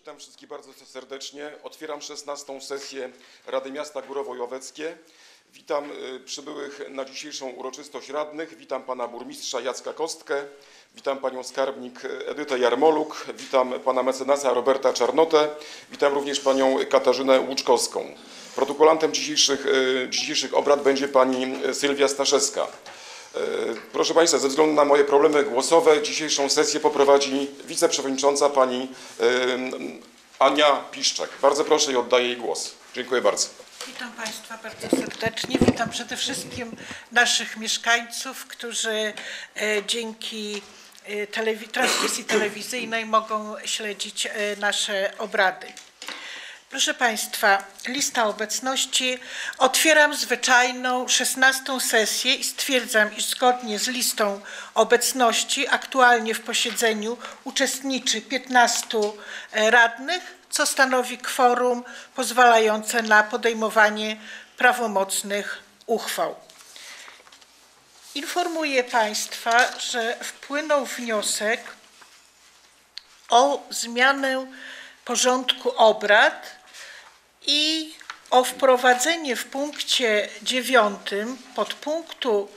Witam wszystkich bardzo serdecznie. Otwieram 16. sesję Rady Miasta Górowo-Joweckie. Witam y, przybyłych na dzisiejszą uroczystość radnych. Witam pana burmistrza Jacka Kostkę. Witam panią skarbnik Edytę Jarmoluk. Witam pana mecenasa Roberta Czarnotę. Witam również panią Katarzynę Łuczkowską. Protokolantem dzisiejszych, y, dzisiejszych obrad będzie pani Sylwia Staszewska. E, Proszę Państwa, ze względu na moje problemy głosowe dzisiejszą sesję poprowadzi wiceprzewodnicząca pani Ania Piszczak. Bardzo proszę i oddaję jej głos. Dziękuję bardzo. Witam Państwa bardzo serdecznie. Witam przede wszystkim naszych mieszkańców, którzy e, dzięki e, telewi- transmisji telewizyjnej mogą śledzić nasze obrady. Proszę Państwa, lista obecności. Otwieram zwyczajną 16 sesję i stwierdzam, iż zgodnie z listą obecności aktualnie w posiedzeniu uczestniczy 15 radnych, co stanowi kworum pozwalające na podejmowanie prawomocnych uchwał. Informuję Państwa, że wpłynął wniosek o zmianę porządku obrad i o wprowadzenie w punkcie dziewiątym podpunktu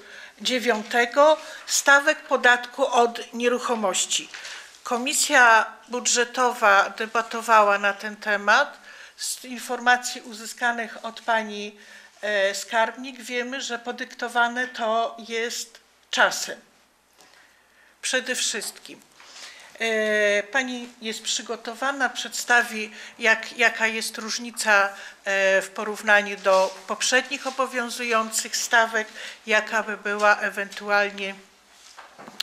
dziewiątego stawek podatku od nieruchomości. Komisja budżetowa debatowała na ten temat. Z informacji uzyskanych od pani e, skarbnik wiemy, że podyktowane to jest czasem. Przede wszystkim. E, Pani jest przygotowana, przedstawi jak, jaka jest różnica e, w porównaniu do poprzednich obowiązujących stawek, jaka by była ewentualnie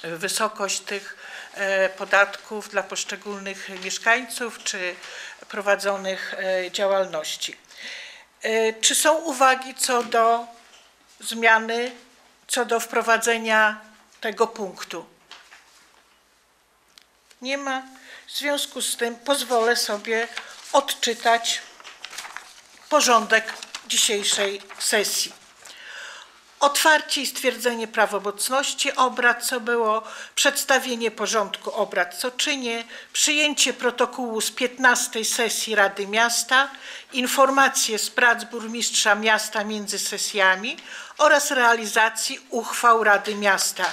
wysokość tych e, podatków dla poszczególnych mieszkańców czy prowadzonych działalności. Czy są uwagi co do zmiany, co do wprowadzenia tego punktu? Nie ma. W związku z tym pozwolę sobie odczytać porządek dzisiejszej sesji. Otwarcie i stwierdzenie prawomocności obrad, co było, przedstawienie porządku obrad, co czynię, przyjęcie protokołu z 15 sesji Rady Miasta, informacje z prac burmistrza miasta między sesjami oraz realizacji uchwał Rady Miasta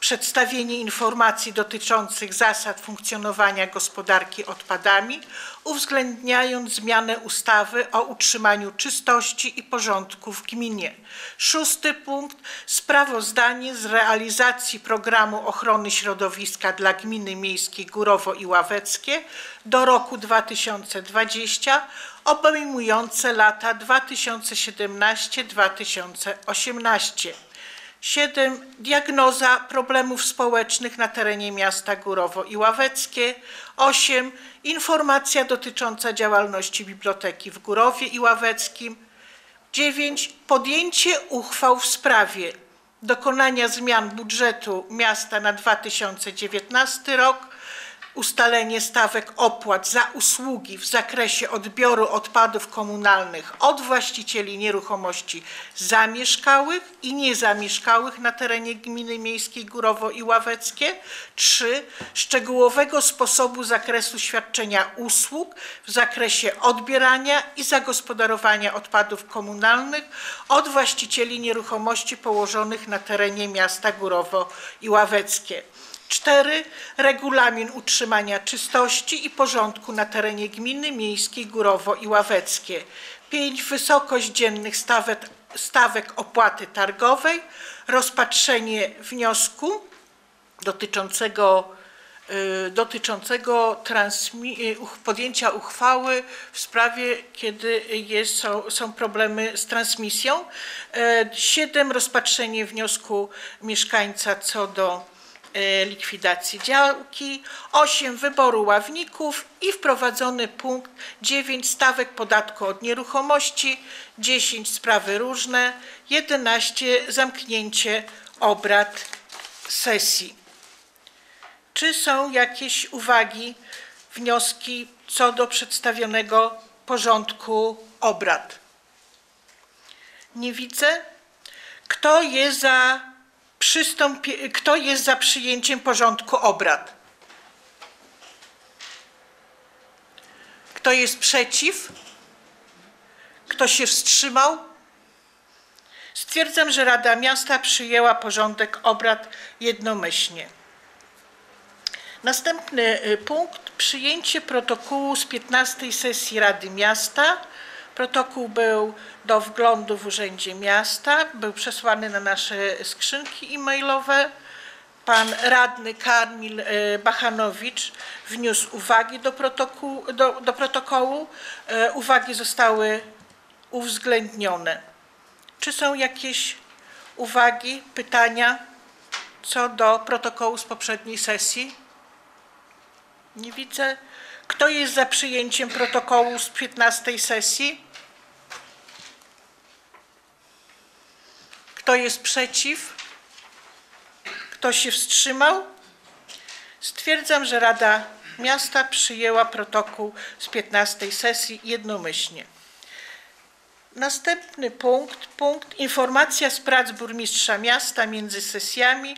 przedstawienie informacji dotyczących zasad funkcjonowania gospodarki odpadami, uwzględniając zmianę ustawy o utrzymaniu czystości i porządku w gminie. Szósty punkt. Sprawozdanie z realizacji programu ochrony środowiska dla gminy miejskiej Górowo i Ławeckie do roku 2020 obejmujące lata 2017-2018. 7. Diagnoza problemów społecznych na terenie miasta Górowo i Ławeckie. 8. Informacja dotycząca działalności biblioteki w Górowie i Ławeckim. 9. Podjęcie uchwał w sprawie dokonania zmian budżetu miasta na 2019 rok, ustalenie stawek opłat za usługi w zakresie odbioru odpadów komunalnych od właścicieli nieruchomości zamieszkałych i niezamieszkałych na terenie gminy miejskiej Górowo i Ławeckie. 3. Szczegółowego sposobu zakresu świadczenia usług w zakresie odbierania i zagospodarowania odpadów komunalnych od właścicieli nieruchomości położonych na terenie miasta Górowo i Ławeckie. 4. Regulamin utrzymania czystości i porządku na terenie gminy miejskiej Górowo i Ławeckie. 5. Wysokość dziennych stawek, stawek opłaty targowej. Rozpatrzenie wniosku dotyczącego, y, dotyczącego y, podjęcia uchwały w sprawie, kiedy jest, są, są problemy z transmisją. 7. Rozpatrzenie wniosku mieszkańca co do e, likwidacji działki, 8 wyboru ławników i wprowadzony punkt 9 stawek podatku od nieruchomości, 10 sprawy różne, 11 zamknięcie obrad sesji. Czy są jakieś uwagi, wnioski co do przedstawionego porządku obrad? Nie widzę. Kto jest za przystąpi- kto jest za przyjęciem porządku obrad? Kto jest przeciw? Kto się wstrzymał? Stwierdzam, że Rada Miasta przyjęła porządek obrad jednomyślnie. Następny y, punkt przyjęcie protokołu z 15 sesji Rady Miasta. Protokół był do wglądu w Urzędzie Miasta, był przesłany na nasze skrzynki e-mailowe. Pan radny Kamil y, Bachanowicz wniósł uwagi do protokołu. Do, do protokołu. Y, Uwagi zostały uwzględnione. Czy są jakieś uwagi, pytania co do protokołu z poprzedniej sesji? Nie widzę. Kto jest za przyjęciem protokołu z 15 sesji? Kto jest przeciw? Kto się wstrzymał? Stwierdzam, że Rada Miasta przyjęła protokół z 15 sesji jednomyślnie. Następny punkt, punkt informacja z prac burmistrza miasta między sesjami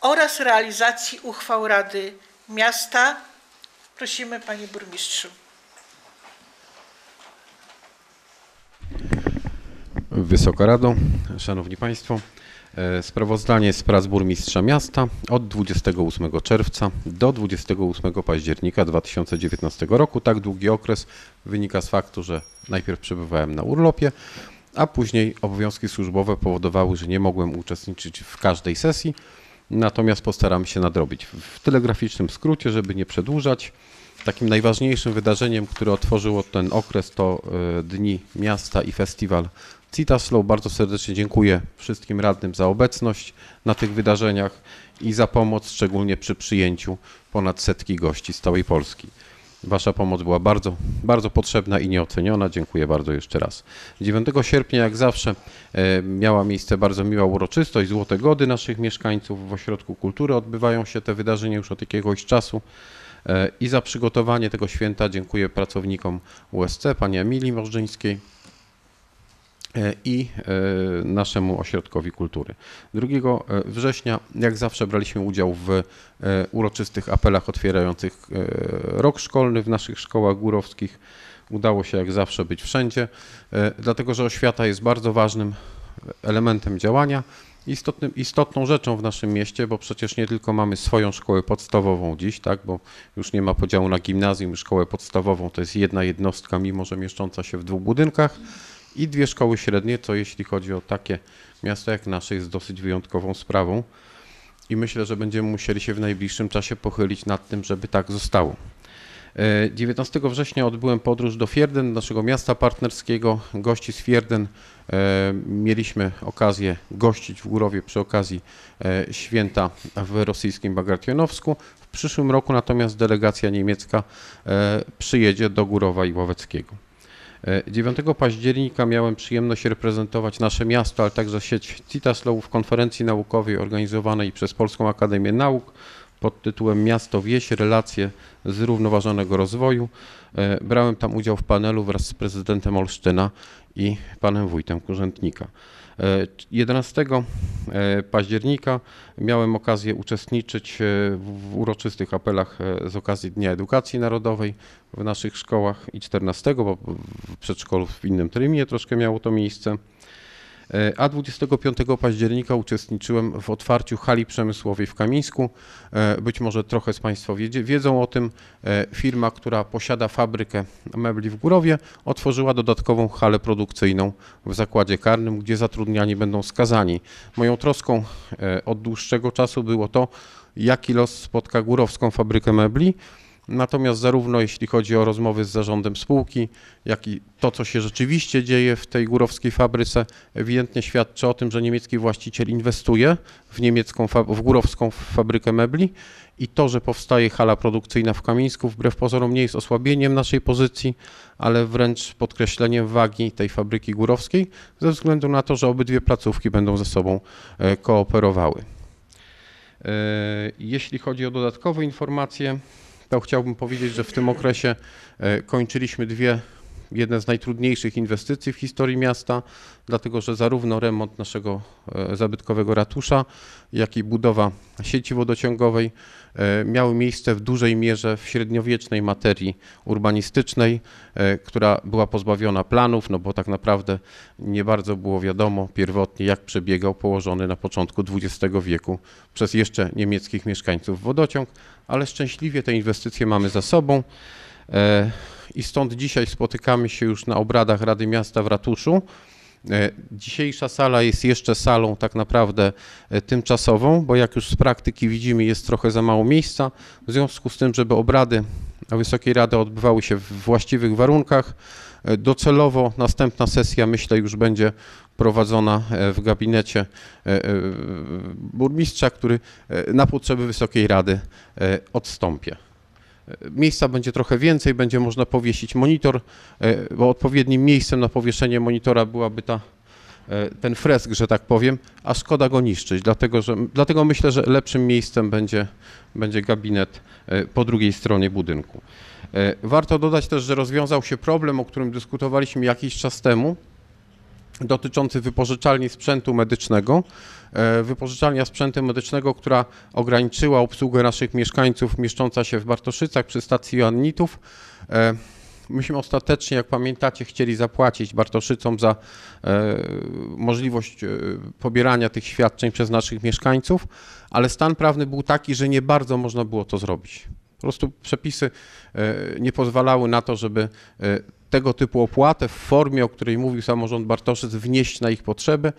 oraz realizacji uchwał Rady Miasta. Prosimy panie burmistrzu. Wysoka Rado, Szanowni Państwo, e, sprawozdanie z prac burmistrza miasta od 28 czerwca do 28 października 2019 roku. Tak długi okres wynika z faktu, że najpierw przebywałem na urlopie, a później obowiązki służbowe powodowały, że nie mogłem uczestniczyć w każdej sesji, natomiast postaram się nadrobić. W telegraficznym skrócie, żeby nie przedłużać, takim najważniejszym wydarzeniem, które otworzyło ten okres, to e, Dni Miasta i Festiwal Citaslow. Bardzo serdecznie dziękuję wszystkim radnym za obecność na tych wydarzeniach i za pomoc, szczególnie przy przyjęciu ponad setki gości z całej Polski. Wasza pomoc była bardzo, bardzo potrzebna i nieoceniona. Dziękuję bardzo jeszcze raz. 9 sierpnia, jak zawsze, e, miała miejsce bardzo miła uroczystość Złote Gody naszych mieszkańców w Ośrodku Kultury. Odbywają się te wydarzenia już od jakiegoś czasu. E, I za przygotowanie tego święta dziękuję pracownikom USC, pani Emilii Morzyńskiej i e, naszemu ośrodkowi kultury. 2 września, jak zawsze, braliśmy udział w e, uroczystych apelach otwierających e, rok szkolny w naszych szkołach górowskich. Udało się jak zawsze być wszędzie, e, dlatego że oświata jest bardzo ważnym elementem działania. Istotnym, istotną rzeczą w naszym mieście, bo przecież nie tylko mamy swoją szkołę podstawową dziś, tak, bo już nie ma podziału na gimnazjum szkołę podstawową, to jest jedna jednostka, mimo że mieszcząca się w dwóch budynkach i dwie szkoły średnie, co jeśli chodzi o takie miasto jak nasze jest dosyć wyjątkową sprawą i myślę, że będziemy musieli się w najbliższym czasie pochylić nad tym, żeby tak zostało. E, 19 września odbyłem podróż do Fierden, naszego miasta partnerskiego. Gości z Fierden e, mieliśmy okazję gościć w Górowie przy okazji e, święta w rosyjskim Bagrationowsku. W przyszłym roku natomiast delegacja niemiecka e, przyjedzie do Górowa i Łoweckiego. E, 9 października miałem przyjemność reprezentować nasze miasto, ale także sieć Citaslow w konferencji naukowej organizowanej przez Polską Akademię Nauk pod tytułem Miasto Wieś relacje zrównoważonego rozwoju. E, Brałem tam udział w panelu wraz z prezydentem Olsztyna i panem wójtem Kurzętnika. E, 11 e, października miałem okazję uczestniczyć e, w w uroczystych apelach e, z okazji Dnia Edukacji Narodowej w naszych szkołach i 14, bo w przedszkolu w innym terminie troszkę miało to miejsce. E, A 25 października uczestniczyłem w otwarciu hali przemysłowej w Kamińsku. E, Być może trochę z Państwa wiedzie- wiedzą o tym. E, Firma, która posiada fabrykę mebli w Górowie, otworzyła dodatkową halę produkcyjną w zakładzie karnym, gdzie zatrudniani będą skazani. Moją troską od dłuższego czasu było to, jaki los spotka górowską fabrykę mebli. Natomiast zarówno jeśli chodzi o rozmowy z zarządem spółki, jak i to, co się rzeczywiście dzieje w tej górowskiej fabryce, ewidentnie świadczy o tym, że niemiecki właściciel inwestuje w niemiecką, w górowską fabrykę mebli i to, że powstaje hala produkcyjna w Kamińsku, wbrew pozorom nie jest osłabieniem naszej pozycji, ale wręcz podkreśleniem wagi tej fabryki górowskiej, ze względu na to, że obydwie placówki będą ze sobą e, kooperowały. E, Jeśli chodzi o dodatkowe informacje, chciałbym powiedzieć, że w tym okresie e, kończyliśmy dwie jedne z najtrudniejszych inwestycji w historii miasta, dlatego że zarówno remont naszego e, zabytkowego ratusza, jak i budowa sieci wodociągowej miały miejsce w dużej mierze w średniowiecznej materii urbanistycznej, e, która była pozbawiona planów, no bo tak naprawdę nie bardzo było wiadomo pierwotnie, jak przebiegał położony na początku XX wieku przez jeszcze niemieckich mieszkańców wodociąg, ale szczęśliwie te inwestycje mamy za sobą. E, I stąd dzisiaj spotykamy się już na obradach Rady Miasta w ratuszu. E, Dzisiejsza sala jest jeszcze salą tak naprawdę e, tymczasową, bo jak już z praktyki widzimy, jest trochę za mało miejsca. W związku z tym, żeby obrady Wysokiej Rady odbywały się w właściwych warunkach, e, docelowo następna sesja, myślę, już będzie prowadzona e, w gabinecie e, e, burmistrza, który e, na potrzeby Wysokiej Rady e, odstąpi. Miejsca będzie trochę więcej, będzie można powiesić monitor, e, bo odpowiednim miejscem na powieszenie monitora byłaby ta, e, ten fresk, że tak powiem, a szkoda go niszczyć, dlatego, że, dlatego myślę, że lepszym miejscem będzie, będzie gabinet e, po drugiej stronie budynku. Warto dodać też, że rozwiązał się problem, o którym dyskutowaliśmy jakiś czas temu, dotyczący wypożyczalni sprzętu medycznego. E, Wypożyczalnia sprzętu medycznego, która ograniczyła obsługę naszych mieszkańców mieszcząca się w Bartoszycach przy stacji Joannitów. E, Myśmy ostatecznie, jak pamiętacie, chcieli zapłacić Bartoszycom za e, możliwość pobierania tych świadczeń przez naszych mieszkańców, ale stan prawny był taki, że nie bardzo można było to zrobić. Po prostu przepisy nie pozwalały na to, żeby tego typu opłatę w formie, o której mówił samorząd Bartoszyc, wnieść na ich potrzeby,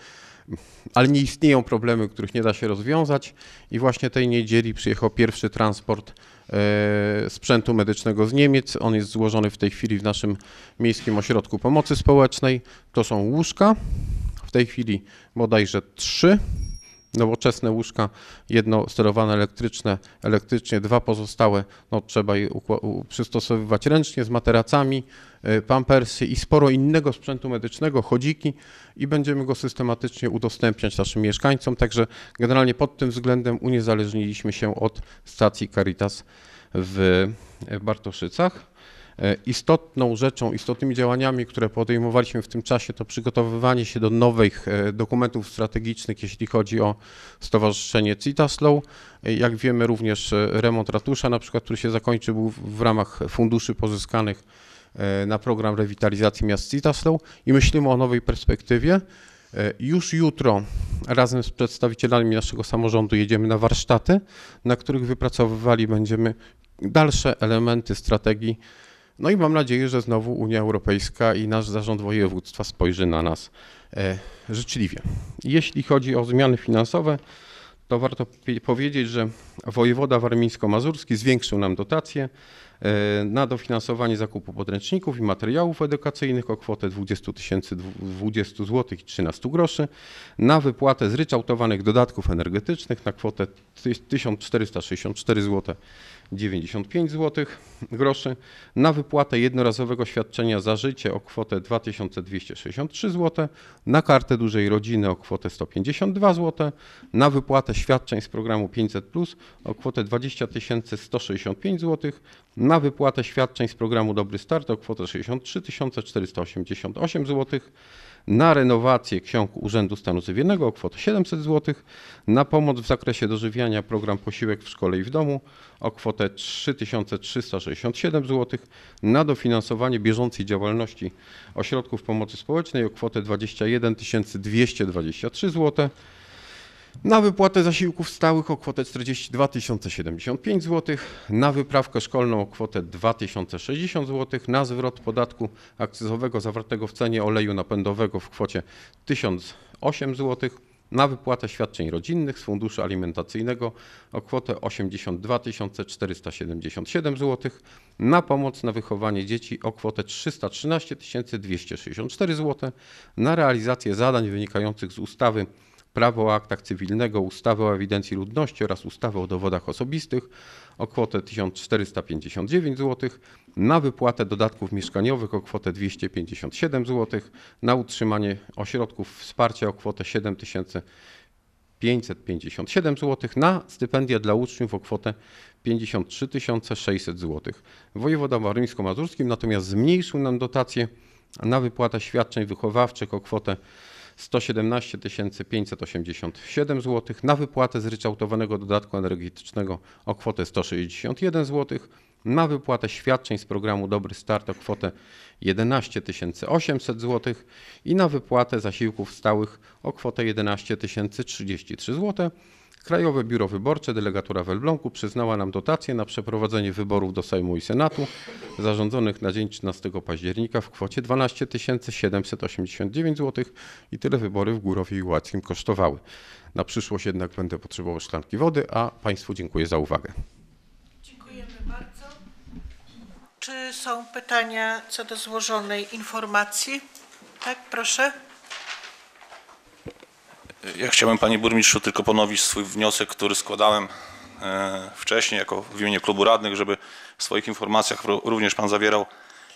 ale nie istnieją problemy, których nie da się rozwiązać i właśnie tej niedzieli przyjechał pierwszy transport e, sprzętu medycznego z Niemiec. On jest złożony w tej chwili w naszym Miejskim Ośrodku Pomocy Społecznej. To są łóżka, w tej chwili bodajże trzy nowoczesne łóżka, jedno sterowane elektryczne, elektrycznie, dwa pozostałe, no trzeba je przystosowywać ręcznie z materacami, y, pampersy i sporo innego sprzętu medycznego, chodziki i będziemy go systematycznie udostępniać naszym mieszkańcom, także generalnie pod tym względem uniezależniliśmy się od stacji Caritas w Bartoszycach. E, Istotną rzeczą, istotnymi działaniami, które podejmowaliśmy w tym czasie, to przygotowywanie się do nowych e, dokumentów strategicznych, jeśli chodzi o Stowarzyszenie Citaslow. E, Jak wiemy, również remont ratusza, na przykład, który się zakończył w ramach funduszy pozyskanych na program rewitalizacji miast Citaslow i myślimy o nowej perspektywie. Już jutro razem z przedstawicielami naszego samorządu jedziemy na warsztaty, na których wypracowywali będziemy dalsze elementy strategii. No i mam nadzieję, że znowu Unia Europejska i nasz zarząd województwa spojrzy na nas e, życzliwie. Jeśli chodzi o zmiany finansowe, to warto powiedzieć, że wojewoda warmińsko-mazurski zwiększył nam dotacje e, na dofinansowanie zakupu podręczników i materiałów edukacyjnych o kwotę 20 tysięcy 20 zł i 13 groszy, na wypłatę zryczałtowanych dodatków energetycznych na kwotę ty- 1464 zł 95 zł groszy, na wypłatę jednorazowego świadczenia za życie o kwotę 2263 zł, na kartę dużej rodziny o kwotę 152 zł, na wypłatę świadczeń z programu 500 o kwotę 20 165 zł, na wypłatę świadczeń z programu Dobry Start o kwotę 63 488 zł, na renowację ksiąg Urzędu Stanu Cywilnego o kwotę 700 zł, na pomoc w zakresie dożywiania program Posiłek w Szkole i w Domu o kwotę 3367 zł, na dofinansowanie bieżącej działalności ośrodków pomocy społecznej o kwotę 21 223 zł, na wypłatę zasiłków stałych o kwotę 42 075 zł, na wyprawkę szkolną o kwotę 2060 zł, na zwrot podatku akcyzowego zawartego w cenie oleju napędowego w kwocie 1008 zł, na wypłatę świadczeń rodzinnych z funduszu alimentacyjnego o kwotę 82 477 zł, na pomoc na wychowanie dzieci o kwotę 313 264 zł, na realizację zadań wynikających z ustawy Prawo o aktach cywilnego, ustawy o ewidencji ludności oraz ustawy o dowodach osobistych o kwotę 1459 zł, na wypłatę dodatków mieszkaniowych o kwotę 257 zł, na utrzymanie ośrodków wsparcia o kwotę 7000 557 zł, na stypendia dla uczniów o kwotę 53 600 zł. Wojewoda warmińsko-mazurskim natomiast zmniejszył nam dotację na wypłatę świadczeń wychowawczych o kwotę 117 587 zł, na wypłatę zryczałtowanego dodatku energetycznego o kwotę 161 zł, na wypłatę świadczeń z programu Dobry Start o kwotę 11 800 zł i na wypłatę zasiłków stałych o kwotę 11 033 zł. Krajowe Biuro Wyborcze, delegatura w Elblągu przyznała nam dotację na przeprowadzenie wyborów do Sejmu i Senatu zarządzonych na dzień 13 października w kwocie 12 789 zł i tyle wybory w Górowie i Łackim kosztowały. Na przyszłość jednak będę potrzebował szklanki wody, a Państwu dziękuję za uwagę. Dziękujemy bardzo. Czy są pytania co do złożonej informacji? Tak, proszę. Ja chciałem Panie Burmistrzu tylko ponowić swój wniosek, który składałem e, wcześniej jako w imieniu klubu radnych, żeby w swoich informacjach ró- również Pan zawierał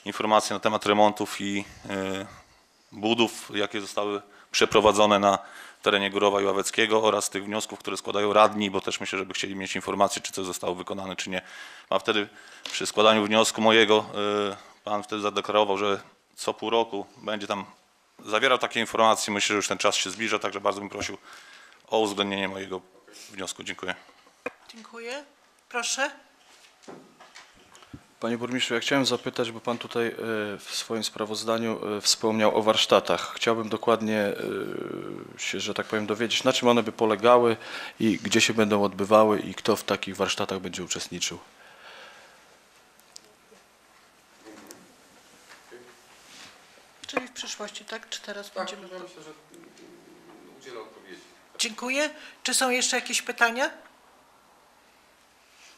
informacje na temat remontów i e, budów, jakie zostały przeprowadzone na terenie Górowa i Ławeckiego oraz tych wniosków, które składają radni, bo też myślę, żeby chcieli mieć informacje, czy coś zostało wykonane, czy nie. Pan wtedy przy składaniu wniosku mojego, e, Pan wtedy zadeklarował, że co pół roku będzie tam zawierał takie informacje. Myślę, że już ten czas się zbliża, także bardzo bym prosił o uwzględnienie mojego wniosku. Dziękuję. Dziękuję. Proszę. Panie burmistrzu, ja chciałem zapytać, bo pan tutaj e, w swoim sprawozdaniu e, wspomniał o warsztatach. Chciałbym dokładnie e, się, że tak powiem, dowiedzieć, na czym one by polegały i gdzie się będą odbywały i kto w takich warsztatach będzie uczestniczył. Czyli w przyszłości, tak? Czy teraz będziemy... myślę, że udzielę odpowiedzi. Dziękuję. Czy są jeszcze jakieś pytania?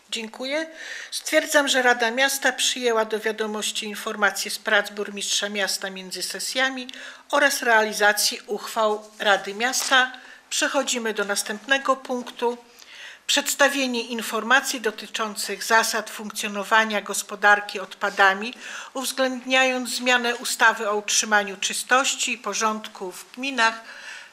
Dziękuję. Stwierdzam, że Rada Miasta przyjęła do wiadomości informację z prac burmistrza miasta między sesjami oraz realizacji uchwał Rady Miasta. Przechodzimy do następnego punktu. Przedstawienie informacji dotyczących zasad funkcjonowania gospodarki odpadami, uwzględniając zmianę ustawy o utrzymaniu czystości i porządku w gminach.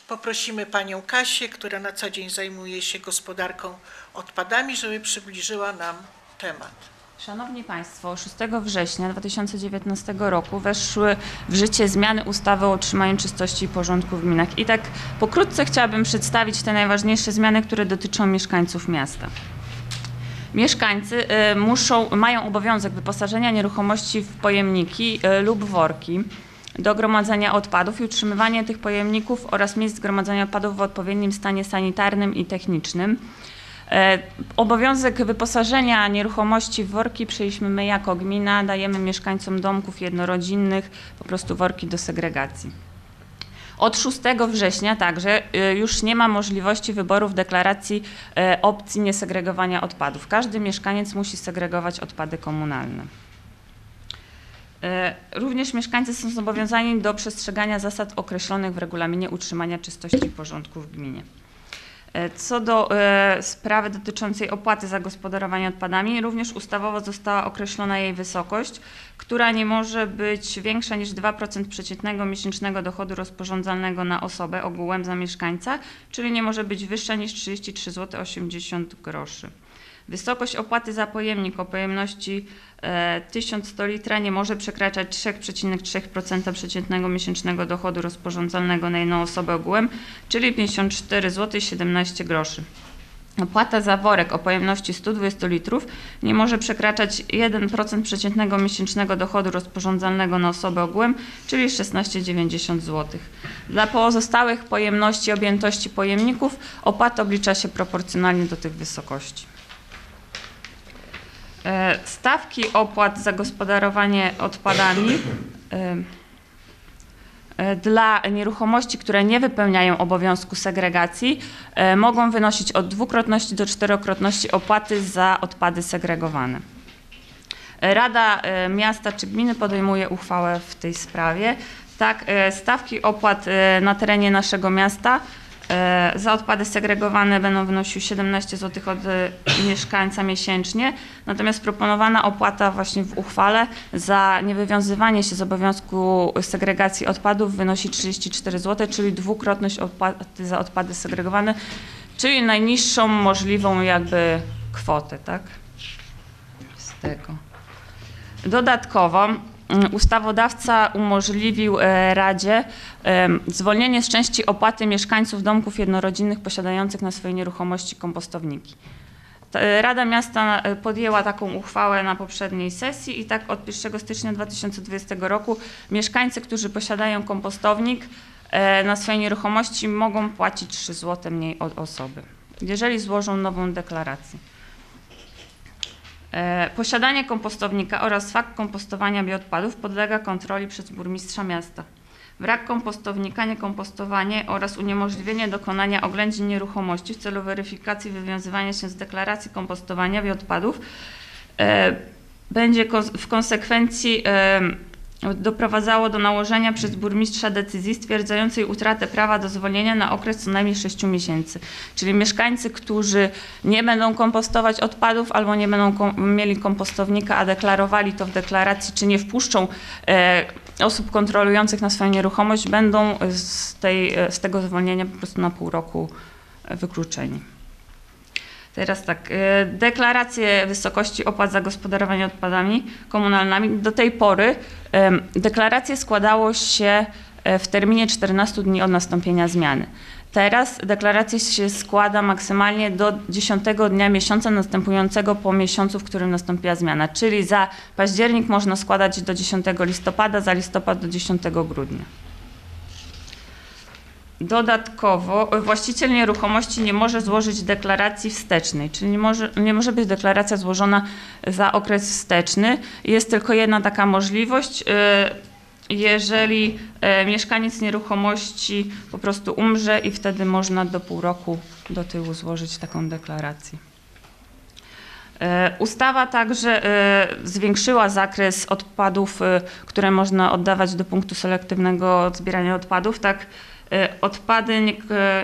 Poprosimy panią Kasię, która na co dzień zajmuje się gospodarką odpadami, żeby przybliżyła nam temat. Szanowni Państwo, 6 września 2019 roku weszły w życie zmiany ustawy o utrzymaniu czystości i porządku w gminach. I tak pokrótce chciałabym przedstawić te najważniejsze zmiany, które dotyczą mieszkańców miasta. Mieszkańcy y, muszą, mają obowiązek wyposażenia nieruchomości w pojemniki y, lub worki do gromadzenia odpadów i utrzymywanie tych pojemników oraz miejsc gromadzenia odpadów w odpowiednim stanie sanitarnym i technicznym. E, Obowiązek wyposażenia nieruchomości w worki przyjęliśmy my jako gmina, dajemy mieszkańcom domków jednorodzinnych po prostu worki do segregacji. Od 6 września także y, już nie ma możliwości wyboru w deklaracji e, opcji niesegregowania odpadów. Każdy mieszkaniec musi segregować odpady komunalne. E, Również mieszkańcy są zobowiązani do przestrzegania zasad określonych w regulaminie utrzymania czystości i porządku w gminie. E, Co do e, sprawy dotyczącej opłaty za gospodarowanie odpadami, również ustawowo została określona jej wysokość, która nie może być większa niż 2% przeciętnego miesięcznego dochodu rozporządzalnego na osobę ogółem za mieszkańca, czyli nie może być wyższa niż 33 zł 80 groszy. Wysokość opłaty za pojemnik o pojemności e, 1100 litra nie może przekraczać 3,3% przeciętnego miesięcznego dochodu rozporządzalnego na jedną osobę ogółem, czyli 54 zł 17 groszy. Opłata za worek o pojemności 120 litrów nie może przekraczać 1% przeciętnego miesięcznego dochodu rozporządzalnego na osobę ogółem, czyli 16,90 zł. Dla pozostałych pojemności objętości pojemników opłata oblicza się proporcjonalnie do tych wysokości. E, Stawki opłat za gospodarowanie odpadami e, e, dla nieruchomości, które nie wypełniają obowiązku segregacji, mogą wynosić od dwukrotności do czterokrotności opłaty za odpady segregowane. Rada Miasta czy Gminy podejmuje uchwałę w tej sprawie. Tak, stawki opłat na terenie naszego miasta za odpady segregowane będą wynosiły 17 zł od e, mieszkańca miesięcznie, natomiast proponowana opłata właśnie w uchwale za niewywiązywanie się z obowiązku segregacji odpadów wynosi 34 zł, czyli dwukrotność opłaty za odpady segregowane, czyli najniższą możliwą jakby kwotę, tak? Z tego. Dodatkowo ustawodawca umożliwił e, Radzie em, zwolnienie z części opłaty mieszkańców domków jednorodzinnych posiadających na swojej nieruchomości kompostowniki. E, Rada Miasta e, podjęła taką uchwałę na poprzedniej sesji i tak od 1 stycznia 2020 roku mieszkańcy, którzy posiadają kompostownik e, na swojej nieruchomości mogą płacić 3 zł mniej od osoby, jeżeli złożą nową deklarację. E, Posiadanie kompostownika oraz fakt kompostowania bioodpadów podlega kontroli przez burmistrza miasta. Brak kompostownika, niekompostowanie oraz uniemożliwienie dokonania oględzin nieruchomości w celu weryfikacji wywiązywania się z deklaracji kompostowania bioodpadów e, będzie w konsekwencji doprowadzało do nałożenia przez burmistrza decyzji stwierdzającej utratę prawa do zwolnienia na okres co najmniej 6 miesięcy. Czyli mieszkańcy, którzy nie będą kompostować odpadów albo nie będą kom- mieli kompostownika, a deklarowali to w deklaracji, czy nie wpuszczą e, osób kontrolujących na swoją nieruchomość, będą z, tej, e, z tego zwolnienia po prostu na pół roku e, wykluczeni. Teraz tak, e, deklaracje wysokości opłat za gospodarowanie odpadami komunalnymi. Do tej pory deklaracje składało się e, w terminie 14 dni od nastąpienia zmiany. Teraz deklaracje się składa maksymalnie do 10 dnia miesiąca następującego po miesiącu, w którym nastąpiła zmiana. Czyli za październik można składać do 10 listopada, za listopad do 10 grudnia. Dodatkowo e, właściciel nieruchomości nie może złożyć deklaracji wstecznej, czyli nie może, nie może być deklaracja złożona za okres wsteczny. Jest tylko jedna taka możliwość, e, jeżeli e, mieszkaniec nieruchomości po prostu umrze i wtedy można do pół roku do tyłu złożyć taką deklarację. Ustawa także zwiększyła zakres odpadów, które można oddawać do punktu selektywnego zbierania odpadów. Tak, odpady nie,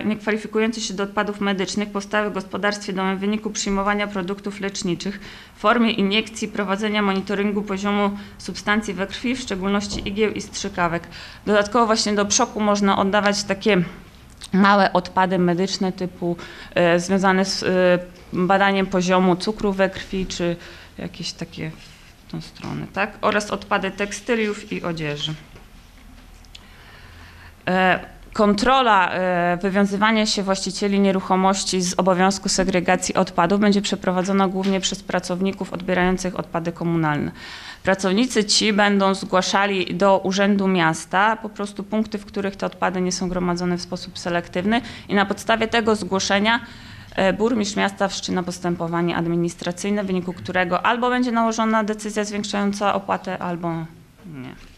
nie kwalifikujące się do odpadów medycznych powstały w gospodarstwie domowym w wyniku przyjmowania produktów leczniczych w formie iniekcji, prowadzenia monitoringu poziomu substancji we krwi, w szczególności igieł i strzykawek. Dodatkowo właśnie do przoku można oddawać takie małe odpady medyczne typu e, związane z e, badaniem poziomu cukru we krwi, czy jakieś takie w tą stronę, tak? Oraz odpady tekstyliów i odzieży. E, Kontrola e, wywiązywania się właścicieli nieruchomości z obowiązku segregacji odpadów będzie przeprowadzona głównie przez pracowników odbierających odpady komunalne. Pracownicy ci będą zgłaszali do Urzędu Miasta po prostu punkty, w których te odpady nie są gromadzone w sposób selektywny i na podstawie tego zgłoszenia e, burmistrz miasta wszczyna postępowanie administracyjne, w wyniku którego albo będzie nałożona decyzja zwiększająca opłatę, albo nie.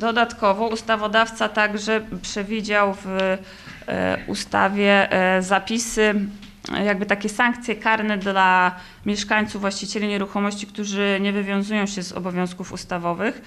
Dodatkowo ustawodawca także przewidział w e, ustawie e, zapisy, jakby takie sankcje karne dla mieszkańców, właścicieli nieruchomości, którzy nie wywiązują się z obowiązków ustawowych.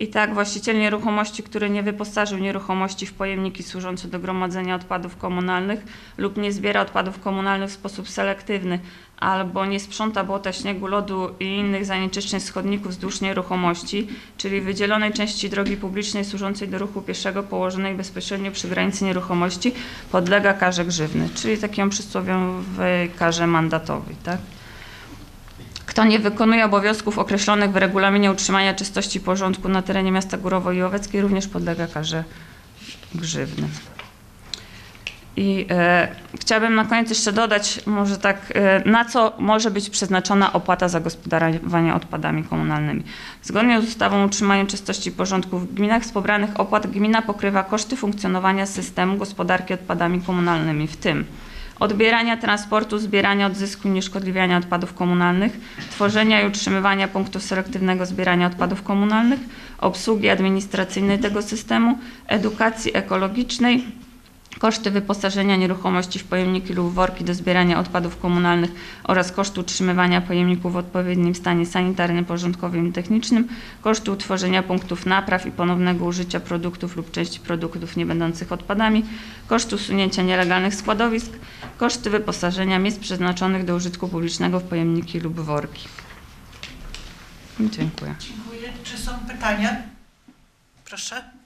I tak właściciel nieruchomości, który nie wyposażył nieruchomości w pojemniki służące do gromadzenia odpadów komunalnych lub nie zbiera odpadów komunalnych w sposób selektywny, albo nie sprząta błota, śniegu, lodu i innych zanieczyszczeń z wzdłuż nieruchomości, czyli wydzielonej części drogi publicznej służącej do ruchu pieszego położonej bezpośrednio przy granicy nieruchomości, podlega karze grzywny, czyli takiej przysłowiowej karze mandatowej. Tak? Kto nie wykonuje obowiązków określonych w regulaminie utrzymania czystości i porządku na terenie miasta Górowo i Oweckiej również podlega karze grzywny. I e, chciałabym na koniec jeszcze dodać, może tak, e, na co może być przeznaczona opłata za gospodarowanie odpadami komunalnymi. Zgodnie z ustawą o utrzymaniu czystości i porządku w gminach z pobranych opłat gmina pokrywa koszty funkcjonowania systemu gospodarki odpadami komunalnymi, w tym odbierania, transportu, zbierania, odzysku i nieszkodliwiania odpadów komunalnych, tworzenia i utrzymywania punktów selektywnego zbierania odpadów komunalnych, obsługi administracyjnej tego systemu, edukacji ekologicznej, koszty wyposażenia nieruchomości w pojemniki lub worki do zbierania odpadów komunalnych oraz koszty utrzymywania pojemników w odpowiednim stanie sanitarnym, porządkowym i technicznym, koszty utworzenia punktów napraw i ponownego użycia produktów lub części produktów niebędących odpadami, koszty usunięcia nielegalnych składowisk, koszty wyposażenia miejsc przeznaczonych do użytku publicznego w pojemniki lub worki. Dziękuję. Dziękuję. Czy są pytania? Proszę.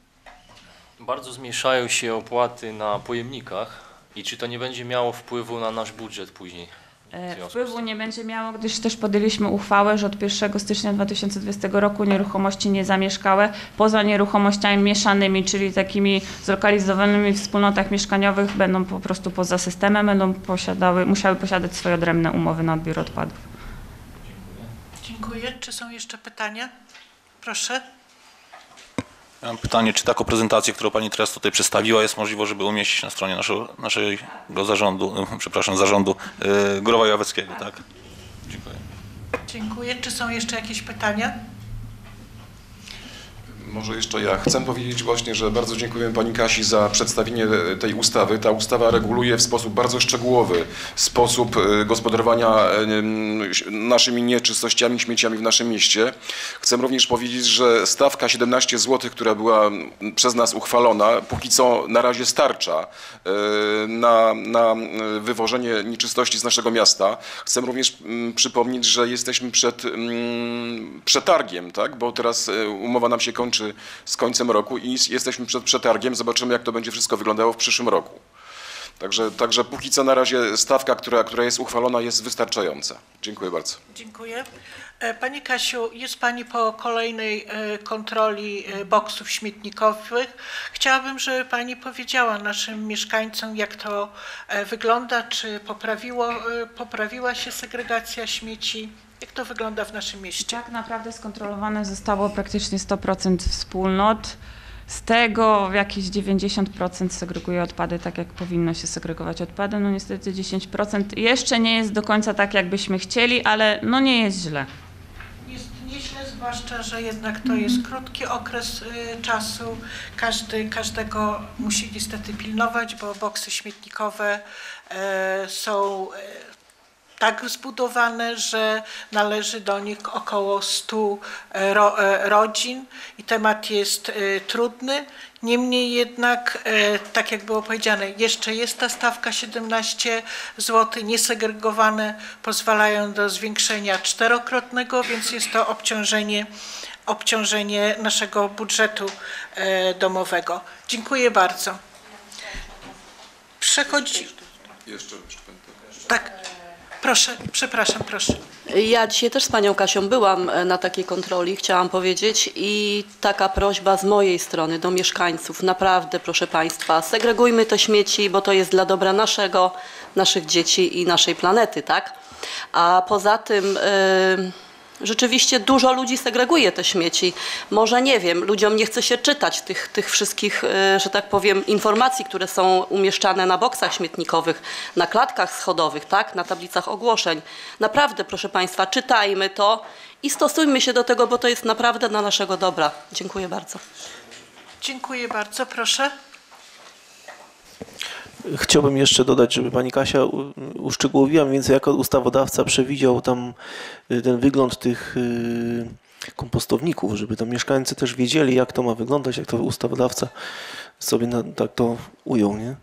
Bardzo zmniejszają się opłaty na pojemnikach I czy to nie będzie miało wpływu na nasz budżet później? E, Wpływu nie będzie miało, gdyż też podjęliśmy uchwałę, że od 1 stycznia 2020 roku nieruchomości niezamieszkałe poza nieruchomościami mieszanymi, czyli takimi zlokalizowanymi w wspólnotach mieszkaniowych będą po prostu poza systemem, będą posiadały, musiały posiadać swoje odrębne umowy na odbiór odpadów. Dziękuję. Czy są jeszcze pytania? Proszę. Mam pytanie, czy taką prezentację, którą Pani teraz tutaj przedstawiła, jest możliwe, żeby umieścić na stronie naszego, naszego zarządu, przepraszam, zarządu yy, Górowa Jaweckiego, tak? Dziękuję. Dziękuję. Czy są jeszcze jakieś pytania? Może jeszcze ja. Chcę powiedzieć właśnie, że bardzo dziękuję Pani Kasi za przedstawienie tej ustawy. Ta ustawa reguluje w sposób bardzo szczegółowy sposób e, gospodarowania e, naszymi nieczystościami, śmieciami w naszym mieście. Chcę również powiedzieć, że stawka 17 zł, która była przez nas uchwalona, póki co na razie starcza e, na, na wywożenie nieczystości z naszego miasta. Chcę również przypomnieć, że jesteśmy przed przetargiem, tak? bo teraz umowa nam się kończy z końcem roku i jesteśmy przed przetargiem. Zobaczymy, jak to będzie wszystko wyglądało w przyszłym roku. Także, także póki co na razie stawka, która, która jest uchwalona, jest wystarczająca. Dziękuję bardzo. Dziękuję. E, Pani Kasiu, jest Pani po kolejnej e, kontroli e, boksów śmietnikowych. Chciałabym, żeby Pani powiedziała naszym mieszkańcom, jak to wygląda, czy poprawiło, poprawiła się segregacja śmieci, jak to wygląda w naszym mieście. Tak naprawdę skontrolowane zostało praktycznie 100% wspólnot. Z tego jakieś 90% segreguje odpady tak, jak powinno się segregować odpady. No niestety 10% jeszcze nie jest do końca tak, jakbyśmy chcieli, ale no nie jest źle. Jest nieźle, zwłaszcza, że jednak to jest krótki okres y, czasu. Każdy, każdego musi niestety pilnować, bo boksy śmietnikowe e, są e, tak zbudowane, że należy do nich około 100 e, ro, e, rodzin i temat jest e, trudny. Niemniej jednak, tak jak było powiedziane, jeszcze jest ta stawka 17 zł, niesegregowane, pozwalają do zwiększenia czterokrotnego, więc jest to obciążenie, obciążenie naszego budżetu domowego. Dziękuję bardzo. Przechodzi... Jeszcze, Tak, proszę, przepraszam, proszę. Ja dzisiaj też z panią Kasią byłam e, na takiej kontroli, chciałam powiedzieć i taka prośba z mojej strony do mieszkańców, naprawdę proszę państwa, segregujmy te śmieci, bo to jest dla dobra naszego, naszych dzieci i naszej planety, tak? A poza tym y, rzeczywiście dużo ludzi segreguje te śmieci. Może nie wiem, ludziom nie chce się czytać tych, tych wszystkich, y, że tak powiem, informacji, które są umieszczane na boksach śmietnikowych, na klatkach schodowych, tak, na tablicach ogłoszeń. Naprawdę, proszę Państwa, czytajmy to i stosujmy się do tego, bo to jest naprawdę dla naszego dobra. Dziękuję bardzo. Dziękuję bardzo, proszę. Chciałbym jeszcze dodać, żeby pani Kasia uszczegółowiła mniej więcej, jako ustawodawca przewidział tam y, ten wygląd tych y, kompostowników, żeby tam mieszkańcy też wiedzieli, jak to ma wyglądać, jak to ustawodawca sobie na, tak to ujął, nie?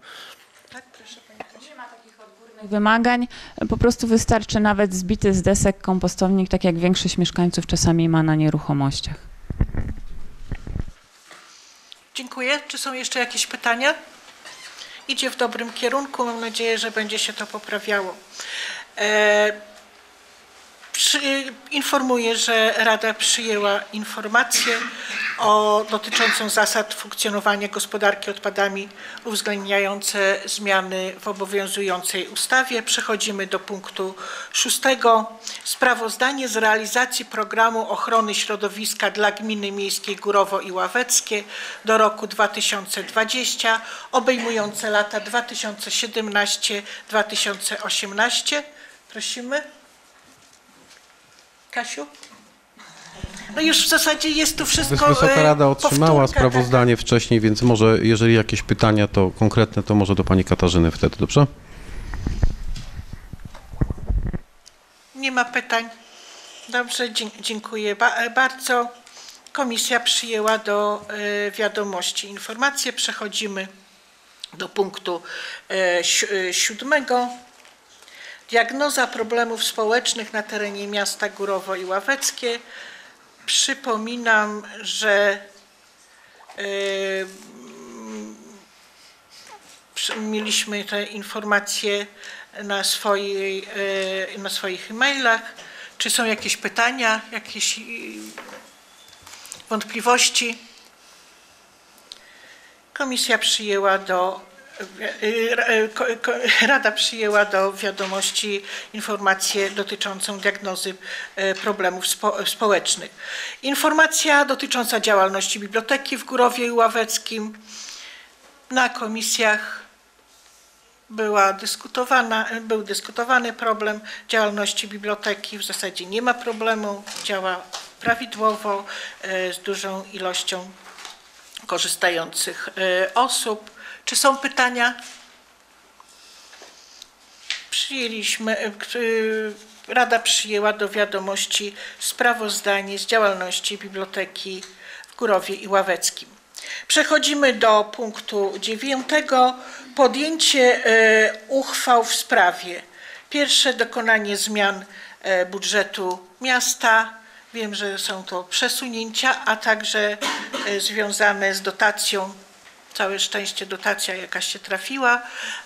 Wymagań po prostu wystarczy nawet zbity z desek kompostownik, tak jak większość mieszkańców czasami ma na nieruchomościach. Dziękuję. Czy są jeszcze jakieś pytania? Idzie w dobrym kierunku. Mam nadzieję, że będzie się to poprawiało. Informuję, że Rada przyjęła informację o, dotyczącą zasad funkcjonowania gospodarki odpadami uwzględniające zmiany w obowiązującej ustawie. Przechodzimy do punktu szóstego. Sprawozdanie z realizacji programu ochrony środowiska dla gminy miejskiej Górowo i Ławeckie do roku 2020 obejmujące lata 2017-2018. Prosimy. Kasiu? No już w zasadzie jest tu wszystko. Wysoka e, Rada otrzymała powtórka, tak. sprawozdanie wcześniej, więc może jeżeli jakieś pytania to konkretne, to może do Pani Katarzyny wtedy, dobrze? Nie ma pytań. Dobrze, dziękuję ba- bardzo. Komisja przyjęła do e, wiadomości informację. Przechodzimy do punktu e, siódmego. Diagnoza problemów społecznych na terenie miasta Górowo i Ławeckie. Przypominam, że e, mieliśmy te informacje na, swojej, e, na swoich e-mailach. Czy są jakieś pytania, jakieś y, wątpliwości? Komisja przyjęła do, Rada przyjęła do wiadomości informację dotyczącą diagnozy e, problemów spo, społecznych. Informacja dotycząca działalności biblioteki w Górowie i Ławeckim. Na komisjach była dyskutowana, był dyskutowany problem działalności biblioteki. W zasadzie nie ma problemu, działa prawidłowo, z dużą ilością korzystających osób. Czy są pytania? Przyjęliśmy, e, e, Rada przyjęła do wiadomości sprawozdanie z działalności biblioteki w Górowie i Ławeckim. Przechodzimy do punktu dziewiątego. Podjęcie e, uchwał w sprawie. Pierwsze dokonanie zmian budżetu miasta. Wiem, że są to przesunięcia, a także związane z dotacją. Całe szczęście dotacja jakaś się trafiła.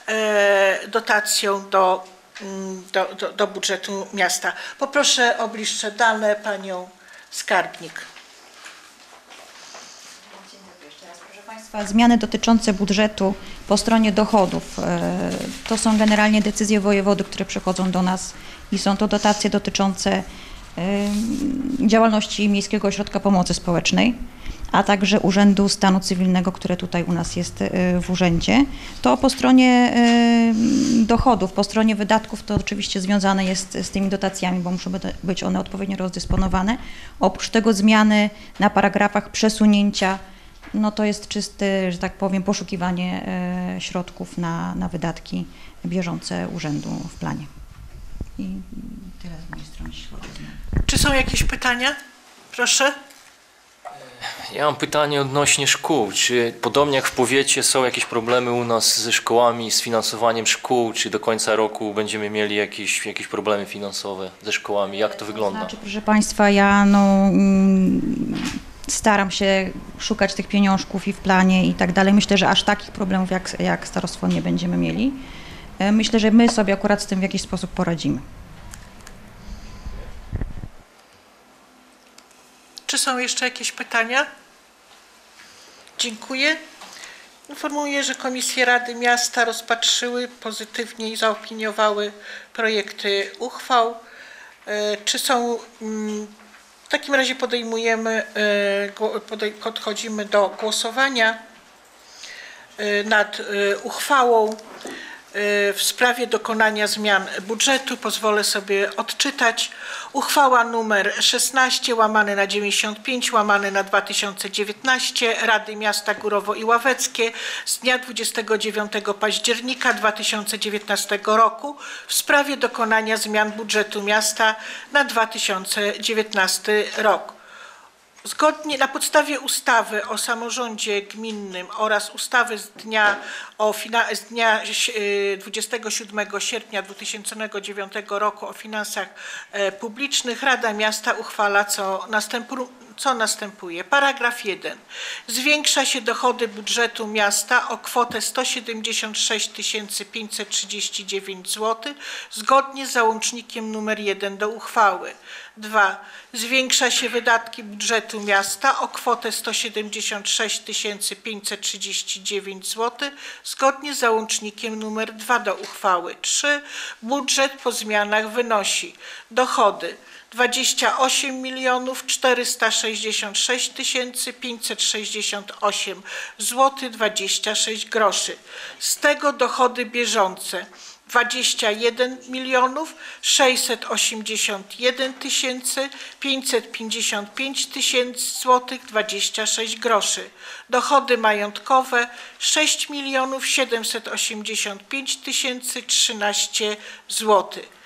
e, Dotacją do, mm, do, do, do budżetu miasta. Poproszę o bliższe dane panią skarbnik. Proszę Państwa, zmiany dotyczące budżetu po stronie dochodów. e, To są generalnie decyzje wojewody, które przychodzą do nas i są to dotacje dotyczące e, działalności Miejskiego Ośrodka Pomocy Społecznej, a także Urzędu Stanu Cywilnego, które tutaj u nas jest e, w urzędzie. To po stronie e, dochodów, po stronie wydatków to oczywiście związane jest z tymi dotacjami, bo muszą być- one odpowiednio rozdysponowane. Oprócz tego zmiany na paragrafach, przesunięcia, no to jest czyste, że tak powiem, poszukiwanie e, środków na, na wydatki bieżące urzędu w planie. I tyle z mojej strony. Czy są jakieś pytania? Proszę. Ja mam pytanie odnośnie szkół. Czy podobnie jak w powiecie są jakieś problemy u nas ze szkołami, z finansowaniem szkół? Czy do końca roku będziemy mieli jakieś, jakieś problemy finansowe ze szkołami? Jak to wygląda? Znaczy, proszę Państwa, ja no, mm, staram się szukać tych pieniążków i w planie i tak dalej. Myślę, że aż takich problemów jak, jak starostwo nie będziemy mieli. E, Myślę, że my sobie akurat z tym w jakiś sposób poradzimy. Czy są jeszcze jakieś pytania? Dziękuję. Informuję, że komisje Rady Miasta rozpatrzyły pozytywnie i zaopiniowały projekty uchwał. E, Czy są, mm, w takim razie podejmujemy, e, podchodzimy do głosowania e, nad uchwałą w sprawie dokonania zmian budżetu. Pozwolę sobie odczytać. Uchwała numer 16 łamane na 95 łamane na 2019 Rady Miasta Górowo i Ławeckie z dnia 29 października 2019 roku w sprawie dokonania zmian budżetu miasta na 2019 rok. Zgodnie na podstawie ustawy o samorządzie gminnym oraz ustawy z dnia, o, z dnia y, 27 sierpnia 2009 roku o finansach e, publicznych Rada Miasta uchwala co, następu, co następuje. Paragraf 1. Zwiększa się dochody budżetu miasta o kwotę 176 539 zł zgodnie z załącznikiem nr 1 do uchwały. 2. Zwiększa się wydatki budżetu miasta o kwotę 176 539 zł zgodnie z załącznikiem nr 2 do uchwały. 3. Budżet po zmianach wynosi dochody 28 milionów 466 568 zł 26 groszy. Z tego dochody bieżące 21 milionów 681 tysięcy 555 tysięcy złotych 26 groszy. Dochody majątkowe 6 milionów 785 tysięcy 13 złotych.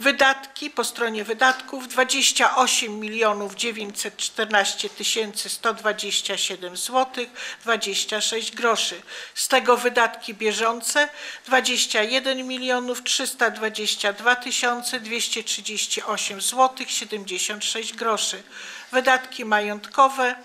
Wydatki po stronie wydatków 28 milionów 914 tysięcy 127 zł 26 groszy. Z tego wydatki bieżące 21 milionów 322 tysiące 238 zł 76 groszy. Wydatki majątkowe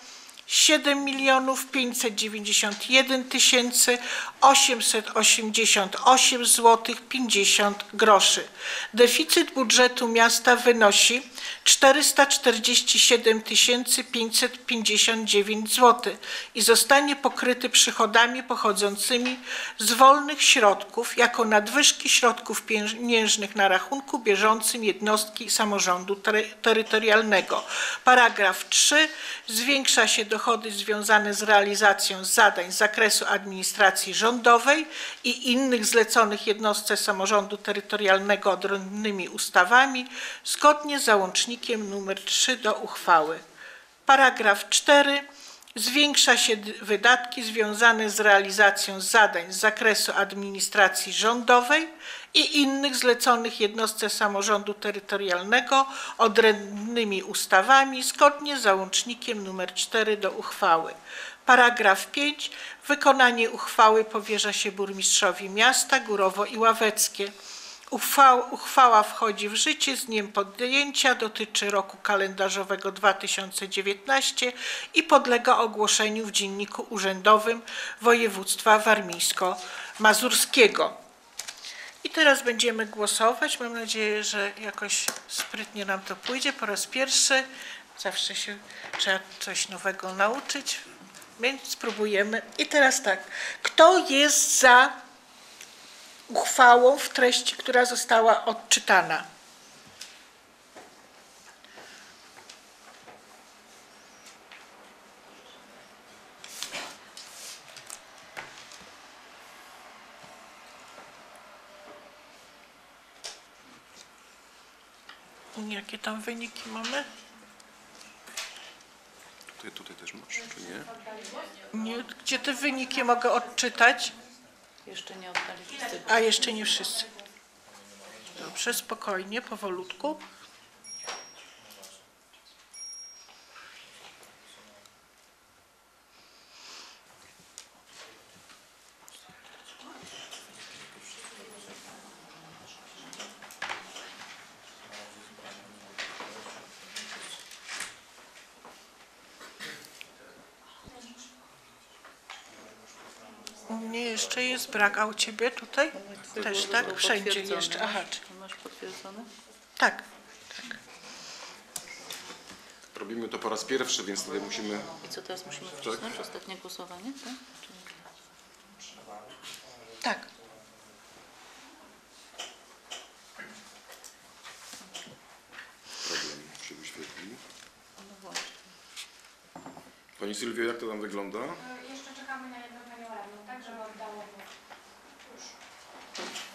7 milionów 591 tysięcy 888 zł 50 groszy. Deficyt budżetu miasta wynosi 447 tysięcy 559 zł i zostanie pokryty przychodami pochodzącymi z wolnych środków jako nadwyżki środków pieniężnych na rachunku bieżącym jednostki samorządu tery- terytorialnego. Paragraf 3. Zwiększa się dochody związane z realizacją zadań z zakresu administracji rządowej i innych zleconych jednostce samorządu terytorialnego odrębnymi ustawami zgodnie z załącznikiem nr 3 do uchwały. Paragraf 4. Zwiększa się wydatki związane z realizacją zadań z zakresu administracji rządowej i innych zleconych jednostce samorządu terytorialnego odrębnymi ustawami zgodnie z załącznikiem nr 4 do uchwały. Paragraf 5. Wykonanie uchwały powierza się burmistrzowi miasta Górowo i Ławeckie. Uchwała, wchodzi w życie z dniem podjęcia, dotyczy roku kalendarzowego 2019 i podlega ogłoszeniu w Dzienniku Urzędowym Województwa Warmińsko-Mazurskiego. I teraz będziemy głosować. Mam nadzieję, że jakoś sprytnie nam to pójdzie. Po raz pierwszy zawsze się trzeba coś nowego nauczyć, więc spróbujemy. I teraz tak, kto jest za uchwałą w treści, która została odczytana? Jakie tam wyniki mamy? Ty tutaj też masz, czy nie? Nie, gdzie te wyniki mogę odczytać? Jeszcze nie oddali. A jeszcze nie wszyscy. Dobrze, spokojnie, powolutku. Mnie jeszcze jest brak, a u ciebie tutaj? Też tak? Wszędzie jeszcze. Aha, czy- Masz potwierdzone? tak. Robimy to po raz pierwszy, więc tutaj musimy... I co teraz musimy wcisnąć? Ostatnie głosowanie, tak? Czy... Tak. Problem się wyświetli. No właśnie. Pani Sylwio, jak to tam wygląda? Jeszcze czekamy na jedną panią radną, tak, żeby oddało głos. Już.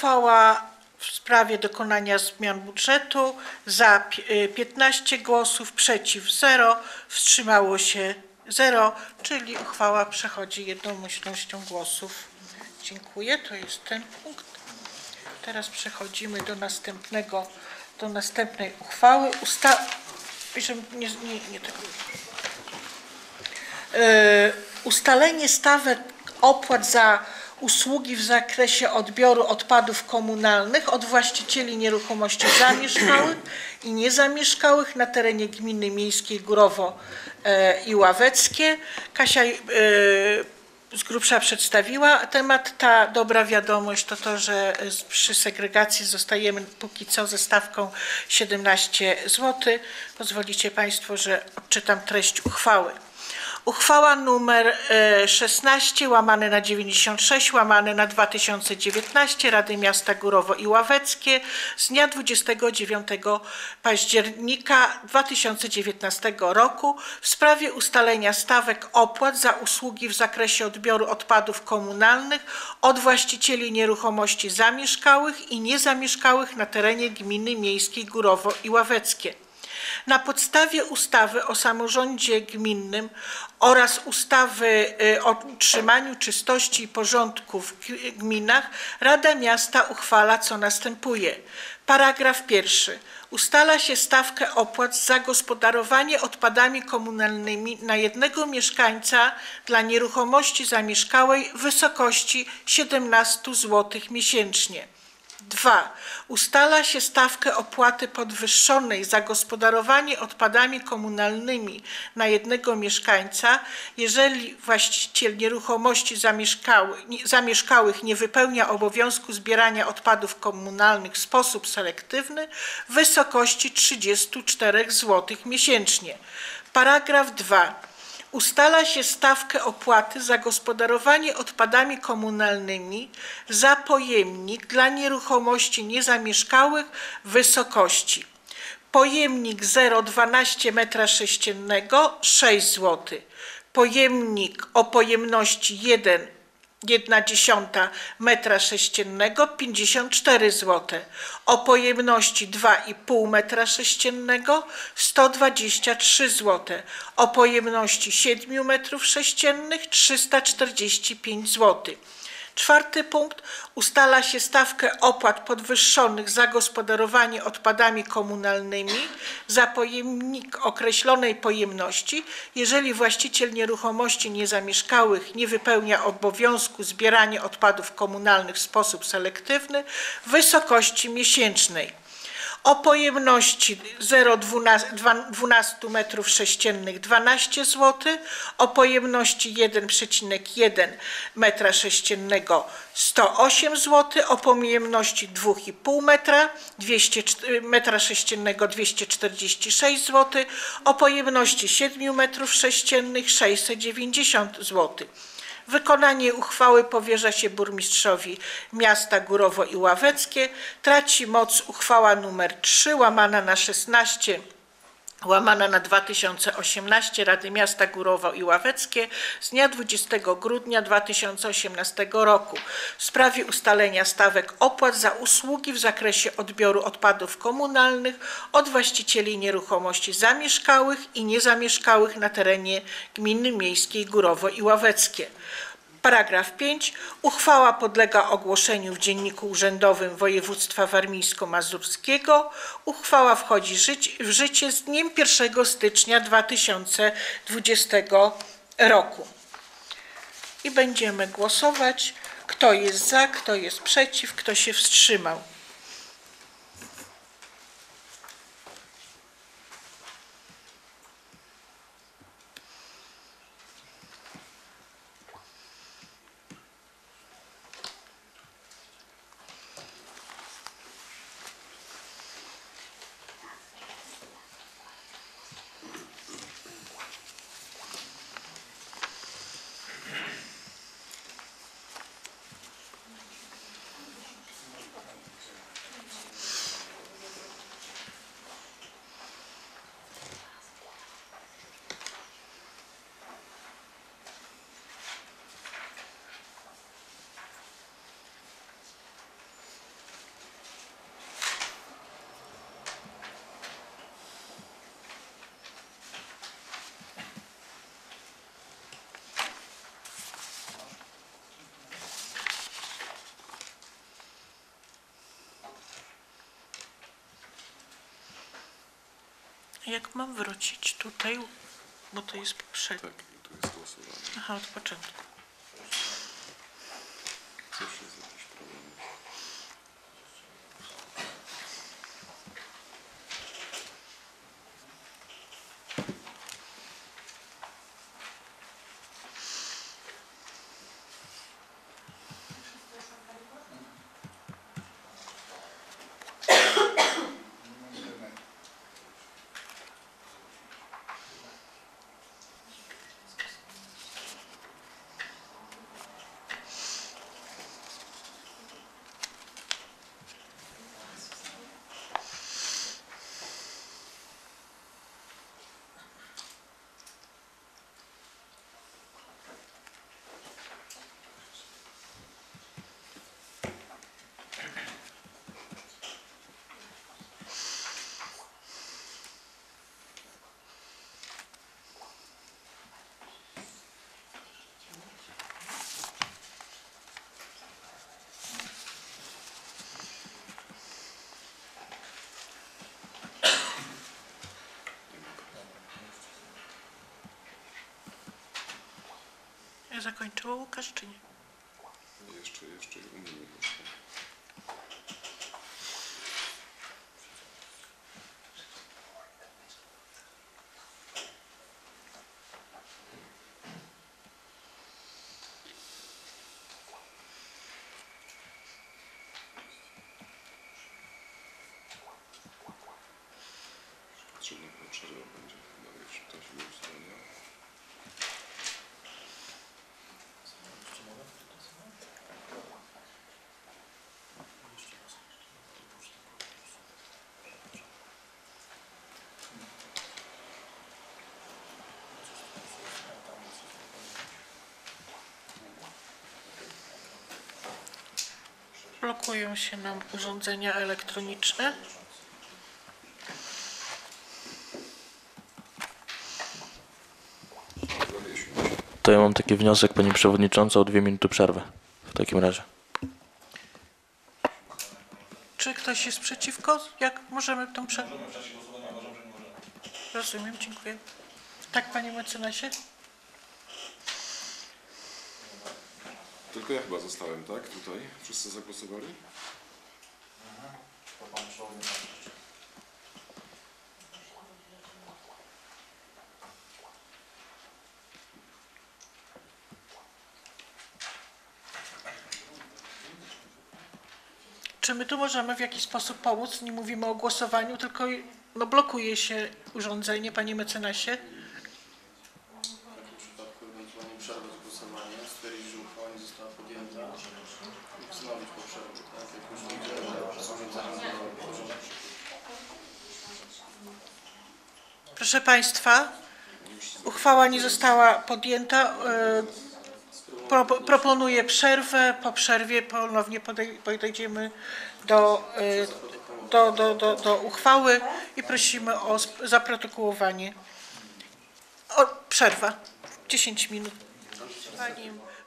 Uchwała w sprawie dokonania zmian budżetu za pi- y, 15 głosów, przeciw 0, wstrzymało się 0, czyli uchwała przechodzi jednomyślnością głosów. Dziękuję, to jest ten punkt. Teraz przechodzimy do następnego, do następnej uchwały. Usta... Nie, nie, nie tego. E, ustalenie stawek opłat za usługi w zakresie odbioru odpadów komunalnych od właścicieli nieruchomości zamieszkałych i niezamieszkałych na terenie gminy miejskiej Górowo e, i Ławeckie. Kasia e, z grubsza przedstawiła temat. Ta dobra wiadomość to to, że przy segregacji zostajemy póki co ze stawką 17 zł. Pozwolicie Państwo, że odczytam treść uchwały. Uchwała e, 16 łamane na 96 łamane na 2019 Rady Miasta Górowo i Ławeckie z dnia 29 października 2019 roku w sprawie ustalenia stawek opłat za usługi w zakresie odbioru odpadów komunalnych od właścicieli nieruchomości zamieszkałych i niezamieszkałych na terenie gminy miejskiej Górowo i Ławeckie. Na podstawie ustawy o samorządzie gminnym oraz ustawy y, o utrzymaniu czystości i porządku w gminach Rada Miasta uchwala co następuje. Paragraf pierwszy. Ustala się stawkę opłat za gospodarowanie odpadami komunalnymi na jednego mieszkańca dla nieruchomości zamieszkałej w wysokości 17 zł miesięcznie. 2. Ustala się stawkę opłaty podwyższonej za gospodarowanie odpadami komunalnymi na jednego mieszkańca, jeżeli właściciel nieruchomości zamieszkały, zamieszkałych nie wypełnia obowiązku zbierania odpadów komunalnych w sposób selektywny w wysokości 34 zł miesięcznie. Paragraf 2. Ustala się stawkę opłaty za gospodarowanie odpadami komunalnymi za pojemnik dla nieruchomości niezamieszkałych w wysokości. Pojemnik 0,12 m3 6 zł, pojemnik o pojemności 1 1 dziesiąta metra sześciennego 54 zł, o pojemności 2,5 metra sześciennego 123 zł, o pojemności 7 metrów sześciennych 345 zł. Czwarty punkt. Ustala się stawkę opłat podwyższonych za gospodarowanie odpadami komunalnymi za pojemnik określonej pojemności, jeżeli właściciel nieruchomości niezamieszkałych nie wypełnia obowiązku zbierania odpadów komunalnych w sposób selektywny w wysokości miesięcznej o pojemności 0,12 metrów sześciennych 12 zł, o pojemności 1,1 metra sześciennego 108 zł, o pojemności 2,5 metra 200, metra sześciennego 246 zł, o pojemności 7 metrów sześciennych 690 zł. Wykonanie uchwały powierza się burmistrzowi miasta Górowo i Ławeckie. Traci moc uchwała numer 3 łamana na 16 łamana na 2018 Rady Miasta Górowo i Ławeckie z dnia 20 grudnia 2018 roku w sprawie ustalenia stawek opłat za usługi w zakresie odbioru odpadów komunalnych od właścicieli nieruchomości zamieszkałych i niezamieszkałych na terenie gminy miejskiej Górowo i Ławeckie. Paragraf 5. Uchwała podlega ogłoszeniu w Dzienniku Urzędowym Województwa Warmińsko-Mazurskiego. Uchwała wchodzi w życie z dniem 1 stycznia 2020 roku. I będziemy głosować, kto jest za, kto jest przeciw, kto się wstrzymał. Jak mam wrócić tutaj, bo to jest poprzednie. Tak, tu jest głosowanie. Aha, od początku. Zakończyło, Łukasz, czy nie? Jeszcze, jeszcze u mnie nie wyszło. Potrzebna była przerwa będzie chyba już ktoś był w stronie. Blokują się nam urządzenia elektroniczne. To ja mam taki wniosek, Pani Przewodnicząca, o dwie minuty przerwy. W takim razie. Czy ktoś jest przeciwko? Jak możemy tą przerwę? Rozumiem, dziękuję. Tak, panie mecenasie? Tylko ja chyba zostałem, tak? Tutaj. Wszyscy zagłosowali? Czy my tu możemy w jakiś sposób pomóc? Nie mówimy o głosowaniu, tylko no, blokuje się urządzenie, panie mecenasie. W przypadku ewentualnie przerwy z głosowaniem stwierdzić, że uchwała nie została podjęta, wznowić po przerwie, tak? Jak już widzę, że zarządzanie Proszę państwa, uchwała nie została podjęta. e, Pro, proponuję przerwę. Po przerwie ponownie podej- podejdziemy do, e, do, do, do, do uchwały i prosimy o zaprotokołowanie. O, przerwa. 10 minut.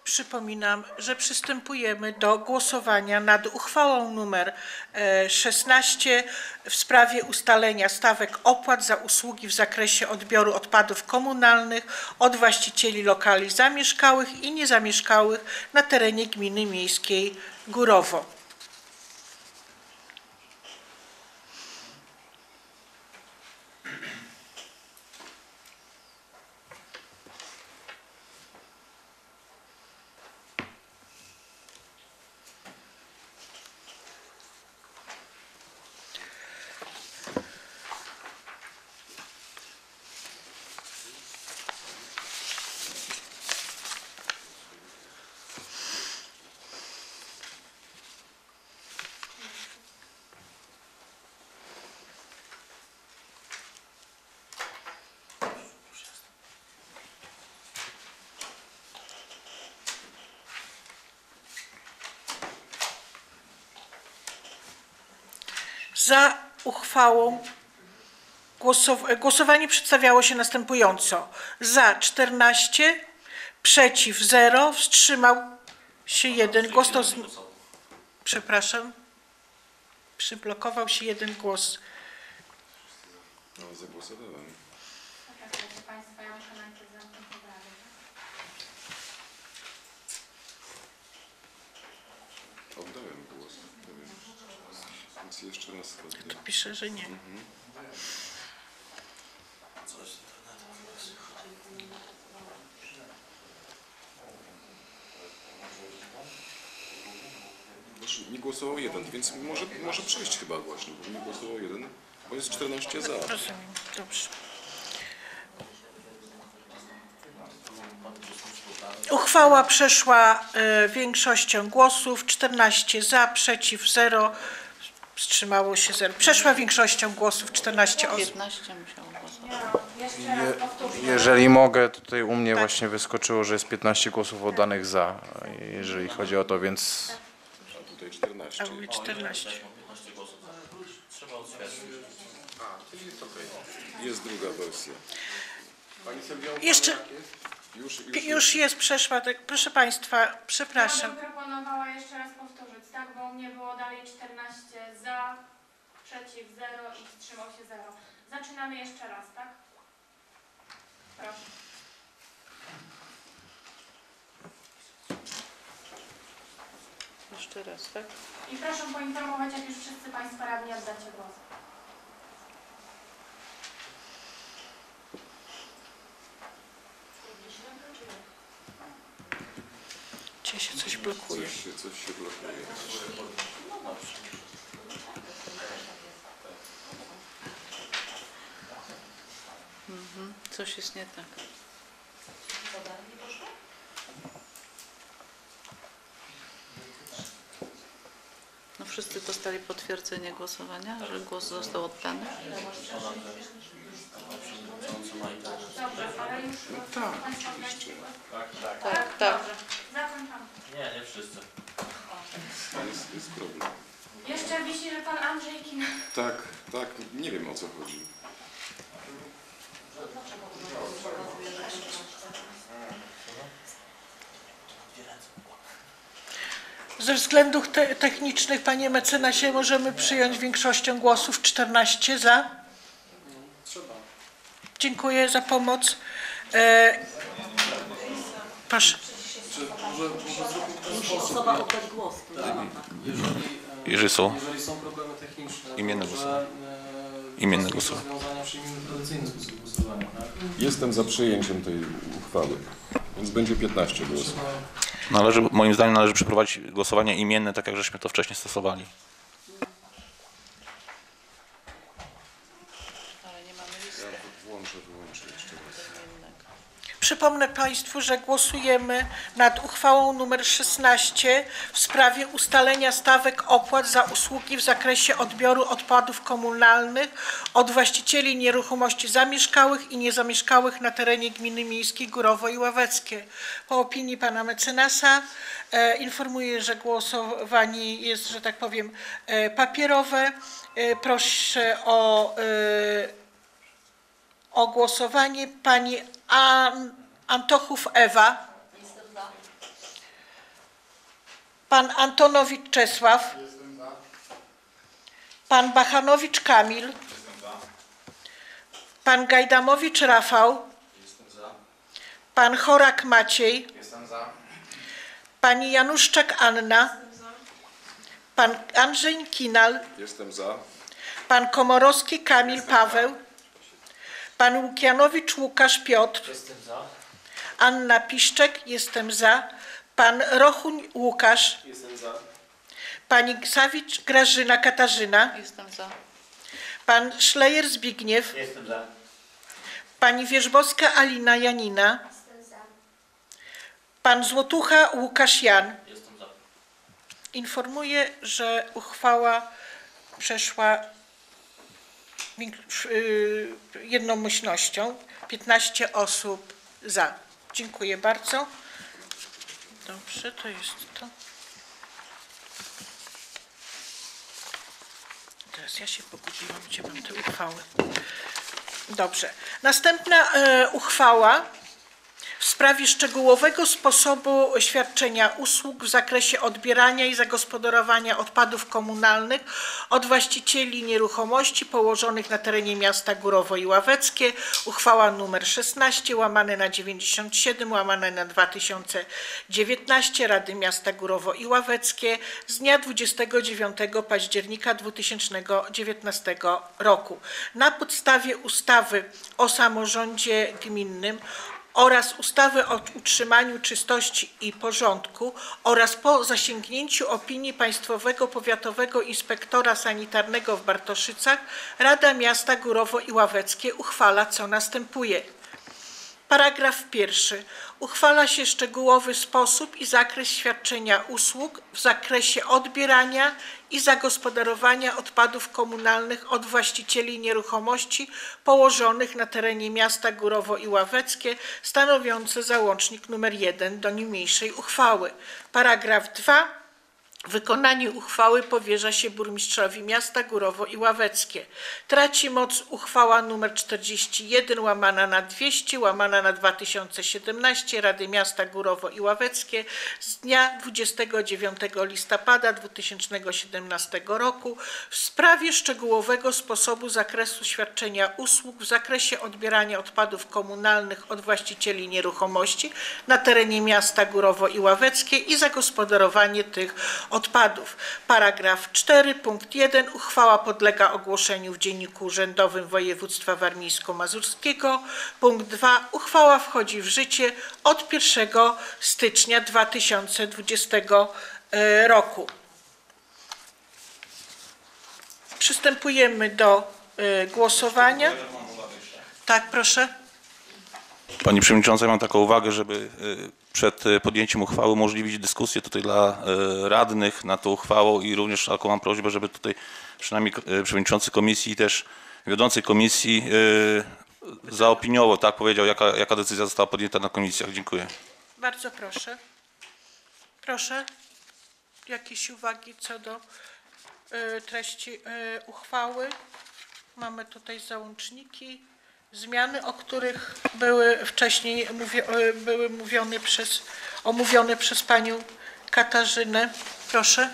Przypominam, że przystępujemy do głosowania nad uchwałą e, 16 w sprawie ustalenia stawek opłat za usługi w zakresie odbioru odpadów komunalnych od właścicieli lokali zamieszkałych i niezamieszkałych na terenie gminy miejskiej Górowo. Za uchwałą głosow- głosowanie przedstawiało się następująco. Za 14, przeciw 0, wstrzymał się jeden głos. To. Przepraszam. Przyblokował się jeden głos. No, zagłosowałem. Tak, proszę Państwa, ja muszę najpierw zamknąć obrady. Oddałem głos. Nie wiem. Jeszcze raz chyba. Pisze, że nie. Może nie głosował jeden, więc może, może przejść chyba właśnie, bo nie głosował jeden, bo jest 14 za. Rozumiem. Dobrze. Uchwała przeszła e, większością głosów. 14 za, przeciw 0. Wstrzymało się 0. Przeszła większością głosów 14 osób. 15 musiało głosować. Powtórzę. Jeżeli mogę, tutaj u mnie właśnie wyskoczyło, że jest 15 głosów oddanych za, jeżeli chodzi o to, więc A tutaj 14. A mówię 14. Jest druga wersja. Jeszcze już, już, już jest przeszła, tak, proszę Państwa, przepraszam. Ja proponowała jeszcze raz powtórzyć, tak, bo u mnie było dalej 14 za, przeciw 0 i wstrzymał się 0. Zaczynamy jeszcze raz, tak? Proszę. Jeszcze raz, tak? I proszę poinformować, jak już wszyscy Państwo radni oddacie głos. Blokuje? Coś, się- coś się blokuje. Mhm. Coś jest nie tak. Wszyscy dostali potwierdzenie głosowania, że głos został oddany? Dobrze, ale już tak, głos? Tak, tak. Nie, nie wszyscy. Jest, jest problem. Jeszcze wisi, że Pan Andrzej Kina. Tak, tak, nie wiem o co chodzi. Ze względów te technicznych, panie mecenasie, możemy przyjąć większością głosów 14 za. Trzeba. Dziękuję za pomoc. E, proszę. Czy może, może zróbmy w ten Musi sposób? osoba oddać głos. Jeżeli, Jeżeli są. jeżeli są problemy techniczne, Imienne to Imienne głosowanie. Jestem za przyjęciem tej uchwały, więc będzie 15 głosów. Należy, moim zdaniem należy przeprowadzić głosowanie imienne, tak jak żeśmy to wcześniej stosowali. Ale nie mamy listy. Włączę, wyłączę jeszcze raz. Przypomnę Państwu, że głosujemy nad uchwałą nr 16 w sprawie ustalenia stawek opłat za usługi w zakresie odbioru odpadów komunalnych od właścicieli nieruchomości zamieszkałych i niezamieszkałych na terenie gminy miejskiej Górowo i Ławeckie. Po opinii pana mecenasa e, informuję, że głosowanie jest, że tak powiem, e, papierowe. E, proszę o e, o głosowanie pani An Antochów Ewa. Pan Antonowicz Czesław. Pan Bachanowicz Kamil. Pan Gajdamowicz Rafał. Pan Chorak Maciej. Pani Januszczak Anna. Pan Andrzej Kinal. Jestem za. Pan Komorowski Kamil Paweł. Pan Łukianowicz Łukasz Piotr. Jestem za. Anna Piszczek, jestem za. Pan Rochuń Łukasz. Jestem za. Pani Gsawicz Grażyna Katarzyna. Jestem za. Pan Szlejer Zbigniew. Jestem za. Pani Wierzbowska Alina Janina. Pan Złotucha Łukasz Jan. Jestem za. Informuję, że uchwała przeszła jednomyślnością. 15 osób za. Dziękuję bardzo. Dobrze, to jest to. Teraz ja się pogubiłam, gdzie mam te uchwały. Dobrze. Następna e, uchwała w sprawie szczegółowego sposobu świadczenia usług w zakresie odbierania i zagospodarowania odpadów komunalnych od właścicieli nieruchomości położonych na terenie miasta Górowo i Ławeckie. Uchwała nr 16 łamane na 97 łamane na 2019 Rady Miasta Górowo i Ławeckie z dnia 29 października 2019 roku. Na podstawie ustawy o samorządzie gminnym oraz ustawy o utrzymaniu czystości i porządku oraz po zasięgnięciu opinii Państwowego Powiatowego Inspektora Sanitarnego w Bartoszycach Rada Miasta Górowo i Ławeckie uchwala co następuje. Paragraf pierwszy. Uchwala się szczegółowy sposób i zakres świadczenia usług w zakresie odbierania i zagospodarowania odpadów komunalnych od właścicieli nieruchomości położonych na terenie miasta Górowo i Ławeckie, stanowiący załącznik nr 1 do niniejszej uchwały. Paragraf 2. Wykonanie uchwały powierza się burmistrzowi miasta Górowo i Ławeckie. Traci moc uchwała nr 41 łamana na 200 łamana na 2017 Rady Miasta Górowo i Ławeckie z dnia 29 listopada 2017 roku w sprawie szczegółowego sposobu zakresu świadczenia usług w zakresie odbierania odpadów komunalnych od właścicieli nieruchomości na terenie miasta Górowo i Ławeckie i zagospodarowanie tych odpadów. Paragraf 4 punkt 1. Uchwała podlega ogłoszeniu w Dzienniku Urzędowym Województwa Warmińsko-Mazurskiego. Punkt 2. Uchwała wchodzi w życie od 1 stycznia 2020 e, roku. Przystępujemy do e, głosowania. Tak, proszę. Pani Przewodnicząca, ja mam taką uwagę, żeby y, przed y, podjęciem uchwały umożliwić dyskusję tutaj dla y, radnych nad tą uchwałą i również taką mam prośbę, żeby tutaj przynajmniej y, Przewodniczący Komisji i też wiodącej Komisji zaopiniował, tak powiedział, jaka, jaka decyzja została podjęta na komisjach. Dziękuję. Bardzo proszę. Proszę. Jakieś uwagi co do treści uchwały? Mamy tutaj załączniki, zmiany, o których były wcześniej mówi, y, były mówione przez, omówione przez panią Katarzynę. Proszę.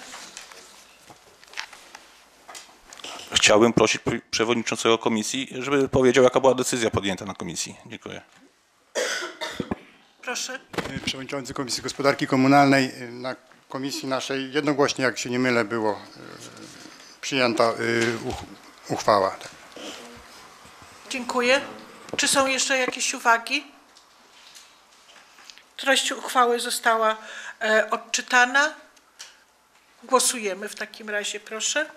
Chciałbym prosić Przewodniczącego Komisji, żeby powiedział, jaka była decyzja podjęta na Komisji. Dziękuję. Proszę. Przewodniczący Komisji Gospodarki Komunalnej y, na komisji naszej jednogłośnie, jak się nie mylę, było y, przyjęta y, uch- uchwała. Dziękuję. Czy są jeszcze jakieś uwagi? Treść uchwały została e, odczytana. Głosujemy w takim razie, proszę.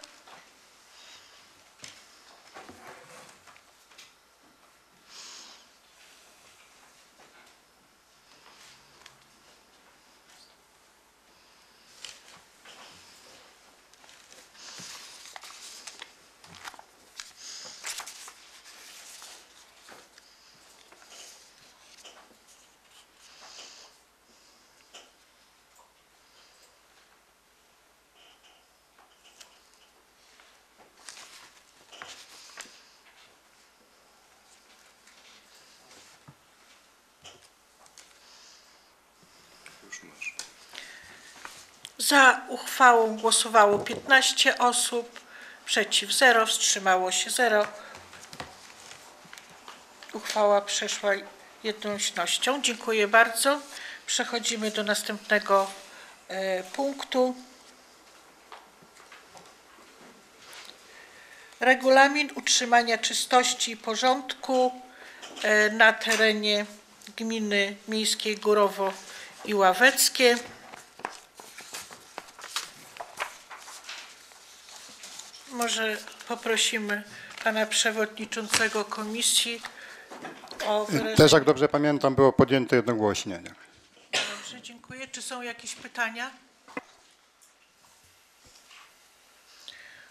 Za uchwałą głosowało 15 osób, przeciw 0, wstrzymało się 0. Uchwała przeszła jednomyślnością. Dziękuję bardzo. Przechodzimy do następnego e, punktu. Regulamin utrzymania czystości i porządku e, na terenie gminy miejskiej Górowo i Ławeckie. Może poprosimy pana przewodniczącego komisji o wyrażenie. Też jak dobrze pamiętam, było podjęte jednogłośnie. nie? Dobrze, dziękuję. Czy są jakieś pytania?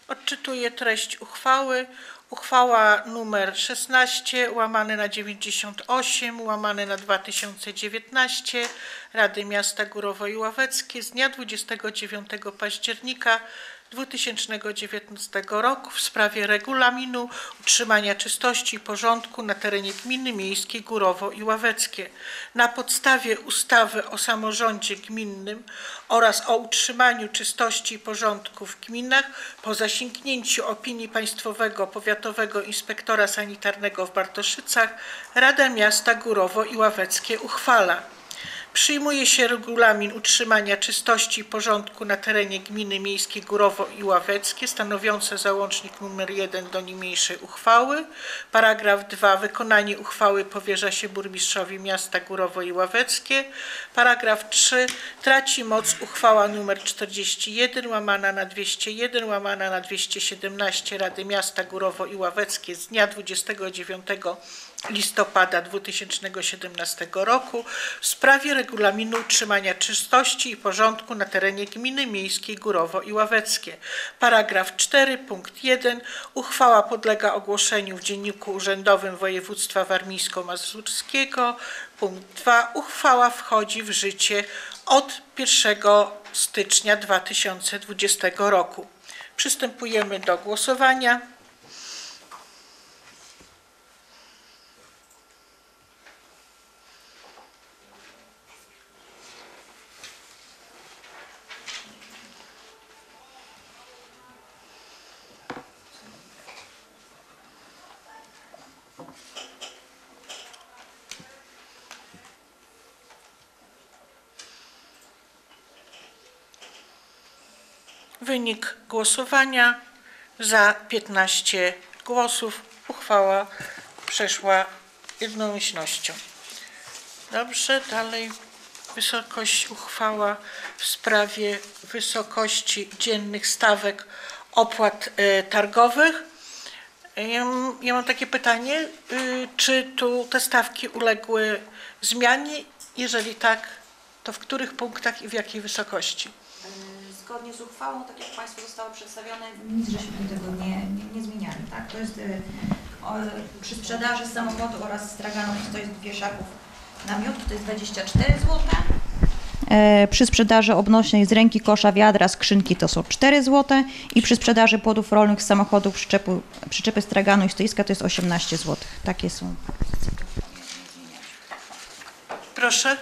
Odczytuję treść uchwały. Uchwała numer 16 łamane na 98 łamane na 2019 Rady Miasta Górowo i Ławeckie z dnia 29 października 2019 roku w sprawie regulaminu utrzymania czystości i porządku na terenie gminy miejskiej Górowo i Ławeckie. Na podstawie ustawy o samorządzie gminnym oraz o utrzymaniu czystości i porządku w gminach po zasięgnięciu opinii Państwowego Powiatowego Inspektora Sanitarnego w Bartoszycach Rada Miasta Górowo i Ławeckie uchwala. Przyjmuje się regulamin utrzymania czystości i porządku na terenie gminy miejskiej Górowo i Ławeckie, stanowiący załącznik nr 1 do niniejszej uchwały. Paragraf 2. Wykonanie uchwały powierza się burmistrzowi miasta Górowo i Ławeckie. Paragraf 3. Traci moc uchwała nr 41 łamana na 201 łamana na 217 Rady Miasta Górowo i Ławeckie z dnia 29 listopada 2017 roku w sprawie regulaminu utrzymania czystości i porządku na terenie gminy miejskiej Górowo i Ławeckie. Paragraf 4 punkt 1. Uchwała podlega ogłoszeniu w Dzienniku Urzędowym Województwa Warmińsko-Mazurskiego. Punkt 2. Uchwała wchodzi w życie od 1 stycznia 2020 roku. Przystępujemy do głosowania. Wynik głosowania za 15 głosów. Uchwała przeszła jednomyślnością. Dobrze, dalej wysokość uchwała w sprawie wysokości dziennych stawek opłat e, targowych. Ja, ja mam takie pytanie, y, czy tu te stawki uległy zmianie? Jeżeli tak, to w których punktach i w jakiej wysokości? Zgodnie z uchwałą, tak jak Państwu zostało przedstawione, nic żeśmy tego nie, nie, nie zmieniali, tak? To jest y, o, przy sprzedaży samochodu oraz straganów to jest wieszaków namiotu, to jest 24 zł. E, Przy sprzedaży obnośnej z ręki kosza wiadra, skrzynki to są 4 zł i przy sprzedaży płodów rolnych z samochodu, przyczepu, przyczepy straganu i stoiska to jest 18 zł. Takie są. Proszę.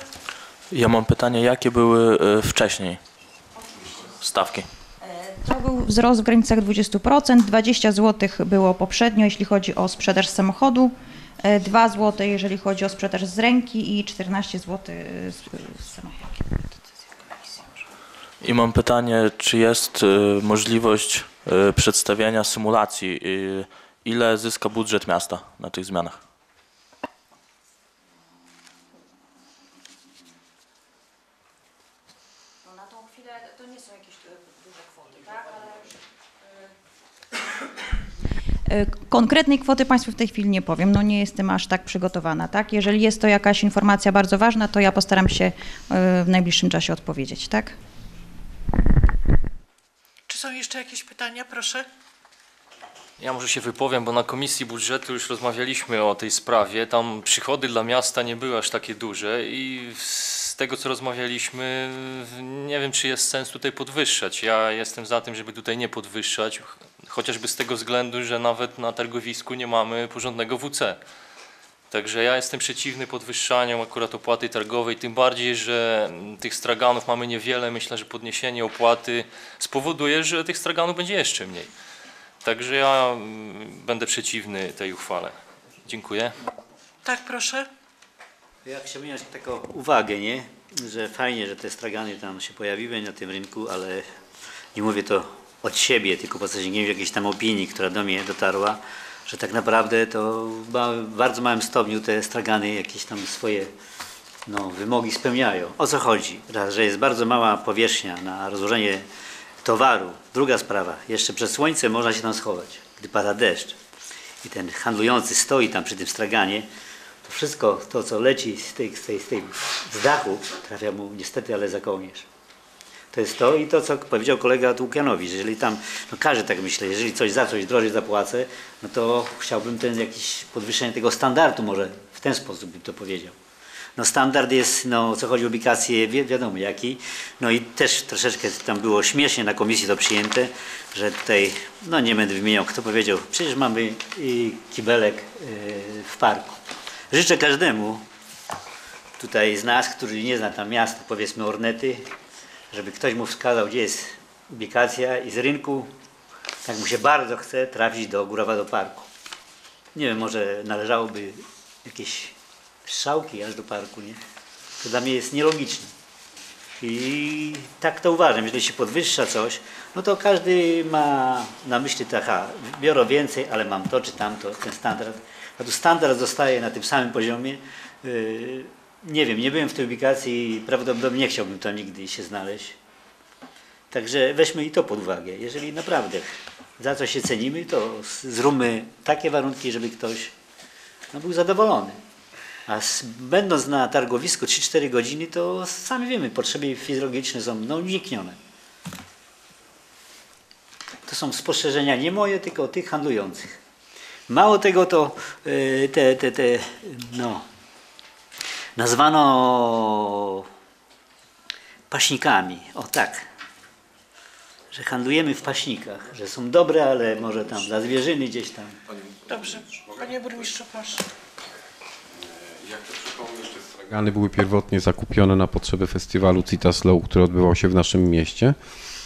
Ja mam pytanie, jakie były e, wcześniej stawki? To był wzrost w granicach 20%, 20 zł było poprzednio, jeśli chodzi o sprzedaż samochodu, e, 2 zł, jeżeli chodzi o sprzedaż z ręki i 14 zł z, z samochodu. I mam pytanie, czy jest e, możliwość e, przedstawiania symulacji, e, ile zyska budżet miasta na tych zmianach? No na tą chwilę to nie są jakieś duże kwoty, tak? E, Konkretnej kwoty Państwu w tej chwili nie powiem, no nie jestem aż tak przygotowana, tak? Jeżeli jest to jakaś informacja bardzo ważna, to ja postaram się e, w najbliższym czasie odpowiedzieć, tak? Czy są jeszcze jakieś pytania? Proszę. Ja może się wypowiem, bo na komisji budżetu już rozmawialiśmy o tej sprawie. Tam przychody dla miasta nie były aż takie duże i tego co rozmawialiśmy, nie wiem czy jest sens tutaj podwyższać. Ja jestem za tym, żeby tutaj nie podwyższać, ch- chociażby z tego względu, że nawet na targowisku nie mamy porządnego WC. Także ja jestem przeciwny podwyższaniu akurat opłaty targowej, tym bardziej, że mm, tych straganów mamy niewiele. Myślę, że podniesienie opłaty spowoduje, że tych straganów będzie jeszcze mniej. Także ja mm, będę przeciwny tej uchwale. Dziękuję. Tak, proszę. Ja chciałbym mieć taką uwagę, nie? że fajnie, że te stragany tam się pojawiły na tym rynku, ale nie mówię to od siebie, tylko po zasięgnięciu jakiejś tam opinii, która do mnie dotarła, że tak naprawdę to w bardzo małym stopniu te stragany jakieś tam swoje no, wymogi spełniają. O co chodzi? Raz, że jest bardzo mała powierzchnia na rozłożenie towaru. Druga sprawa, jeszcze przed słońcem można się tam schować, gdy pada deszcz i ten handlujący stoi tam przy tym straganie, wszystko to, co leci z, tej, z, tej, z, tej, z dachu, trafia mu niestety, ale za kołnierz. To jest to i to, co powiedział kolega Łukianowicz. Jeżeli tam, no każdy tak myślę, jeżeli coś za coś drożej zapłacę, no to chciałbym ten jakiś podwyższenie tego standardu może w ten sposób bym to powiedział. No standard jest, no co chodzi o ubikację, wi wiadomo jaki. No i też troszeczkę tam było śmiesznie na komisji to przyjęte, że tutaj, no nie będę wymieniał, kto powiedział, przecież mamy kibelek y, w parku. Życzę każdemu tutaj z nas, który nie zna tam miasta, powiedzmy Ornety, żeby ktoś mu wskazał, gdzie jest ubikacja i z rynku, tak mu się bardzo chce, trafić do Górowa do parku. Nie wiem, może należałoby jakieś strzałki aż do parku, nie? To dla mnie jest nielogiczne. I tak to uważam, jeżeli się podwyższa coś, no to każdy ma na myśli, aha, biorę więcej, ale mam to czy tamto, ten standard. Tu standard zostaje na tym samym poziomie. Yy, nie wiem, nie byłem w tej ubikacji i prawdopodobnie nie chciałbym tam nigdy się znaleźć. Także weźmy i to pod uwagę. Jeżeli naprawdę za co się cenimy, to zróbmy takie warunki, żeby ktoś no, był zadowolony. A będąc na targowisku 3-4 godziny, to sami wiemy, potrzeby fizjologiczne są no, uniknione. To są spostrzeżenia nie moje, tylko tych handlujących. Mało tego, to y, te, te, te no, nazwano paśnikami. O tak. Że handlujemy w paśnikach, że są dobre, ale może tam dla zwierzyny gdzieś tam. Dobrze. Panie burmistrzu, proszę. Jak to przypomnieć, te stragany były pierwotnie zakupione na potrzeby festiwalu Citaslow, który odbywał się w naszym mieście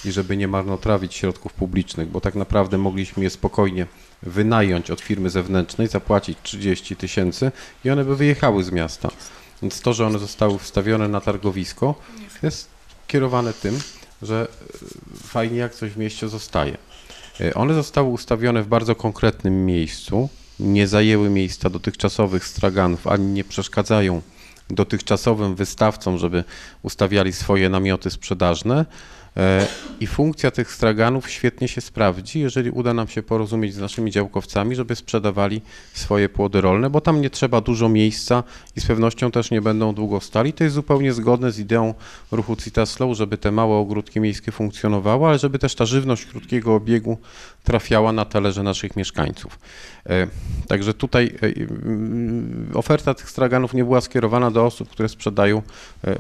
i żeby nie marnotrawić środków publicznych, bo tak naprawdę mogliśmy je spokojnie wynająć od firmy zewnętrznej, zapłacić 30 tysięcy i one by wyjechały z miasta. Więc to, że one zostały wstawione na targowisko jest kierowane tym, że e, fajnie jak coś w mieście zostaje. E, One zostały ustawione w bardzo konkretnym miejscu, nie zajęły miejsca dotychczasowych straganów, ani nie przeszkadzają dotychczasowym wystawcom, żeby ustawiali swoje namioty sprzedażne. E, I funkcja tych straganów świetnie się sprawdzi, jeżeli uda nam się porozumieć z naszymi działkowcami, żeby sprzedawali swoje płody rolne, bo tam nie trzeba dużo miejsca i z pewnością też nie będą długo stali. To jest zupełnie zgodne z ideą ruchu Citaslow, żeby te małe ogródki miejskie funkcjonowały, ale żeby też ta żywność krótkiego obiegu trafiała na talerze naszych mieszkańców. E, Także tutaj e, mm, oferta tych straganów nie była skierowana do osób, które sprzedają e,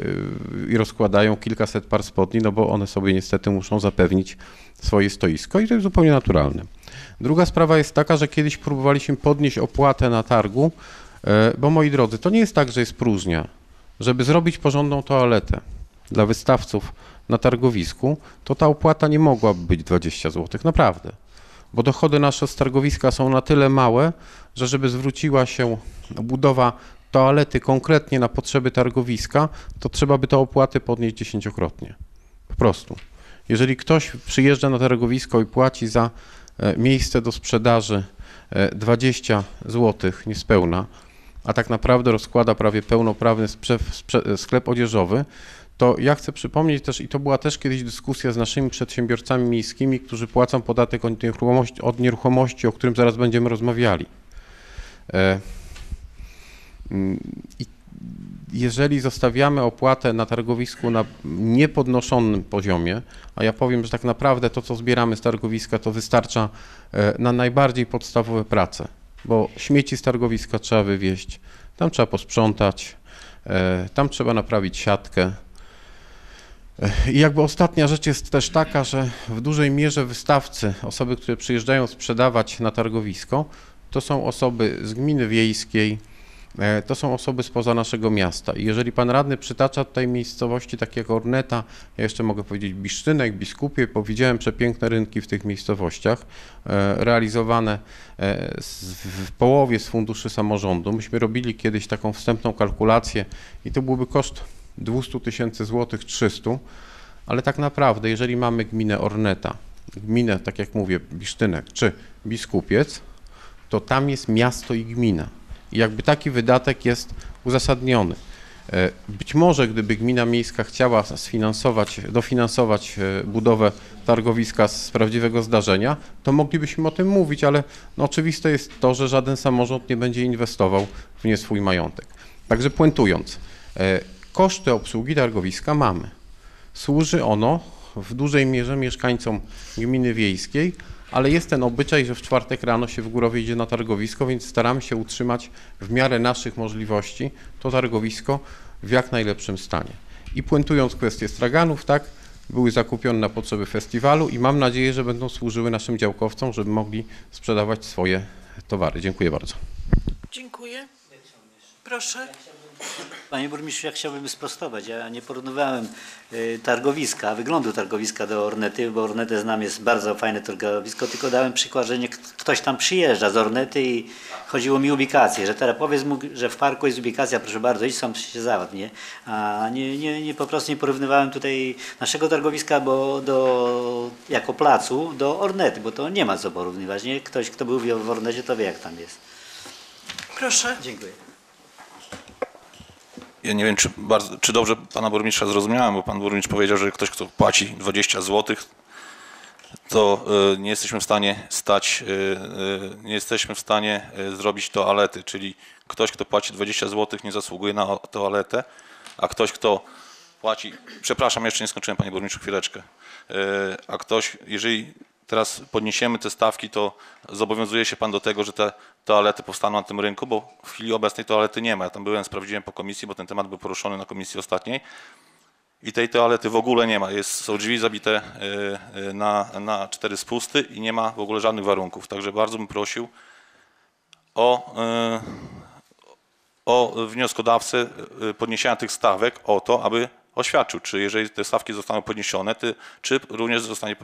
i rozkładają kilkaset par spodni, no bo one sobie niestety muszą zapewnić swoje stoisko i to jest zupełnie naturalne. Druga sprawa jest taka, że kiedyś próbowaliśmy podnieść opłatę na targu, bo moi drodzy, to nie jest tak, że jest próżnia. Żeby zrobić porządną toaletę dla wystawców na targowisku, to ta opłata nie mogłaby być 20 zł, naprawdę bo dochody nasze z targowiska są na tyle małe, że żeby zwróciła się budowa toalety konkretnie na potrzeby targowiska, to trzeba by te opłaty podnieść dziesięciokrotnie. Po prostu. Jeżeli ktoś przyjeżdża na targowisko i płaci za e, miejsce do sprzedaży e, 20 zł niespełna, a tak naprawdę rozkłada prawie pełnoprawny sklep odzieżowy, to ja chcę przypomnieć też, i to była też kiedyś dyskusja z naszymi przedsiębiorcami miejskimi, którzy płacą podatek od nieruchomości, od nieruchomości o którym zaraz będziemy rozmawiali. E, mm, I jeżeli zostawiamy opłatę na targowisku na niepodnoszonym poziomie, a ja powiem, że tak naprawdę to, co zbieramy z targowiska, to wystarcza e, na najbardziej podstawowe prace, bo śmieci z targowiska trzeba wywieźć, tam trzeba posprzątać, e, tam trzeba naprawić siatkę. I jakby ostatnia rzecz jest też taka, że w dużej mierze wystawcy, osoby, które przyjeżdżają sprzedawać na targowisko, to są osoby z gminy wiejskiej, e, to są osoby spoza naszego miasta. I jeżeli pan radny przytacza tutaj miejscowości takie jak Orneta, ja jeszcze mogę powiedzieć Bisztynek, Biskupie, bo widziałem przepiękne rynki w tych miejscowościach, e, realizowane e, w połowie z funduszy samorządu. Myśmy robili kiedyś taką wstępną kalkulację i to byłby koszt 200 tysięcy złotych, 300, ale tak naprawdę, jeżeli mamy gminę Orneta, gminę, tak jak mówię, Bisztynek czy Biskupiec, to tam jest miasto i gmina. I jakby taki wydatek jest uzasadniony. E, Być może gdyby gmina miejska chciała sfinansować, dofinansować e, budowę targowiska z prawdziwego zdarzenia, to moglibyśmy o tym mówić, ale no oczywiste jest to, że żaden samorząd nie będzie inwestował w nie swój majątek. Także puentując, e, koszty obsługi targowiska mamy. Służy ono w dużej mierze mieszkańcom gminy wiejskiej, ale jest ten obyczaj, że w czwartek rano się w Górowie idzie na targowisko, więc staramy się utrzymać w miarę naszych możliwości to targowisko w jak najlepszym stanie. I puentując kwestię straganów, tak, były zakupione na potrzeby festiwalu i mam nadzieję, że będą służyły naszym działkowcom, żeby mogli sprzedawać swoje towary. Dziękuję bardzo. Dziękuję. Proszę. Panie burmistrzu, ja chciałbym sprostować. Ja nie porównywałem y, targowiska, wyglądu targowiska do Ornety, bo Ornetę znam, jest bardzo fajne targowisko, tylko dałem przykład, że nie, ktoś tam przyjeżdża z Ornety i chodziło mi o ubikację, że teraz powiedz mu, że w parku jest ubikacja, proszę bardzo, idź sam się załatw, nie? A nie, nie, nie po prostu nie porównywałem tutaj naszego targowiska bo do, jako placu do Ornety, bo to nie ma co porównywać, nie? Ktoś, kto był w Ornecie, to wie jak tam jest. Proszę. Dziękuję. Ja nie wiem, czy, bardzo, czy dobrze pana burmistrza zrozumiałem, bo pan burmistrz powiedział, że ktoś, kto płaci 20 zł, to y, nie jesteśmy w stanie stać, y, y, nie jesteśmy w stanie zrobić toalety, czyli ktoś, kto płaci 20 zł nie zasługuje na toaletę, a ktoś, kto płaci, przepraszam, jeszcze nie skończyłem panie burmistrzu, chwileczkę, a ktoś, jeżeli teraz podniesiemy te stawki, to zobowiązuje się pan do tego, że te toalety powstaną na tym rynku, bo w chwili obecnej toalety nie ma. Ja tam byłem, sprawdziłem po komisji, bo ten temat był poruszony na komisji ostatniej. I tej toalety w ogóle nie ma. Jest, są drzwi zabite y, y, na, na cztery spusty i nie ma w ogóle żadnych warunków. Także bardzo bym prosił o, y, o wnioskodawcę podniesienia tych stawek o to, aby oświadczył, czy jeżeli te stawki zostaną podniesione, czy również zostanie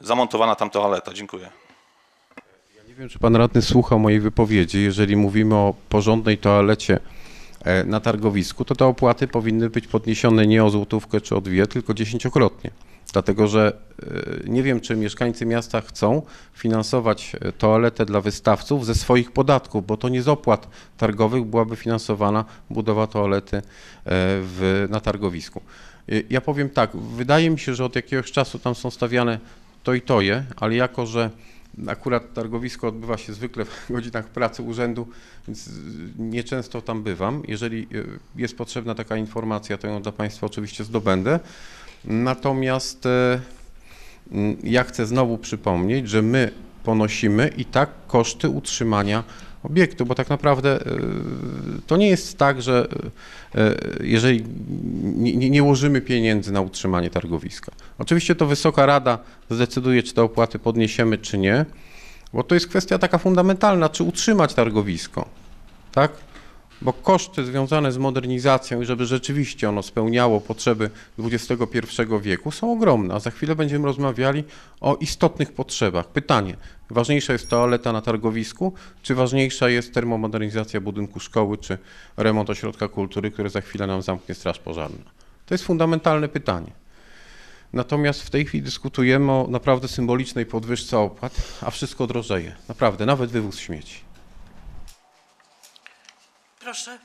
zamontowana tam toaleta. Dziękuję. Nie wiem, czy pan radny słuchał mojej wypowiedzi. Jeżeli mówimy o porządnej toalecie e, na targowisku, to te opłaty powinny być podniesione nie o złotówkę czy o dwie, tylko dziesięciokrotnie. Dlatego, że e, nie wiem, czy mieszkańcy miasta chcą finansować e, toaletę dla wystawców ze swoich podatków, bo to nie z opłat targowych byłaby finansowana budowa toalety w, na targowisku. Ja powiem tak, wydaje mi się, że od jakiegoś czasu tam są stawiane to i toje, ale jako, że akurat targowisko odbywa się zwykle w godzinach pracy urzędu, więc nieczęsto tam bywam. Jeżeli y, jest potrzebna taka informacja, to ją dla Państwa oczywiście zdobędę. Natomiast e, mm, ja chcę znowu przypomnieć, że my ponosimy i tak koszty utrzymania obiektu, bo tak naprawdę e, to nie jest tak, że e, jeżeli nie, nie- nie łożymy pieniędzy na utrzymanie targowiska. Oczywiście to Wysoka Rada zdecyduje, czy te opłaty podniesiemy, czy nie, bo to jest kwestia taka fundamentalna, czy utrzymać targowisko, tak? Bo koszty związane z modernizacją i żeby rzeczywiście ono spełniało potrzeby XXI wieku są ogromne, a za chwilę będziemy rozmawiali o istotnych potrzebach. Pytanie, ważniejsza jest toaleta na targowisku, czy ważniejsza jest termomodernizacja budynku szkoły, czy remont ośrodka kultury, który za chwilę nam zamknie straż pożarna? To jest fundamentalne pytanie. Natomiast w tej chwili dyskutujemy o naprawdę symbolicznej podwyżce opłat, a wszystko drożeje. Naprawdę, nawet wywóz śmieci. Proszę.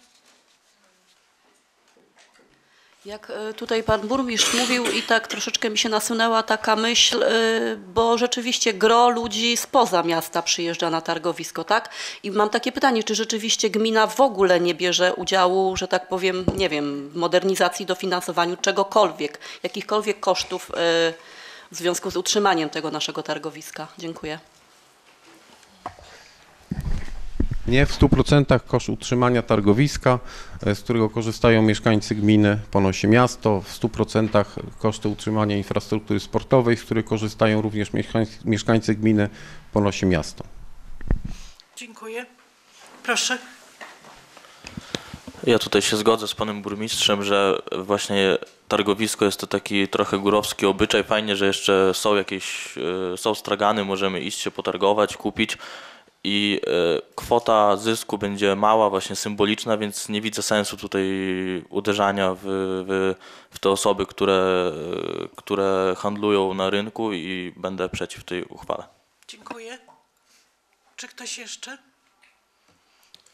Jak e, tutaj pan burmistrz mówił i tak troszeczkę mi się nasunęła taka myśl, e, bo rzeczywiście gro ludzi spoza miasta przyjeżdża na targowisko, tak? I mam takie pytanie, czy rzeczywiście gmina w ogóle nie bierze udziału, że tak powiem, nie wiem, w modernizacji, dofinansowaniu czegokolwiek, jakichkolwiek kosztów e, w związku z utrzymaniem tego naszego targowiska? Dziękuję. Nie w 100% koszt utrzymania targowiska, e, z którego korzystają mieszkańcy gminy, ponosi miasto. W 100% koszty utrzymania infrastruktury sportowej, z której korzystają również mieszkańcy, mieszkańcy gminy, ponosi miasto. Dziękuję. Proszę. Ja tutaj się zgodzę z panem burmistrzem, że właśnie targowisko jest to taki trochę górowski obyczaj. Fajnie, że jeszcze są jakieś, e, są stragany, możemy iść się potargować, kupić i e, kwota zysku będzie mała, właśnie symboliczna, więc nie widzę sensu tutaj uderzania w, w, w te osoby, które, które handlują na rynku i będę przeciw tej uchwale. Dziękuję. Czy ktoś jeszcze?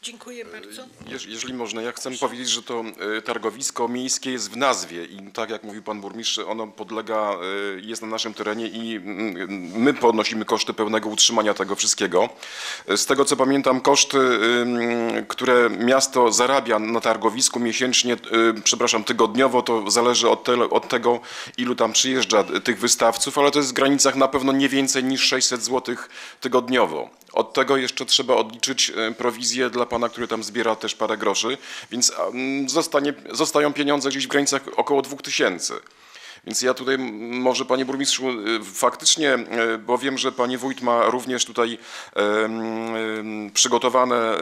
Dziękuję bardzo. Jeż- Jeżeli można, ja chcę powiedzieć, że to e, targowisko miejskie jest w nazwie i tak jak mówił pan burmistrz, ono podlega, e, jest na naszym terenie i mm, my ponosimy koszty pełnego utrzymania tego wszystkiego. E, Z tego co pamiętam, koszty, które miasto zarabia na targowisku miesięcznie, e, przepraszam, tygodniowo, to zależy od, tele, od tego, ilu tam przyjeżdża tych wystawców, ale to jest w granicach na pewno nie więcej niż 600 zł tygodniowo. Od tego jeszcze trzeba odliczyć e, prowizję dla pana, który tam zbiera też parę groszy, więc mm, zostanie, zostają pieniądze gdzieś w granicach około 2000. Więc ja tutaj może panie burmistrzu y, faktycznie, y, bo wiem, że pani wójt ma również tutaj przygotowane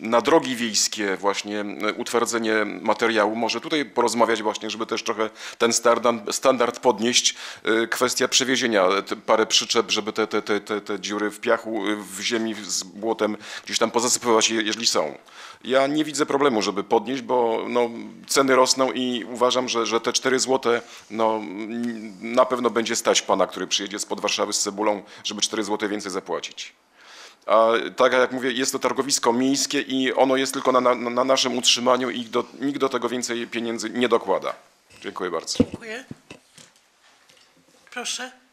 na drogi wiejskie właśnie y, utwardzenie materiału. Może tutaj porozmawiać właśnie, żeby też trochę ten standard, podnieść. Kwestia przewiezienia, parę przyczep, żeby te, te, te, te, dziury w piachu, w ziemi z błotem gdzieś tam pozasypywać, je- jeżeli są. Ja nie widzę problemu, żeby podnieść, bo no, ceny rosną i uważam, że, że te 4 zł no, na pewno będzie stać pana, który przyjedzie spod Warszawy z cebulą, żeby 4 zł więcej zapłacić. A tak jak mówię, jest to targowisko miejskie i ono jest tylko na, na, na naszym utrzymaniu i do, nikt do tego więcej pieniędzy nie dokłada. Dziękuję bardzo. Dziękuję. Proszę.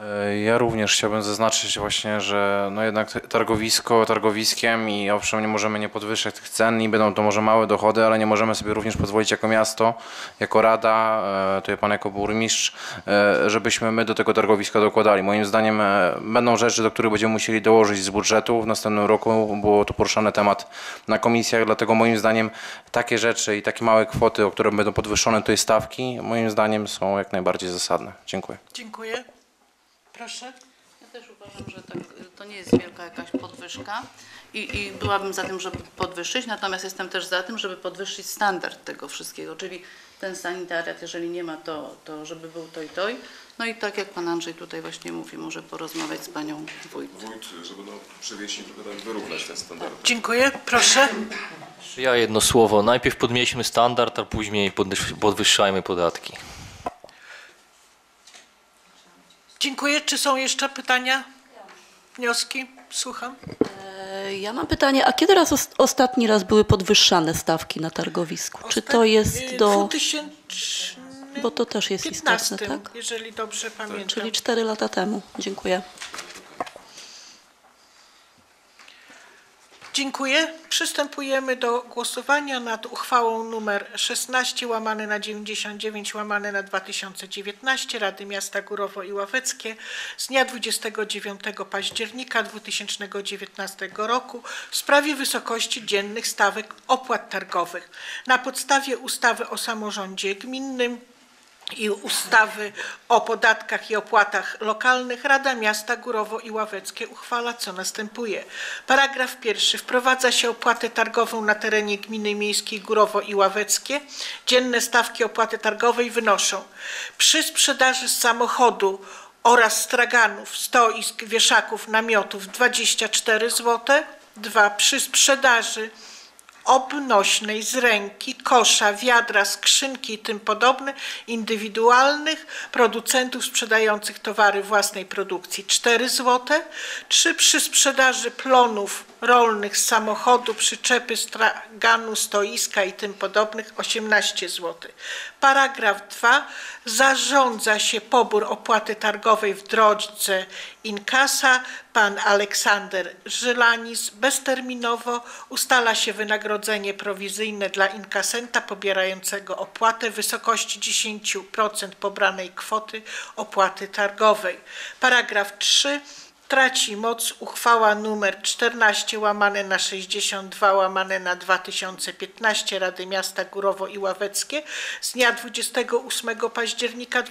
E, Ja również chciałbym zaznaczyć właśnie, że no jednak targowisko targowiskiem i owszem nie możemy nie podwyższać tych cen i będą to może małe dochody, ale nie możemy sobie również pozwolić jako miasto, jako rada, e, tutaj pan jako burmistrz, e, żebyśmy my do tego targowiska dokładali. Moim zdaniem będą rzeczy, do których będziemy musieli dołożyć z budżetu w następnym roku. Było to poruszany temat na komisjach, dlatego moim zdaniem takie rzeczy i takie małe kwoty, o które będą podwyższone tutaj stawki, moim zdaniem są jak najbardziej zasadne. Dziękuję. Dziękuję. Proszę. Ja też uważam, że tak, to nie jest wielka jakaś podwyżka i, i byłabym za tym, żeby podwyższyć, natomiast jestem też za tym, żeby podwyższyć standard tego wszystkiego, czyli ten sanitariat, jeżeli nie ma, to, to żeby był to i to. No i tak jak Pan Andrzej tutaj właśnie mówi, może porozmawiać z Panią Wójt. Wójt, żeby no, przewieźć trochę tak wyrównać te standardy. Dziękuję. Proszę. Ja jedno słowo. Najpierw podnieśmy standard, a później podwyż- podwyższajmy podatki. Dziękuję. Czy są jeszcze pytania? Wnioski? Słucham. E, Ja mam pytanie, a kiedy raz os- ostatni raz były podwyższane stawki na targowisku? Czy to jest Y, do... 2015, Bo to też jest istotne, tak? jeżeli dobrze pamiętam. Czyli 4 lata temu. Dziękuję. Dziękuję. Przystępujemy do głosowania nad uchwałą numer 16 łamane na 99 łamane na 2019 Rady Miasta Górowo i Ławeckie z dnia 29 października 2019 roku w sprawie wysokości dziennych stawek opłat targowych. Na podstawie ustawy o samorządzie gminnym i ustawy o podatkach i opłatach lokalnych Rada Miasta Górowo i Ławeckie uchwala co następuje. Paragraf pierwszy. Wprowadza się opłatę targową na terenie gminy miejskiej Górowo i Ławeckie. Dzienne stawki opłaty targowej wynoszą przy sprzedaży samochodu oraz straganów, stoisk, wieszaków, namiotów 24 zł. Dwa. Przy sprzedaży obnośnej z ręki, kosza, wiadra, skrzynki i tym podobne, indywidualnych producentów sprzedających towary własnej produkcji. 4 zł, czy przy sprzedaży plonów rolnych samochodu, przyczepy, straganu, stoiska i tym podobnych 18 zł. Paragraf 2. Zarządza się pobór opłaty targowej w drodze inkasa. Pan Aleksander Żylanis bezterminowo ustala się wynagrodzenie prowizyjne dla inkasenta pobierającego opłatę w wysokości 10% pobranej kwoty opłaty targowej. Paragraf 3 traci moc uchwała numer 14 łamane na 62 łamane na 2015 Rady Miasta Górowo i Ławeckie z dnia 28 października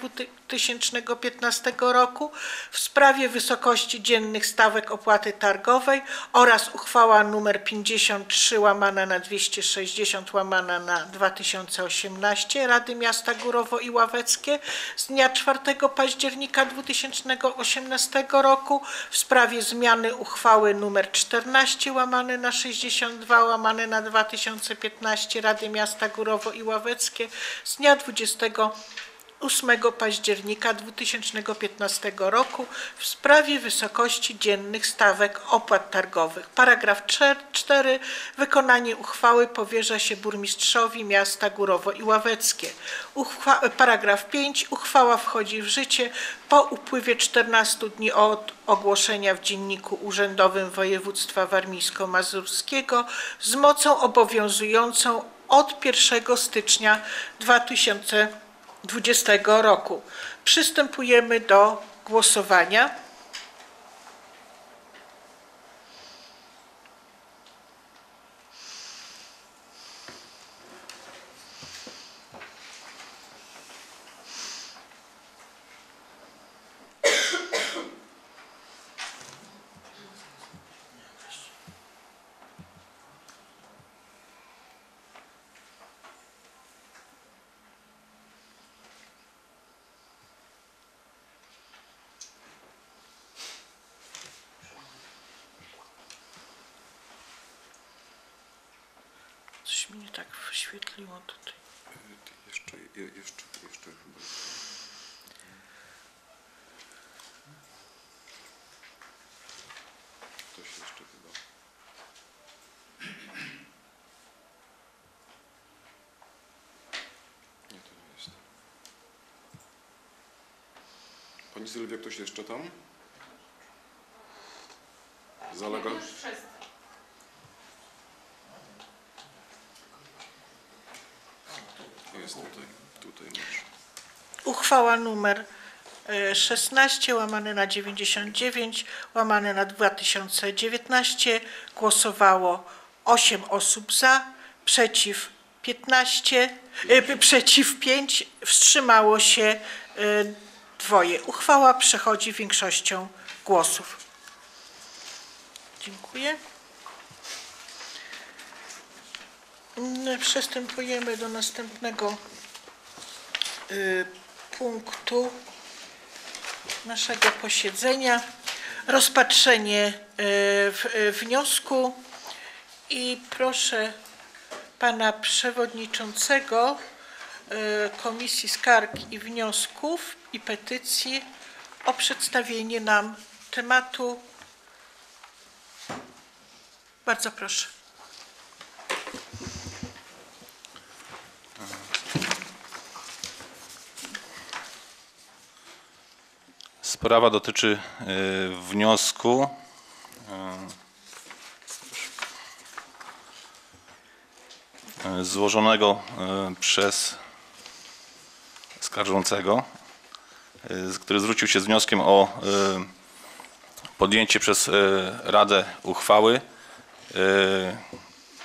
2015 roku w sprawie wysokości dziennych stawek opłaty targowej oraz uchwała numer 53 łamana na 260 łamana na 2018 Rady Miasta Górowo i Ławeckie z dnia 4 października 2018 roku w sprawie zmiany uchwały nr 14 łamane na 62 łamane na 2015 Rady Miasta Górowo i Ławeckie z dnia 28 października 2015 roku w sprawie wysokości dziennych stawek opłat targowych. Paragraf 4. Wykonanie uchwały powierza się burmistrzowi miasta Górowo i Ławeckie. Uchwa paragraf 5. Uchwała wchodzi w życie po upływie 14 dni od ogłoszenia w Dzienniku Urzędowym Województwa Warmińsko-Mazurskiego z mocą obowiązującą od 1 stycznia 2020 roku. Przystępujemy do głosowania. Coś mi nie tak wyświetliło tutaj. Jeszcze, je, jeszcze, jeszcze chyba. Ktoś jeszcze chyba. Nie, to nie jest. Pani Sylwia, ktoś jeszcze tam? Zalega? Już wszyscy. Jest tutaj, tutaj masz. Uchwała numer e, 16 łamane na 99 łamane na 2019 głosowało 8 osób za, przeciw 15, e, p- przeciw 5, wstrzymało się e, dwoje. Uchwała przechodzi większością głosów. Dziękuję. Mm, Przystępujemy do następnego y, punktu naszego posiedzenia. Rozpatrzenie y, y, wniosku i proszę pana przewodniczącego Komisji Skarg i Wniosków i Petycji o przedstawienie nam tematu. Bardzo proszę. Sprawa dotyczy e, wniosku e, złożonego przez skarżącego, e, który zwrócił się z wnioskiem o e, podjęcie przez e, Radę uchwały,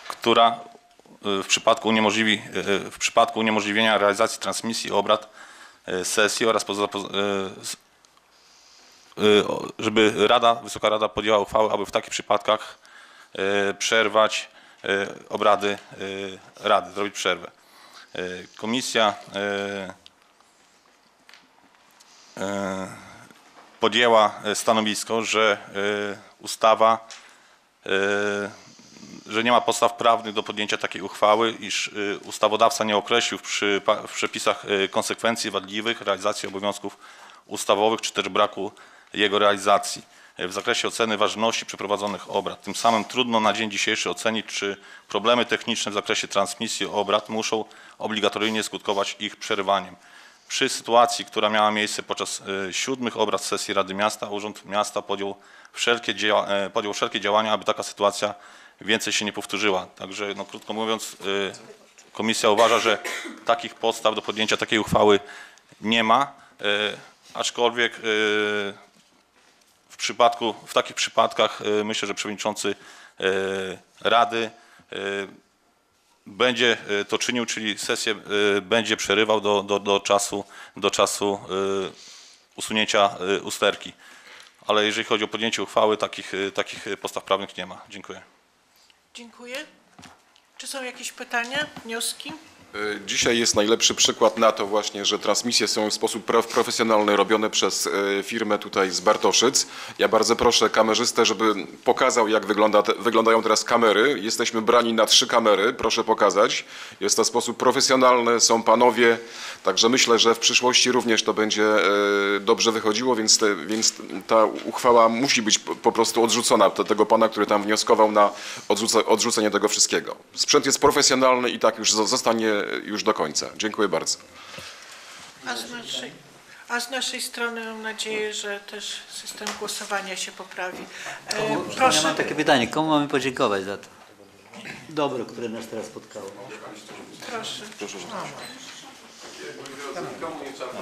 która w przypadku, uniemożliwi, w przypadku uniemożliwienia realizacji transmisji obrad sesji oraz poza, y, żeby Rada, Wysoka Rada podjęła uchwałę, aby w takich przypadkach y, przerwać y, obrady y, Rady, zrobić przerwę. Y, Komisja y, y, podjęła y, stanowisko, że y, ustawa, że nie ma podstaw prawnych do podjęcia takiej uchwały, iż ustawodawca nie określił w, przepisach konsekwencji wadliwych realizacji obowiązków ustawowych, czy też braku jego realizacji w zakresie oceny ważności przeprowadzonych obrad. Tym samym trudno na dzień dzisiejszy ocenić, czy problemy techniczne w zakresie transmisji obrad muszą obligatoryjnie skutkować ich przerwaniem. Przy sytuacji, która miała miejsce podczas e, siódmych obrad sesji Rady Miasta, Urząd Miasta podjął wszelkie, e, podjął wszelkie działania, aby taka sytuacja więcej się nie powtórzyła. Także no, krótko mówiąc, e, komisja uważa, że takich podstaw do podjęcia takiej uchwały nie ma, aczkolwiek w przypadku, w takich przypadkach myślę, że przewodniczący Rady będzie e, to czynił, czyli sesję e, będzie przerywał do, do, do czasu, do czasu e, usunięcia usterki. Ale jeżeli chodzi o podjęcie uchwały, takich, takich postaw prawnych nie ma. Dziękuję. Dziękuję. Czy są jakieś pytania, wnioski? Y, Dzisiaj jest najlepszy przykład na to właśnie, że transmisje są w sposób pro- profesjonalny robione przez y, firmę tutaj z Bartoszyc. Ja bardzo proszę kamerzystę, żeby pokazał jak wygląda wyglądają teraz kamery. Jesteśmy brani na trzy kamery, proszę pokazać. Jest to sposób profesjonalny, są panowie, także myślę, że w przyszłości również to będzie y, dobrze wychodziło, więc, te, więc ta uchwała musi być po, prostu odrzucona te, tego pana, który tam wnioskował na odrzuce, odrzucenie tego wszystkiego. Sprzęt jest profesjonalny i tak już zo- zostanie już do końca. Dziękuję bardzo. A z naszej, a z naszej strony mam nadzieję, że też system głosowania się poprawi. E, Ja proszę. mam takie pytanie, komu mamy podziękować za to dobro, które nas teraz spotkało? Proszę.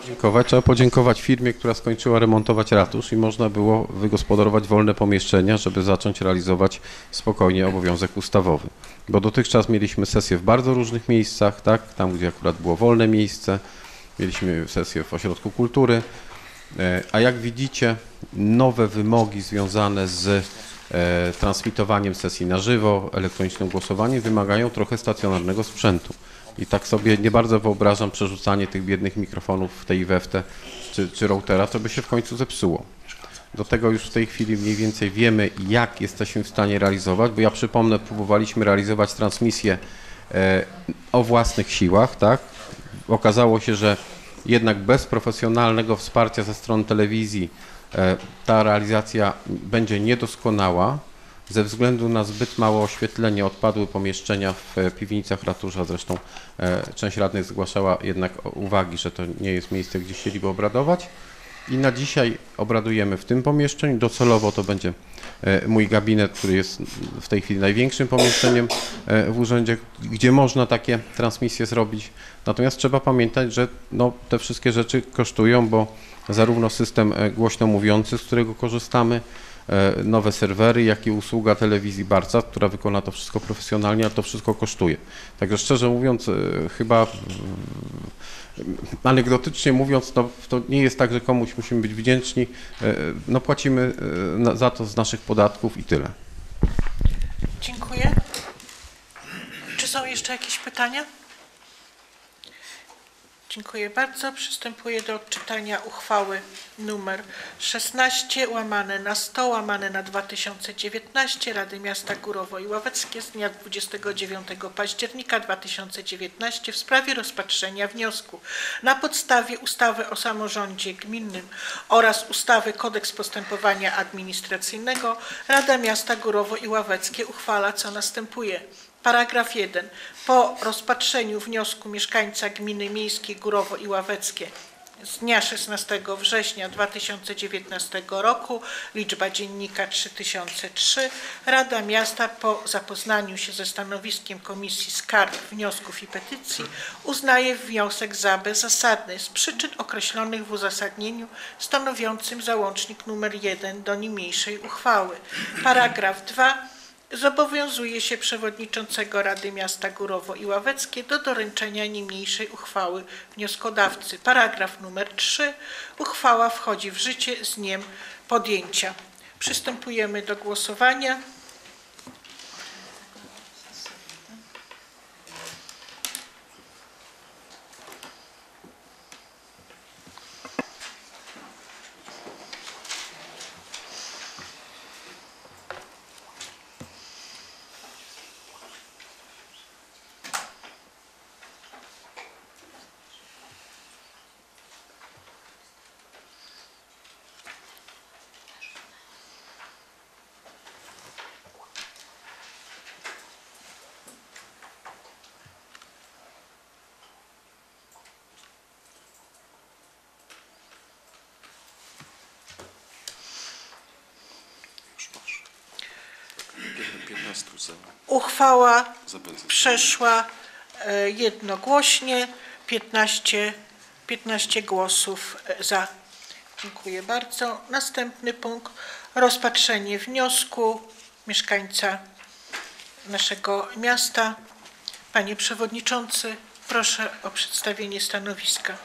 Dziękować. Trzeba podziękować firmie, która skończyła remontować ratusz i można było wygospodarować wolne pomieszczenia, żeby zacząć realizować spokojnie obowiązek ustawowy. Bo dotychczas mieliśmy sesje w bardzo różnych miejscach, tak? Tam, gdzie akurat było wolne miejsce. Mieliśmy sesję w ośrodku kultury. E, A jak widzicie, nowe wymogi związane z e, transmitowaniem sesji na żywo, elektronicznym głosowaniem wymagają trochę stacjonarnego sprzętu. I tak sobie nie bardzo wyobrażam przerzucanie tych biednych mikrofonów w tej i we w te, czy, czy routera, to by się w końcu zepsuło. Do tego już w tej chwili mniej więcej wiemy, jak jesteśmy w stanie realizować, bo ja przypomnę, próbowaliśmy realizować transmisję e, o własnych siłach, tak? Okazało się, że jednak bez profesjonalnego wsparcia ze strony telewizji e, ta realizacja będzie niedoskonała. Ze względu na zbyt małe oświetlenie odpadły pomieszczenia w e, piwnicach ratusza. Zresztą część radnych zgłaszała jednak uwagi, że to nie jest miejsce, gdzie chcieliby obradować. I na dzisiaj obradujemy w tym pomieszczeniu. Docelowo to będzie e, mój gabinet, który jest w tej chwili największym pomieszczeniem e, w urzędzie, gdzie można takie transmisje zrobić. Natomiast trzeba pamiętać, że no, te wszystkie rzeczy kosztują, bo zarówno system e, głośno mówiący, z którego korzystamy, nowe serwery, jak i usługa telewizji Barca, która wykona to wszystko profesjonalnie, to wszystko kosztuje. Także szczerze mówiąc, chyba anegdotycznie mówiąc, to, nie jest tak, że komuś musimy być wdzięczni. E, No płacimy e, za to z naszych podatków i tyle. Dziękuję. Czy są jeszcze jakieś pytania? Dziękuję bardzo. Przystępuję do odczytania uchwały numer 16 łamane na 100 łamane na 2019 Rady Miasta Górowo i Ławeckie z dnia 29 października 2019 w sprawie rozpatrzenia wniosku na podstawie ustawy o samorządzie gminnym oraz ustawy Kodeks Postępowania Administracyjnego Rada Miasta Górowo i Ławeckie uchwala co następuje. Paragraf 1. Po rozpatrzeniu wniosku mieszkańca gminy miejskiej Górowo i Ławeckie z dnia 16 września 2019 roku, liczba dziennika 3003, Rada Miasta po zapoznaniu się ze stanowiskiem Komisji Skarg, Wniosków i Petycji uznaje wniosek za bezzasadny z przyczyn określonych w uzasadnieniu stanowiącym załącznik nr 1 do niniejszej uchwały. Paragraf 2. Zobowiązuje się przewodniczącego Rady Miasta Górowo i Ławeckie do doręczenia niniejszej uchwały wnioskodawcy. Paragraf numer 3. Uchwała wchodzi w życie z dniem podjęcia. Przystępujemy do głosowania. Uchwała przeszła e, jednogłośnie, 15, 15 głosów e, za. Dziękuję bardzo. Następny punkt. Rozpatrzenie wniosku mieszkańca naszego miasta. Panie Przewodniczący, proszę o przedstawienie stanowiska.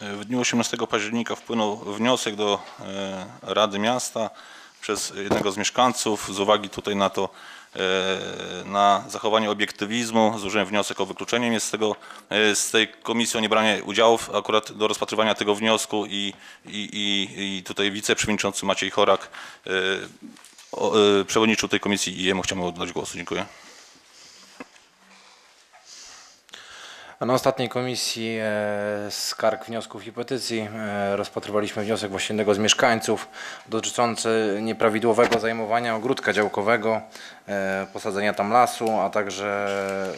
W dniu 18 października wpłynął wniosek do e, Rady Miasta przez jednego z mieszkańców z uwagi tutaj na to, e, na zachowanie obiektywizmu. Złożyłem wniosek o wykluczenie mnie z, tego, e, z tej komisji, o niebranie udziału akurat do rozpatrywania tego wniosku i, i, i, tutaj wiceprzewodniczący Maciej Chorak e, e, przewodniczył tej komisji i jemu chciałem oddać głos. Dziękuję. Na ostatniej komisji e, skarg, wniosków i petycji e, rozpatrywaliśmy wniosek właśnie jednego z mieszkańców dotyczący nieprawidłowego zajmowania ogródka działkowego, e, posadzenia tam lasu, a także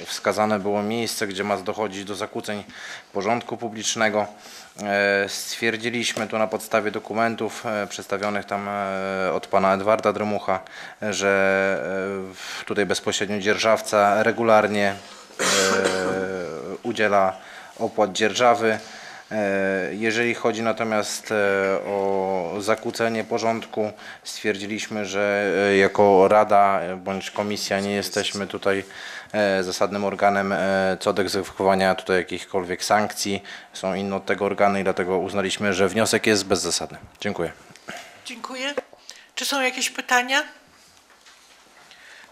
wskazane było miejsce, gdzie ma dochodzić do zakłóceń porządku publicznego. Stwierdziliśmy tu na podstawie dokumentów przedstawionych tam od pana Edwarda Dromucha, że tutaj bezpośrednio dzierżawca regularnie udziela opłat dzierżawy. E, Jeżeli chodzi natomiast e, o zakłócenie porządku, stwierdziliśmy, że e, jako Rada bądź Komisja nie jesteśmy tutaj zasadnym organem co do egzekwowania tutaj jakichkolwiek sankcji. Są inne od tego organy i dlatego uznaliśmy, że wniosek jest bezzasadny. Dziękuję. Dziękuję. Czy są jakieś pytania?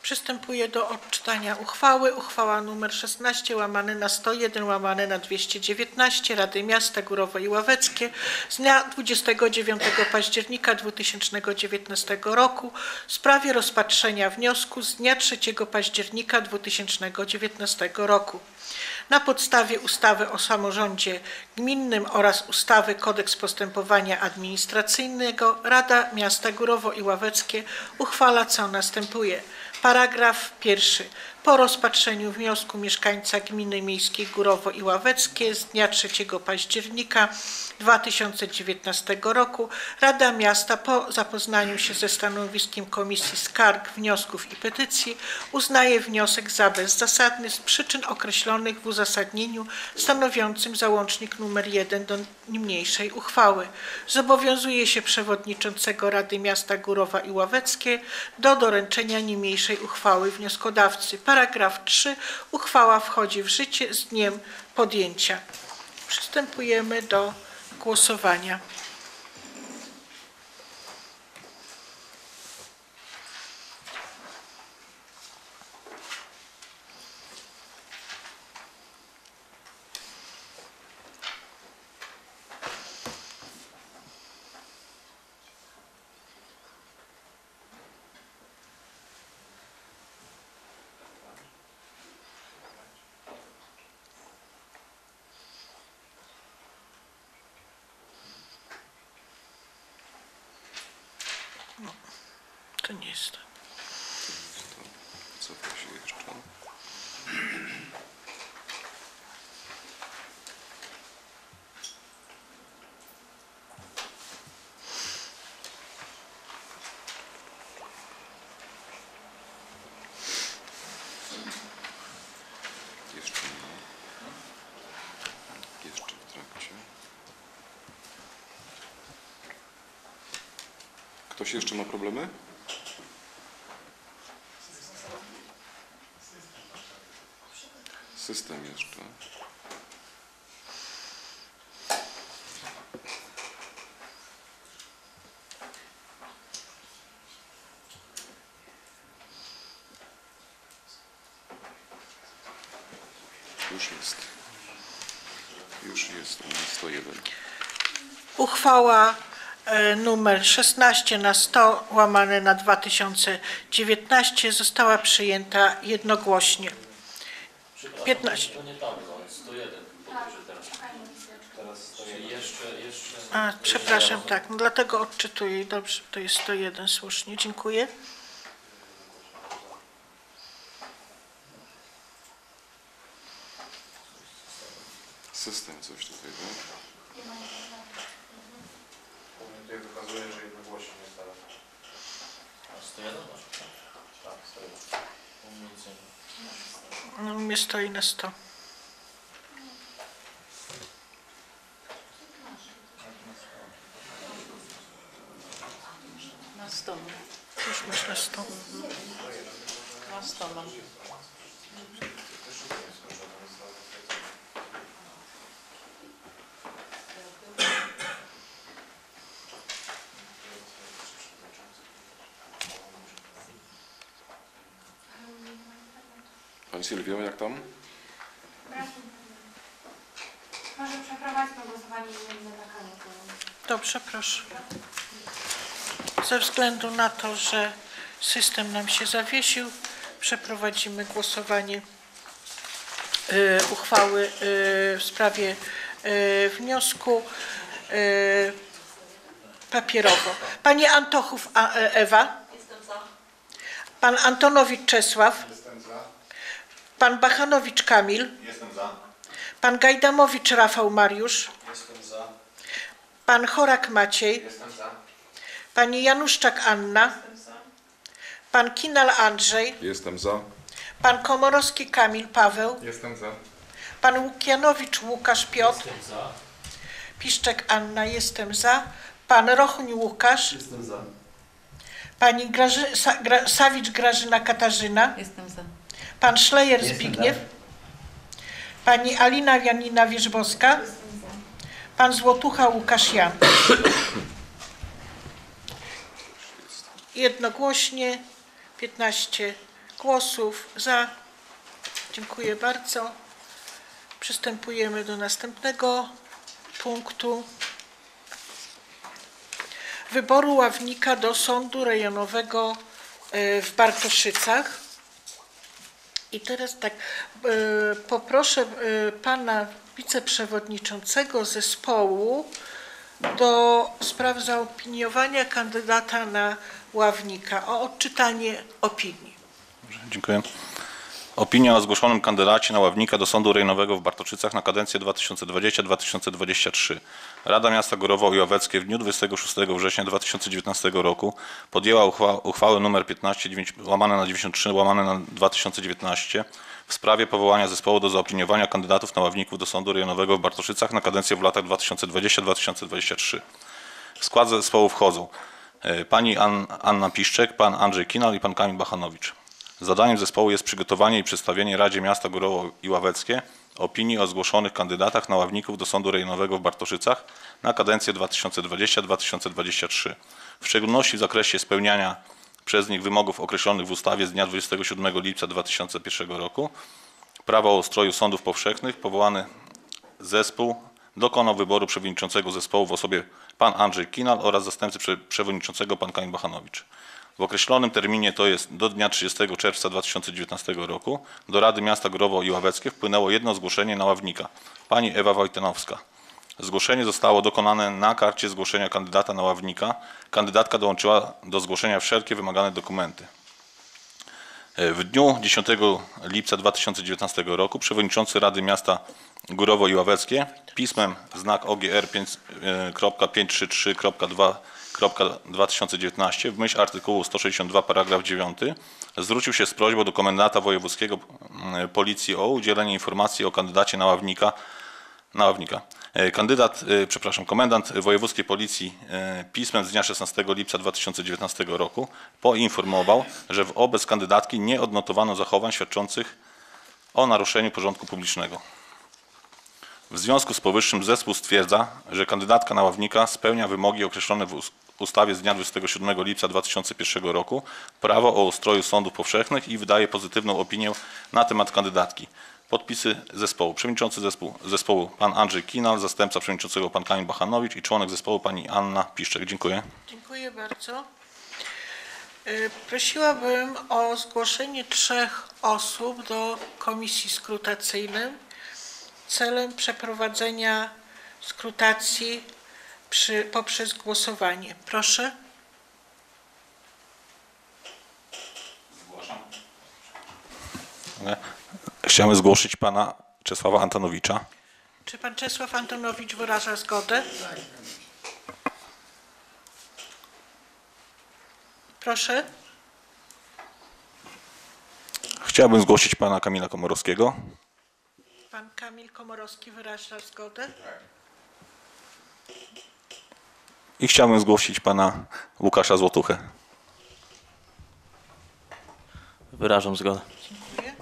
Przystępuję do odczytania uchwały. Uchwała nr 16 łamane na 101 łamane na 219 Rady Miasta Górowo i Ławeckie z dnia 29 października 2019 roku w sprawie rozpatrzenia wniosku z dnia 3 października 2019 roku. Na podstawie ustawy o samorządzie gminnym oraz ustawy Kodeks Postępowania Administracyjnego Rada Miasta Górowo i Ławeckie uchwala co następuje. Paragraf pierwszy. Po rozpatrzeniu wniosku mieszkańca gminy miejskiej Górowo i Ławeckie z dnia 3 października 2019 roku Rada Miasta po zapoznaniu się ze stanowiskiem Komisji Skarg, Wniosków i Petycji uznaje wniosek za bezzasadny z przyczyn określonych w uzasadnieniu stanowiącym załącznik nr 1 do niniejszej uchwały. Zobowiązuje się przewodniczącego Rady Miasta Górowa i Ławeckie do doręczenia niniejszej uchwały wnioskodawcy. Paragraf 3. Uchwała wchodzi w życie z dniem podjęcia. Przystępujemy do głosowania. To nie jest to. Co się jeszcze? Jeszcze. Jeszcze. Ktoś jeszcze ma problemy? System jeszcze. Już jest. Już jest. u nas 101. Uchwała e, numer 16 na 100 łamane na 2019 została przyjęta jednogłośnie. 15. To nie tam, no, jest 101 podwyżek teraz. Teraz Czyli jeszcze, jeszcze... A, przepraszam, tak, no dlatego odczytuję. Dobrze, to jest 101, słusznie. Dziękuję. System coś tutaj, tak? Tutaj wykazuje, że jednogłośnie jest teraz. A 101 masz? Tak, 101. U mnie nic nie ma. No, u mnie stoi na 100. Na stole. Już masz na 100. Na stole. Pani Sylwio, jak tam? Może przeprowadźmy głosowanie między blokami. Dobrze, proszę. Ze względu na to, że system nam się zawiesił, przeprowadzimy głosowanie y, uchwały y, w sprawie y, wniosku papierowo. Pani Antochów A- e, Ewa. Pan Antonowicz Czesław. Pan Bachanowicz Kamil. Jestem za. Pan Gajdamowicz Rafał Mariusz. Jestem za. Pan Chorak Maciej. Jestem za. Pani Januszczak Anna. Pan Kinal Andrzej. Jestem za. Pan Komorowski Kamil Paweł. Jestem za. Pan Łukianowicz Łukasz Piotr. Jestem za. Piszczek Anna. Jestem za. Pan Rochuń Łukasz. Jestem za. Pani Graży, Sa, Gra, Sawicz Grażyna Katarzyna. Jestem za. Pan Szlejer Zbigniew. Pani Alina Janina Wierzbowska. Pan Złotucha Łukasz Jan. Jednogłośnie 15 głosów za. Dziękuję bardzo. Przystępujemy do następnego punktu. Wyboru ławnika do Sądu Rejonowego e, w Bartoszycach. I teraz tak, e, poproszę e, pana wiceprzewodniczącego zespołu do spraw zaopiniowania kandydata na ławnika o odczytanie opinii. Dziękuję. Opinia o zgłoszonym kandydacie na ławnika do Sądu Rejonowego w Bartoczycach na kadencję 2020-2023. Rada Miasta Górowo i Oweckie w dniu 26 września 2019 roku podjęła uchwa uchwałę nr 15 dziewięć- łamane na 93 łamane na 2019 w sprawie powołania zespołu do zaopiniowania kandydatów na ławników do Sądu Rejonowego w Bartoszycach na kadencję w latach 2020-2023. W skład zespołu wchodzą e, pani An Anna Piszczek, pan Andrzej Kinal i pan Kamil Bachanowicz. Zadaniem zespołu jest przygotowanie i przedstawienie Radzie Miasta Górowo i Ławeckie opinii o zgłoszonych kandydatach na ławników do Sądu Rejonowego w Bartoszycach na kadencję 2020-2023. W szczególności w zakresie spełniania przez nich wymogów określonych w ustawie z dnia 27 lipca 2001 roku Prawo o ustroju sądów powszechnych powołany zespół dokonał wyboru przewodniczącego zespołu w osobie pan Andrzej Kinal oraz zastępcy prze- przewodniczącego pan Kamil Bachanowicz. W określonym terminie, to jest do dnia 30 czerwca 2019 roku, do Rady Miasta Growo i Ławeckie wpłynęło jedno zgłoszenie na ławnika, pani Ewa Wojtenowska. Zgłoszenie zostało dokonane na karcie zgłoszenia kandydata na ławnika. Kandydatka dołączyła do zgłoszenia wszelkie wymagane dokumenty. W dniu 10 lipca 2019 roku przewodniczący Rady Miasta Górowo i Ławeckie pismem znak OGR 5.533.2 w myśl artykułu 162 paragraf 9 zwrócił się z prośbą do komendanta wojewódzkiego policji o udzielenie informacji o kandydacie na ławnika. Na ławnika. E, kandydat, e, przepraszam, komendant wojewódzkiej policji e, pismem z dnia 16 lipca 2019 roku poinformował, że wobec kandydatki nie odnotowano zachowań świadczących o naruszeniu porządku publicznego. W związku z powyższym zespół stwierdza, że kandydatka na ławnika spełnia wymogi określone w ustawie z dnia 27 lipca 2001 roku Prawo o ustroju sądów powszechnych i wydaje pozytywną opinię na temat kandydatki. Podpisy zespołu. Przewodniczący zespół, zespołu pan Andrzej Kinal, zastępca przewodniczącego pan Kamil Bachanowicz i członek zespołu pani Anna Piszczek. Dziękuję. Dziękuję bardzo. Y, Prosiłabym o zgłoszenie trzech osób do komisji skrutacyjnej celem przeprowadzenia skrutacji przy, poprzez głosowanie. Proszę. Chciałem zgłosić pana Czesława Antonowicza. Czy pan Czesław Antonowicz wyraża zgodę? Proszę. Chciałbym zgłosić pana Kamila Komorowskiego. Pan Kamil Komorowski wyraża zgodę? I chciałbym zgłosić pana Łukasza Złotuchę. Wyrażam zgodę. Dziękuję.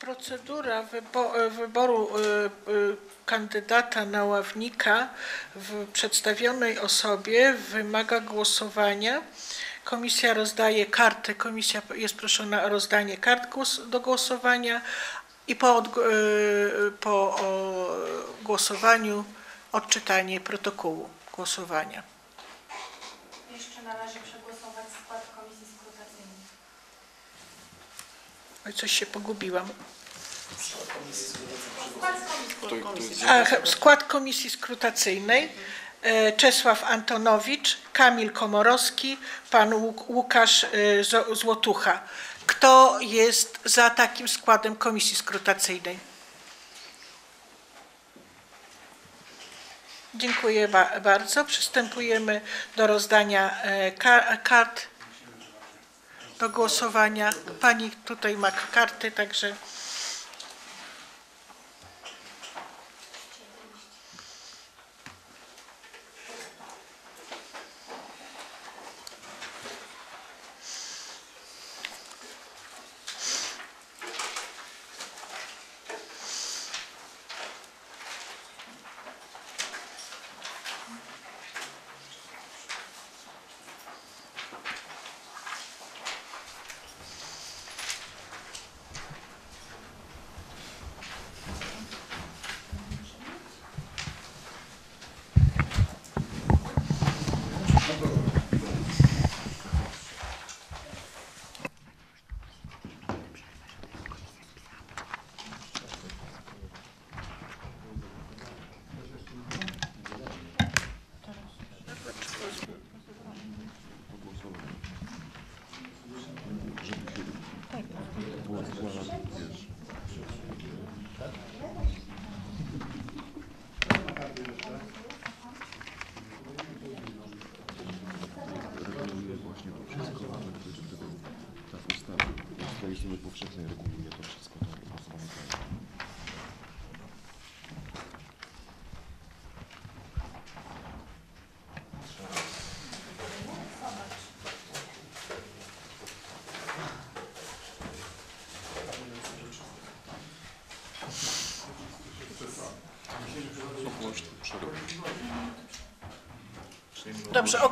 Procedura wybo- wyboru y, y, kandydata na ławnika w przedstawionej osobie wymaga głosowania. Komisja rozdaje karty, komisja jest proszona o rozdanie kart do głosowania i po, y, po głosowaniu odczytanie protokołu głosowania. Jeszcze należy przegłosować skład komisji skrutacyjnej. Oj, coś się pogubiłam. Skład komisji skrutacyjnej e, Czesław Antonowicz, Kamil Komorowski, pan Łuk- Łukasz e, Złotucha. Kto jest za takim składem komisji skrutacyjnej? Dziękuję ba- bardzo. Przystępujemy do rozdania e, ka- kart do głosowania. Pani tutaj ma karty, także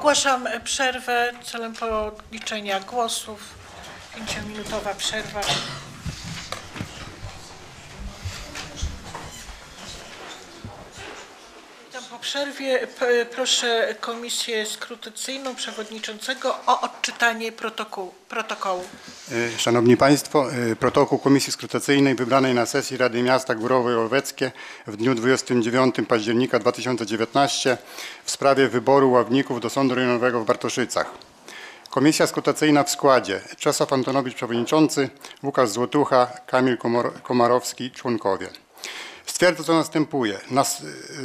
ogłaszam przerwę celem policzenia głosów. Pięciominutowa przerwa. Witam po przerwie. p- proszę komisję skrutacyjną przewodniczącego o odczytanie protokołu. protokołu. Y, Szanowni Państwo, protokół Komisji Skrutacyjnej wybranej na sesji Rady Miasta Górowe i w dniu 29 października 2019 w sprawie wyboru ławników do Sądu Rejonowego w Bartoszycach. Komisja skrutacyjna w składzie Czesław Antonowicz przewodniczący, Łukasz Złotucha, Kamil Komarowski członkowie. Stwierdza, co następuje. Na,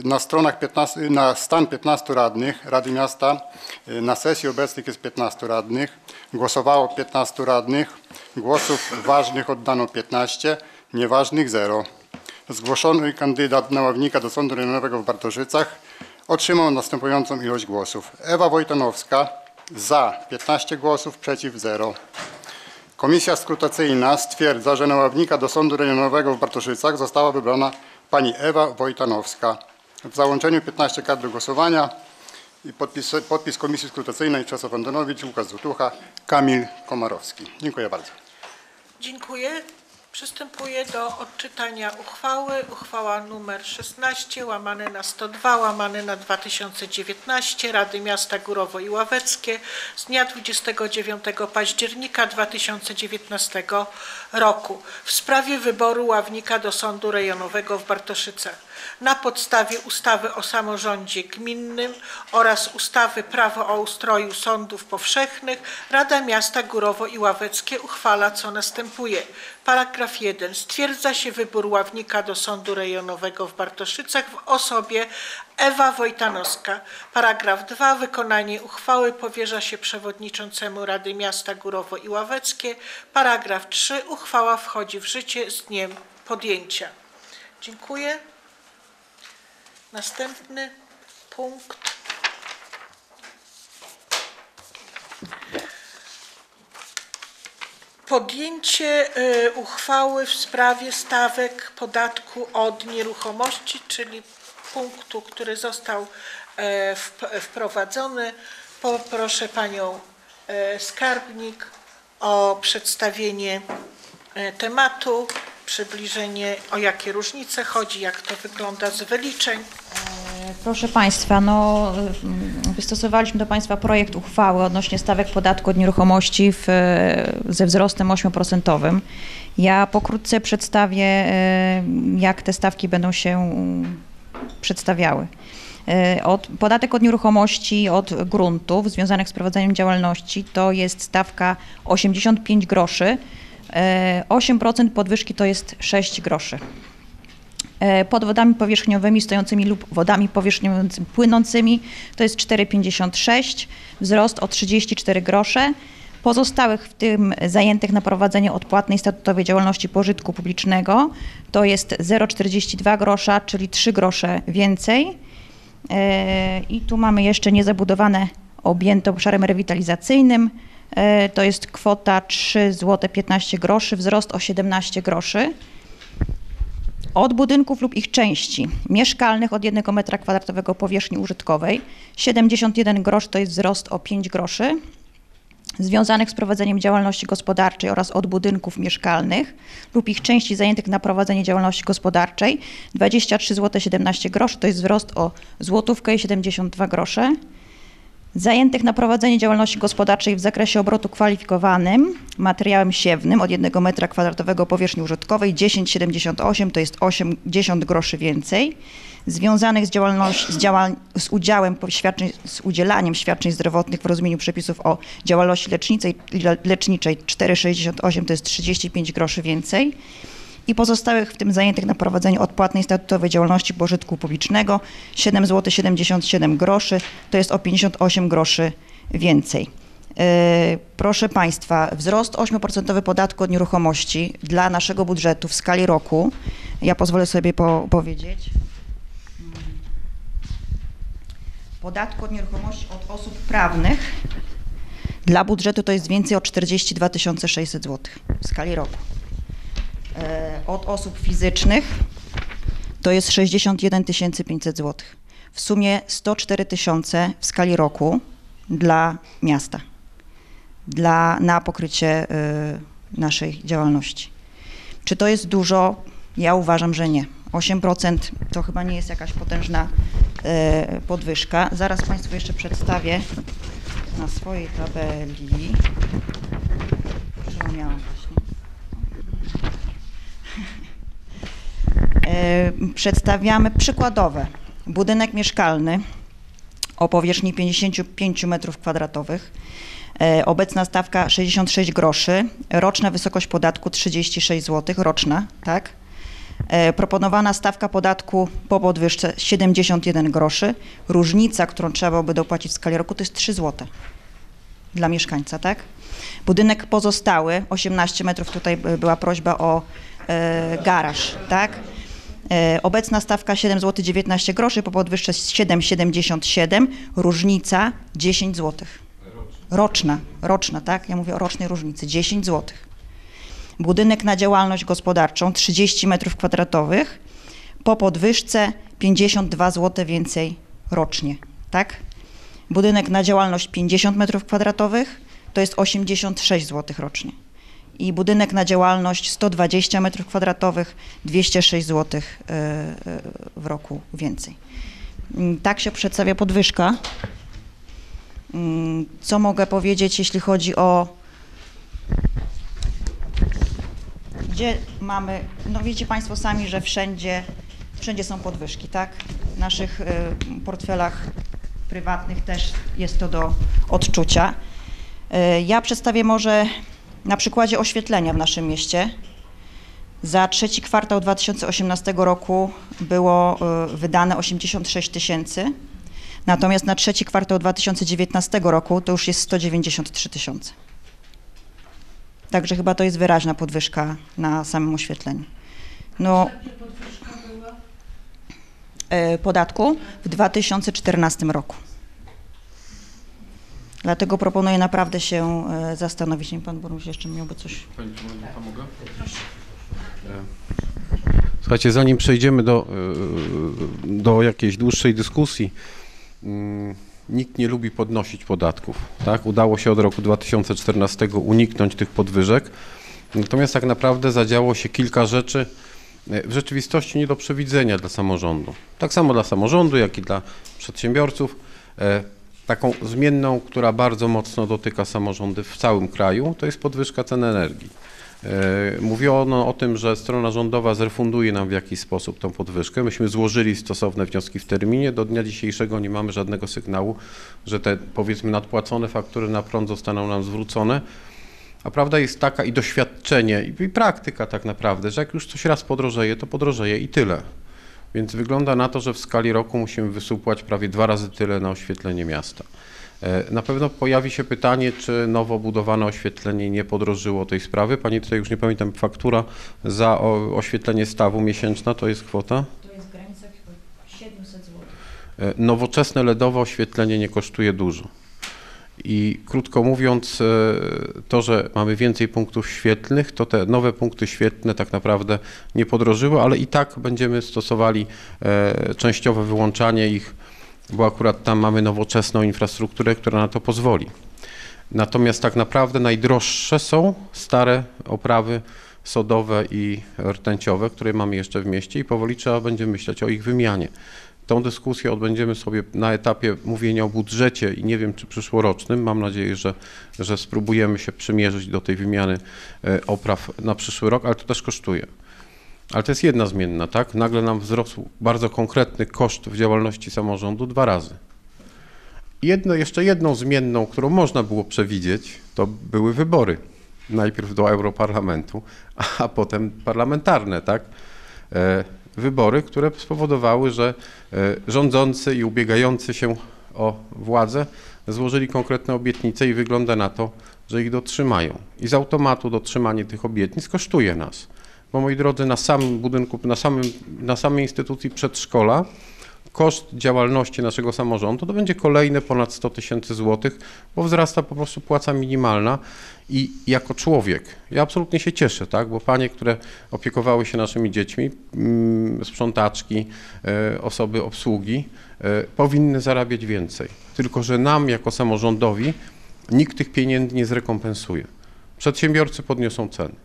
na stronach 15, na stan 15 radnych Rady Miasta y, na sesji obecnych jest 15 radnych. Głosowało 15 radnych. Głosów ważnych oddano 15, nieważnych 0. Zgłoszony kandydat na ławnika do Sądu Rejonowego w Bartoszycach otrzymał następującą ilość głosów. Ewa Wojtanowska za 15 głosów, przeciw 0. Komisja skrutacyjna stwierdza, że na ławnika do Sądu Rejonowego w Bartoszycach została wybrana pani Ewa Wojtanowska. W załączeniu 15 kart do głosowania i podpis, podpis Komisji Skrutacyjnej Czesław Antonowicz, Łukasz Zutucha, Kamil Komarowski. Dziękuję bardzo. Dziękuję. Przystępuję do odczytania uchwały. Uchwała numer 16 łamane na 102 łamane na 2019 Rady Miasta Górowo i Ławeckie z dnia 29 października 2019 roku. W sprawie wyboru ławnika do Sądu Rejonowego w Bartoszycach na podstawie ustawy o samorządzie gminnym oraz ustawy Prawo o ustroju sądów powszechnych Rada Miasta Górowo i Ławeckie uchwala co następuje. Paragraf 1. Stwierdza się wybór ławnika do Sądu Rejonowego w Bartoszycach w osobie Ewa Wojtanowska. Paragraf 2. Wykonanie uchwały powierza się przewodniczącemu Rady Miasta Górowo i Ławeckie. Paragraf 3. Uchwała wchodzi w życie z dniem podjęcia. Dziękuję. Następny punkt. Podjęcie y, uchwały w sprawie stawek podatku od nieruchomości, czyli punktu, który został wp- wprowadzony. Poproszę panią e, skarbnik o przedstawienie tematu, przybliżenie o jakie różnice chodzi, jak to wygląda z wyliczeń. Proszę Państwa, no, y, wystosowaliśmy do Państwa projekt uchwały odnośnie stawek podatku od nieruchomości w, ze wzrostem 8%. Ja pokrótce przedstawię, y, jak te stawki będą się y, przedstawiały. Od, podatek od nieruchomości od gruntów związanych z prowadzeniem działalności to jest stawka 85 groszy. Y, 8% podwyżki to jest 6 groszy. E, pod wodami powierzchniowymi stojącymi lub wodami powierzchniowymi płynącymi to jest 4,56, wzrost o 34 grosze. Pozostałych, w tym zajętych na prowadzenie odpłatnej statutowej działalności pożytku publicznego, to jest 0,42 grosza, czyli 3 grosze więcej. E, I tu mamy jeszcze niezabudowane objęte obszarem rewitalizacyjnym. E, To jest kwota 3 zł 15 groszy, wzrost o 17 groszy. Od budynków lub ich części mieszkalnych od 1 m2 powierzchni użytkowej 71 grosz to jest wzrost o 5 groszy. Związanych z prowadzeniem działalności gospodarczej oraz od budynków mieszkalnych lub ich części zajętych na prowadzenie działalności gospodarczej 23 zł 17 groszy to jest wzrost o złotówkę i 72 grosze zajętych na prowadzenie działalności gospodarczej w zakresie obrotu kwalifikowanym materiałem siewnym od 1 m2 powierzchni użytkowej 10,78 to jest 80 groszy więcej, związanych z, działalność, z, działal, z udziałem świadczeń, z udzielaniem świadczeń zdrowotnych w rozumieniu przepisów o działalności leczniczej, le- leczniczej 4,68 to jest 35 groszy więcej i pozostałych, w tym zajętych na prowadzeniu odpłatnej statutowej działalności pożytku publicznego 7 zł 77 groszy, to jest o 58 groszy więcej. Yy, Proszę Państwa, wzrost 8% podatku od nieruchomości dla naszego budżetu w skali roku, ja pozwolę sobie po, powiedzieć, podatku od nieruchomości od osób prawnych dla budżetu to jest więcej o 42 600 zł w skali roku. e, od osób fizycznych to jest 61 500 zł. W sumie 104 tysiące w skali roku dla miasta, dla, na pokrycie y, naszej działalności. Czy to jest dużo? Ja uważam, że nie. 8% to chyba nie jest jakaś potężna e, podwyżka. Zaraz Państwu jeszcze przedstawię na swojej tabeli, którą miałam właśnie. E, Przedstawiamy przykładowe. Budynek mieszkalny o powierzchni 55 m2. E, Obecna stawka 66 groszy, roczna wysokość podatku 36 zł, roczna, tak? E, Proponowana stawka podatku po podwyżce 71 groszy. Różnica, którą trzeba byłoby dopłacić w skali roku, to jest 3 zł dla mieszkańca, tak? Budynek pozostały, 18 metrów, tutaj by- była prośba o e, garaż, tak? E, Obecna stawka 7 zł 19 groszy, po podwyżce 7,77, różnica 10 zł. Roczna, roczna, tak? Ja mówię o rocznej różnicy, 10 zł. Budynek na działalność gospodarczą 30 metrów kwadratowych, po podwyżce 52 zł więcej rocznie, tak? Budynek na działalność 50 metrów kwadratowych to jest 86 zł rocznie. I budynek na działalność 120 metrów kwadratowych 206 zł e, e, w roku więcej. Mm, Tak się przedstawia podwyżka. Mm, Co mogę powiedzieć, jeśli chodzi o gdzie mamy, no wiecie Państwo sami, że wszędzie, wszędzie są podwyżki, tak? W naszych y, portfelach prywatnych też jest to do odczucia. Y, Ja przedstawię może na przykładzie oświetlenia w naszym mieście. Za trzeci kwartał 2018 roku było y, wydane 86 tysięcy, natomiast na trzeci kwartał 2019 roku to już jest 193 tysiące. Także chyba to jest wyraźna podwyżka na samym oświetleniu. No, e, podatku w 2014 roku. Dlatego proponuję naprawdę się e, zastanowić. Nie, Pan burmistrz jeszcze miałby coś. Pani Przewodnicząca, mogę? Słuchajcie, zanim przejdziemy do, y, do jakiejś dłuższej dyskusji, mm, nikt nie lubi podnosić podatków. Tak? Udało się od roku 2014 uniknąć tych podwyżek, natomiast tak naprawdę zadziało się kilka rzeczy w rzeczywistości nie do przewidzenia dla samorządu. Tak samo dla samorządu, jak i dla przedsiębiorców. Taką zmienną, która bardzo mocno dotyka samorządy w całym kraju, to jest podwyżka cen energii. E, Mówiono o tym, że strona rządowa zrefunduje nam w jakiś sposób tą podwyżkę. Myśmy złożyli stosowne wnioski w terminie. Do dnia dzisiejszego nie mamy żadnego sygnału, że te powiedzmy nadpłacone faktury na prąd zostaną nam zwrócone. A prawda jest taka i doświadczenie, i praktyka tak naprawdę, że jak już coś raz podrożeje, to podrożeje i tyle. Więc wygląda na to, że w skali roku musimy wysupłać prawie dwa razy tyle na oświetlenie miasta. E, Na pewno pojawi się pytanie, czy nowo budowane oświetlenie nie podrożyło tej sprawy. Pani tutaj już nie pamiętam, faktura za oświetlenie stawu miesięczna to jest kwota? To jest granica 700 zł. E, Nowoczesne LEDowe oświetlenie nie kosztuje dużo. I krótko mówiąc, e, to, że mamy więcej punktów świetlnych, to te nowe punkty świetlne tak naprawdę nie podrożyły, ale i tak będziemy stosowali e, częściowe wyłączanie ich, bo akurat tam mamy nowoczesną infrastrukturę, która na to pozwoli. Natomiast tak naprawdę najdroższe są stare oprawy sodowe i rtęciowe, które mamy jeszcze w mieście i powoli trzeba będzie myśleć o ich wymianie. Tą dyskusję odbędziemy sobie na etapie mówienia o budżecie i nie wiem czy przyszłorocznym. Mam nadzieję, że, że spróbujemy się przymierzyć do tej wymiany e, opraw na przyszły rok, ale to też kosztuje. Ale to jest jedna zmienna, tak? Nagle nam wzrósł bardzo konkretny koszt w działalności samorządu dwa razy. Jedno, jeszcze jedną zmienną, którą można było przewidzieć, to były wybory. Najpierw do Europarlamentu, a potem parlamentarne, tak? Wybory, które spowodowały, że e, rządzący i ubiegający się o władzę złożyli konkretne obietnice i wygląda na to, że ich dotrzymają. I z automatu dotrzymanie tych obietnic kosztuje nas. Bo moi drodzy, na samym budynku, na, samym, na samej instytucji przedszkola koszt działalności naszego samorządu to będzie kolejne ponad 100 tysięcy złotych, bo wzrasta po prostu płaca minimalna i jako człowiek, ja absolutnie się cieszę, tak, bo panie, które opiekowały się naszymi dziećmi, mm, sprzątaczki, e, osoby obsługi, e, powinny zarabiać więcej. Tylko, że nam jako samorządowi nikt tych pieniędzy nie zrekompensuje. Przedsiębiorcy podniosą ceny.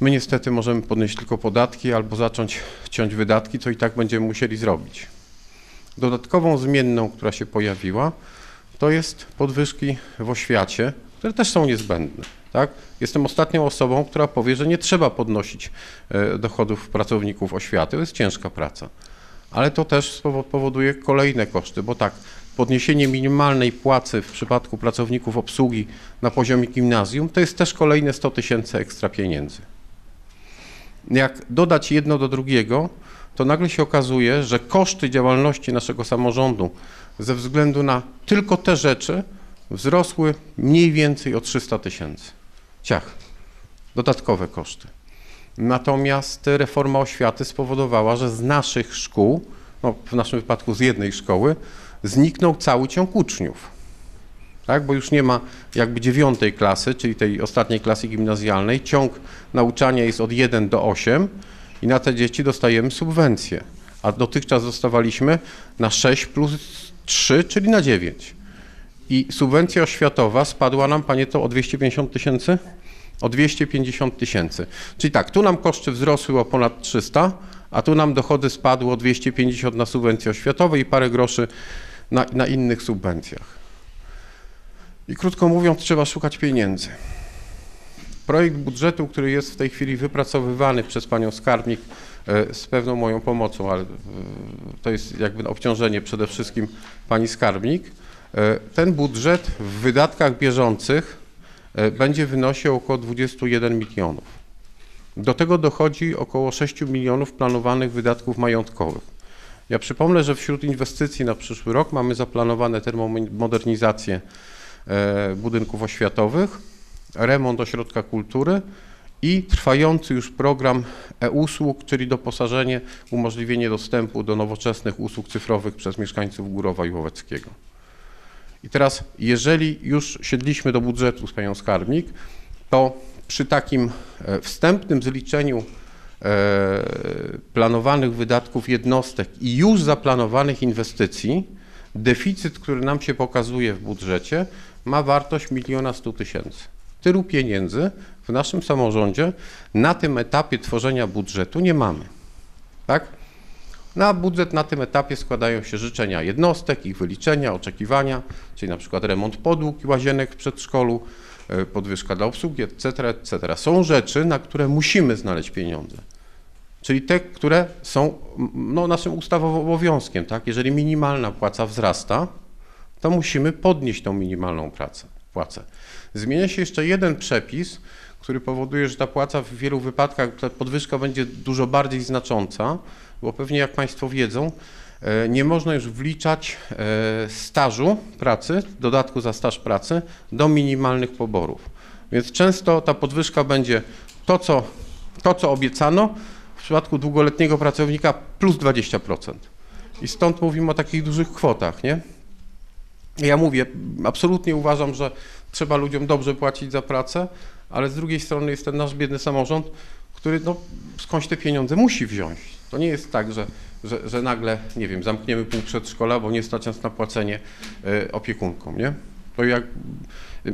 My niestety możemy podnieść tylko podatki albo zacząć ciąć wydatki, co i tak będziemy musieli zrobić. Dodatkową zmienną, która się pojawiła, to jest podwyżki w oświacie, które też są niezbędne. Tak? Jestem ostatnią osobą, która powie, że nie trzeba podnosić e, dochodów pracowników oświaty. To jest ciężka praca. Ale to też powoduje kolejne koszty, bo tak, podniesienie minimalnej płacy w przypadku pracowników obsługi na poziomie gimnazjum to jest też kolejne 100 tysięcy ekstra pieniędzy. Jak dodać jedno do drugiego, to nagle się okazuje, że koszty działalności naszego samorządu ze względu na tylko te rzeczy wzrosły mniej więcej o 300 tysięcy. Ciach. Dodatkowe koszty. Natomiast reforma oświaty spowodowała, że z naszych szkół, no w naszym wypadku z jednej szkoły, zniknął cały ciąg uczniów. Tak, bo już nie ma jakby dziewiątej klasy, czyli tej ostatniej klasy gimnazjalnej. Ciąg nauczania jest od 1 do 8 i na te dzieci dostajemy subwencje. A dotychczas dostawaliśmy na 6 plus 3, czyli na 9. I subwencja oświatowa spadła nam, panie to, o 250 tysięcy? O 250 tysięcy. Czyli tak, tu nam koszty wzrosły o ponad 300, a tu nam dochody spadły o 250 na subwencje oświatowe i parę groszy na, na innych subwencjach. I krótko mówiąc, trzeba szukać pieniędzy. Projekt budżetu, który jest w tej chwili wypracowywany przez panią skarbnik e, z pewną moją pomocą, ale e, to jest jakby obciążenie przede wszystkim pani skarbnik. E, Ten budżet w wydatkach bieżących e, będzie wynosił około 21 milionów. Do tego dochodzi około 6 milionów planowanych wydatków majątkowych. Ja przypomnę, że wśród inwestycji na przyszły rok mamy zaplanowane termomodernizację e, budynków oświatowych, remont ośrodka kultury i trwający już program e-usług, czyli doposażenie, umożliwienie dostępu do nowoczesnych usług cyfrowych przez mieszkańców Górowa i Łoweckiego. I teraz, jeżeli już siedliśmy do budżetu z panią skarbnik, to przy takim e, wstępnym zliczeniu e, planowanych wydatków jednostek i już zaplanowanych inwestycji, deficyt, który nam się pokazuje w budżecie, ma wartość miliona stu tysięcy. Tylu pieniędzy w naszym samorządzie na tym etapie tworzenia budżetu nie mamy. Tak? Na budżet na tym etapie składają się życzenia jednostek, ich wyliczenia, oczekiwania, czyli na przykład remont podłóg i łazienek w przedszkolu, e, podwyżka dla obsługi, etc., etc. Są rzeczy, na które musimy znaleźć pieniądze. Czyli te, które są no, naszym ustawowym obowiązkiem. Tak? Jeżeli minimalna płaca wzrasta, to musimy podnieść tą minimalną pracę, płacę. Zmienia się jeszcze jeden przepis, który powoduje, że ta płaca w wielu wypadkach, ta podwyżka będzie dużo bardziej znacząca, bo pewnie jak Państwo wiedzą, e, nie można już wliczać e, stażu pracy, dodatku za staż pracy do minimalnych poborów. Więc często ta podwyżka będzie to, co, to, co obiecano, w przypadku długoletniego pracownika plus 20%. I stąd mówimy o takich dużych kwotach, nie? Ja mówię, absolutnie uważam, że trzeba ludziom dobrze płacić za pracę, ale z drugiej strony jest ten nasz biedny samorząd, który no, skądś te pieniądze musi wziąć. To nie jest tak, że, że, że nagle, nie wiem, zamkniemy pół przedszkola, bo nie stać nas na płacenie e, opiekunkom, nie? To jak,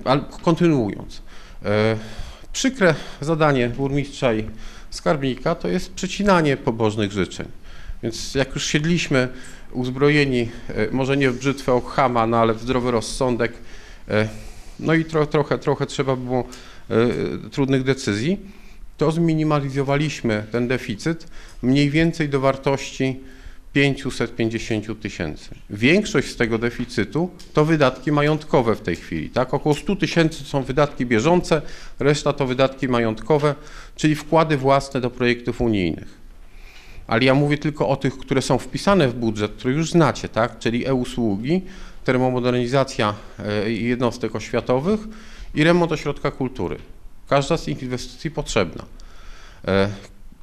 ale kontynuując. E, przykre zadanie burmistrza i skarbnika to jest przecinanie pobożnych życzeń. Więc jak już siedliśmy uzbrojeni, e, może nie w brzytwę Ockhama, no ale w zdrowy rozsądek, no i tro, trochę, trochę trzeba było trudnych decyzji, to zminimalizowaliśmy ten deficyt mniej więcej do wartości 550 tysięcy. Większość z tego deficytu to wydatki majątkowe w tej chwili. Tak? Około 100 tysięcy są wydatki bieżące, reszta to wydatki majątkowe, czyli wkłady własne do projektów unijnych. Ale ja mówię tylko o tych, które są wpisane w budżet, które już znacie, tak? czyli e-usługi, termomodernizacja e, jednostek oświatowych i remont ośrodka kultury. Każda z tych inwestycji potrzebna. E,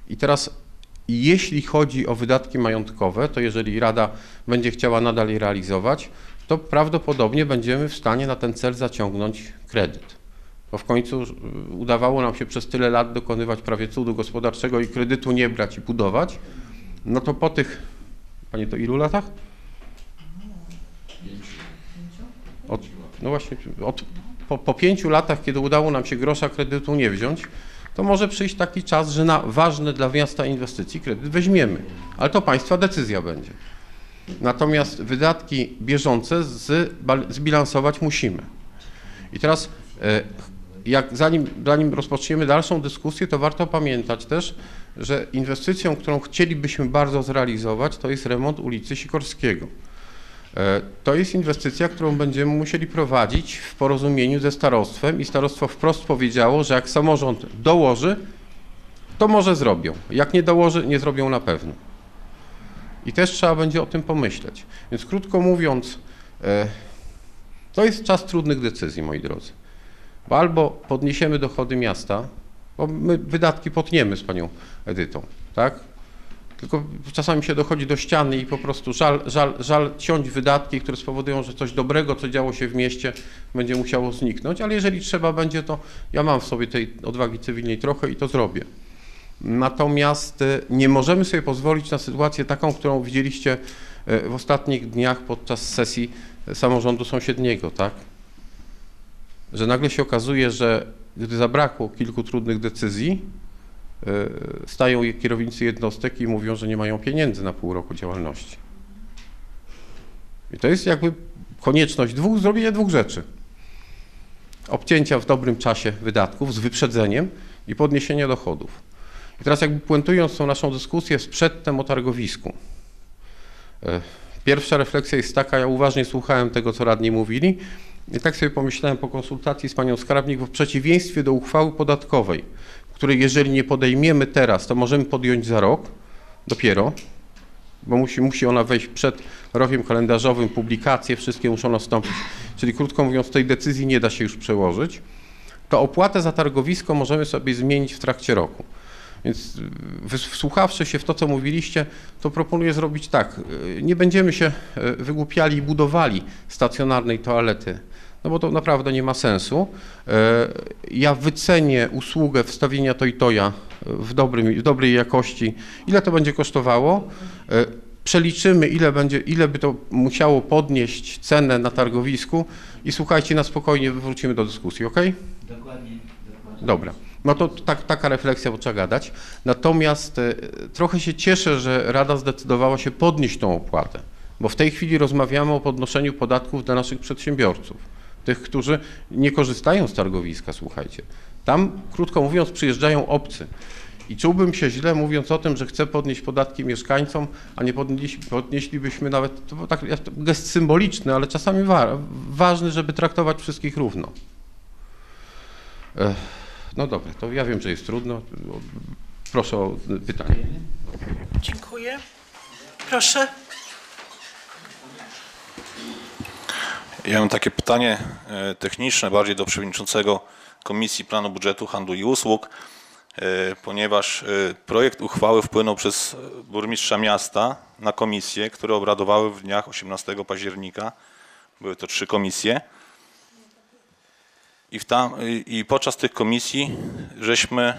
I teraz jeśli chodzi o wydatki majątkowe, to jeżeli Rada będzie chciała nadal je realizować, to prawdopodobnie będziemy w stanie na ten cel zaciągnąć kredyt. Bo w końcu y, udawało nam się przez tyle lat dokonywać prawie cudu gospodarczego i kredytu nie brać i budować, no to po tych, panie to ilu latach? Od, no właśnie, od, po, po pięciu latach, kiedy udało nam się grosza kredytu nie wziąć, to może przyjść taki czas, że na ważne dla miasta inwestycji kredyt weźmiemy, ale to państwa decyzja będzie. Natomiast wydatki bieżące zbilansować musimy. I teraz, e, jak zanim, zanim rozpoczniemy dalszą dyskusję, to warto pamiętać też, że inwestycją, którą chcielibyśmy bardzo zrealizować, to jest remont ulicy Sikorskiego. E, To jest inwestycja, którą będziemy musieli prowadzić w porozumieniu ze starostwem i starostwo wprost powiedziało, że jak samorząd dołoży, to może zrobią. Jak nie dołoży, nie zrobią na pewno. I też trzeba będzie o tym pomyśleć. Więc krótko mówiąc, e, to jest czas trudnych decyzji, moi drodzy. Bo albo podniesiemy dochody miasta, bo my wydatki potniemy z panią Edytą, tak? Tylko czasami się dochodzi do ściany i po prostu żal, żal, żal ciąć wydatki, które spowodują, że coś dobrego, co działo się w mieście, będzie musiało zniknąć, ale jeżeli trzeba będzie, to ja mam w sobie tej odwagi cywilnej trochę i to zrobię. Natomiast e, nie możemy sobie pozwolić na sytuację taką, którą widzieliście e, w ostatnich dniach podczas sesji samorządu sąsiedniego, tak? Że nagle się okazuje, że gdy zabrakło kilku trudnych decyzji, e, stają je- kierownicy jednostek i mówią, że nie mają pieniędzy na pół roku działalności. I to jest jakby konieczność dwóch, zrobienia dwóch rzeczy. Obcięcia w dobrym czasie wydatków z wyprzedzeniem i podniesienia dochodów. I teraz jakby puentując tą naszą dyskusję z przedtem o targowisku. E, Pierwsza refleksja jest taka, ja uważnie słuchałem tego, co radni mówili i tak sobie pomyślałem po konsultacji z panią skarbnik, w przeciwieństwie do uchwały podatkowej, której jeżeli nie podejmiemy teraz, to możemy podjąć za rok dopiero, bo musi, musi ona wejść przed rokiem kalendarzowym, publikacje wszystkie muszą nastąpić, czyli krótko mówiąc tej decyzji nie da się już przełożyć, to opłatę za targowisko możemy sobie zmienić w trakcie roku. Więc wys- wsłuchawszy się w to, co mówiliście, to proponuję zrobić tak. y, Nie będziemy się y, wygłupiali i budowali stacjonarnej toalety, no bo to naprawdę nie ma sensu. Y, Ja wycenię usługę wstawienia toja w, dobrym, w dobrej jakości. Ile to będzie kosztowało? Y, Przeliczymy, ile, będzie, ile by to musiało podnieść cenę na targowisku i słuchajcie, na spokojnie wrócimy do dyskusji, ok? Dokładnie. Dobra. No to tak, taka refleksja, bo trzeba gadać. Natomiast e, trochę się cieszę, że Rada zdecydowała się podnieść tą opłatę, bo w tej chwili rozmawiamy o podnoszeniu podatków dla naszych przedsiębiorców, tych, którzy nie korzystają z targowiska, słuchajcie. Tam, krótko mówiąc, przyjeżdżają obcy. I czułbym się źle mówiąc o tym, że chcę podnieść podatki mieszkańcom, a nie podnieśli, podnieślibyśmy nawet, to tak, gest symboliczny, ale czasami wa ważny, żeby traktować wszystkich równo. Ech, No dobra, to ja wiem, że jest trudno. Proszę o pytanie. Dziękuję. Proszę. Ja mam takie pytanie e, techniczne, bardziej do przewodniczącego Komisji Planu Budżetu, Handlu i Usług, e, ponieważ e, projekt uchwały wpłynął przez burmistrza miasta na komisje, które obradowały w dniach 18 października. Były to trzy komisje. I, tam, i- podczas tych komisji żeśmy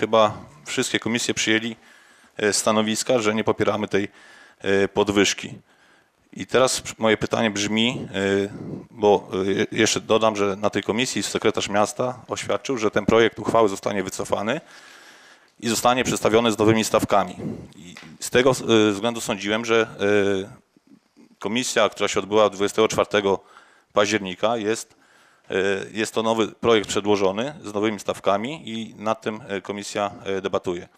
chyba wszystkie komisje przyjęli stanowiska, że nie popieramy tej podwyżki. I teraz moje pytanie brzmi, y, bo y, jeszcze dodam, że na tej komisji sekretarz miasta oświadczył, że ten projekt uchwały zostanie wycofany i zostanie przedstawiony z nowymi stawkami. I z tego y, względu sądziłem, że komisja, która się odbyła 24 października jest, jest to nowy projekt przedłożony z nowymi stawkami i nad tym komisja debatuje.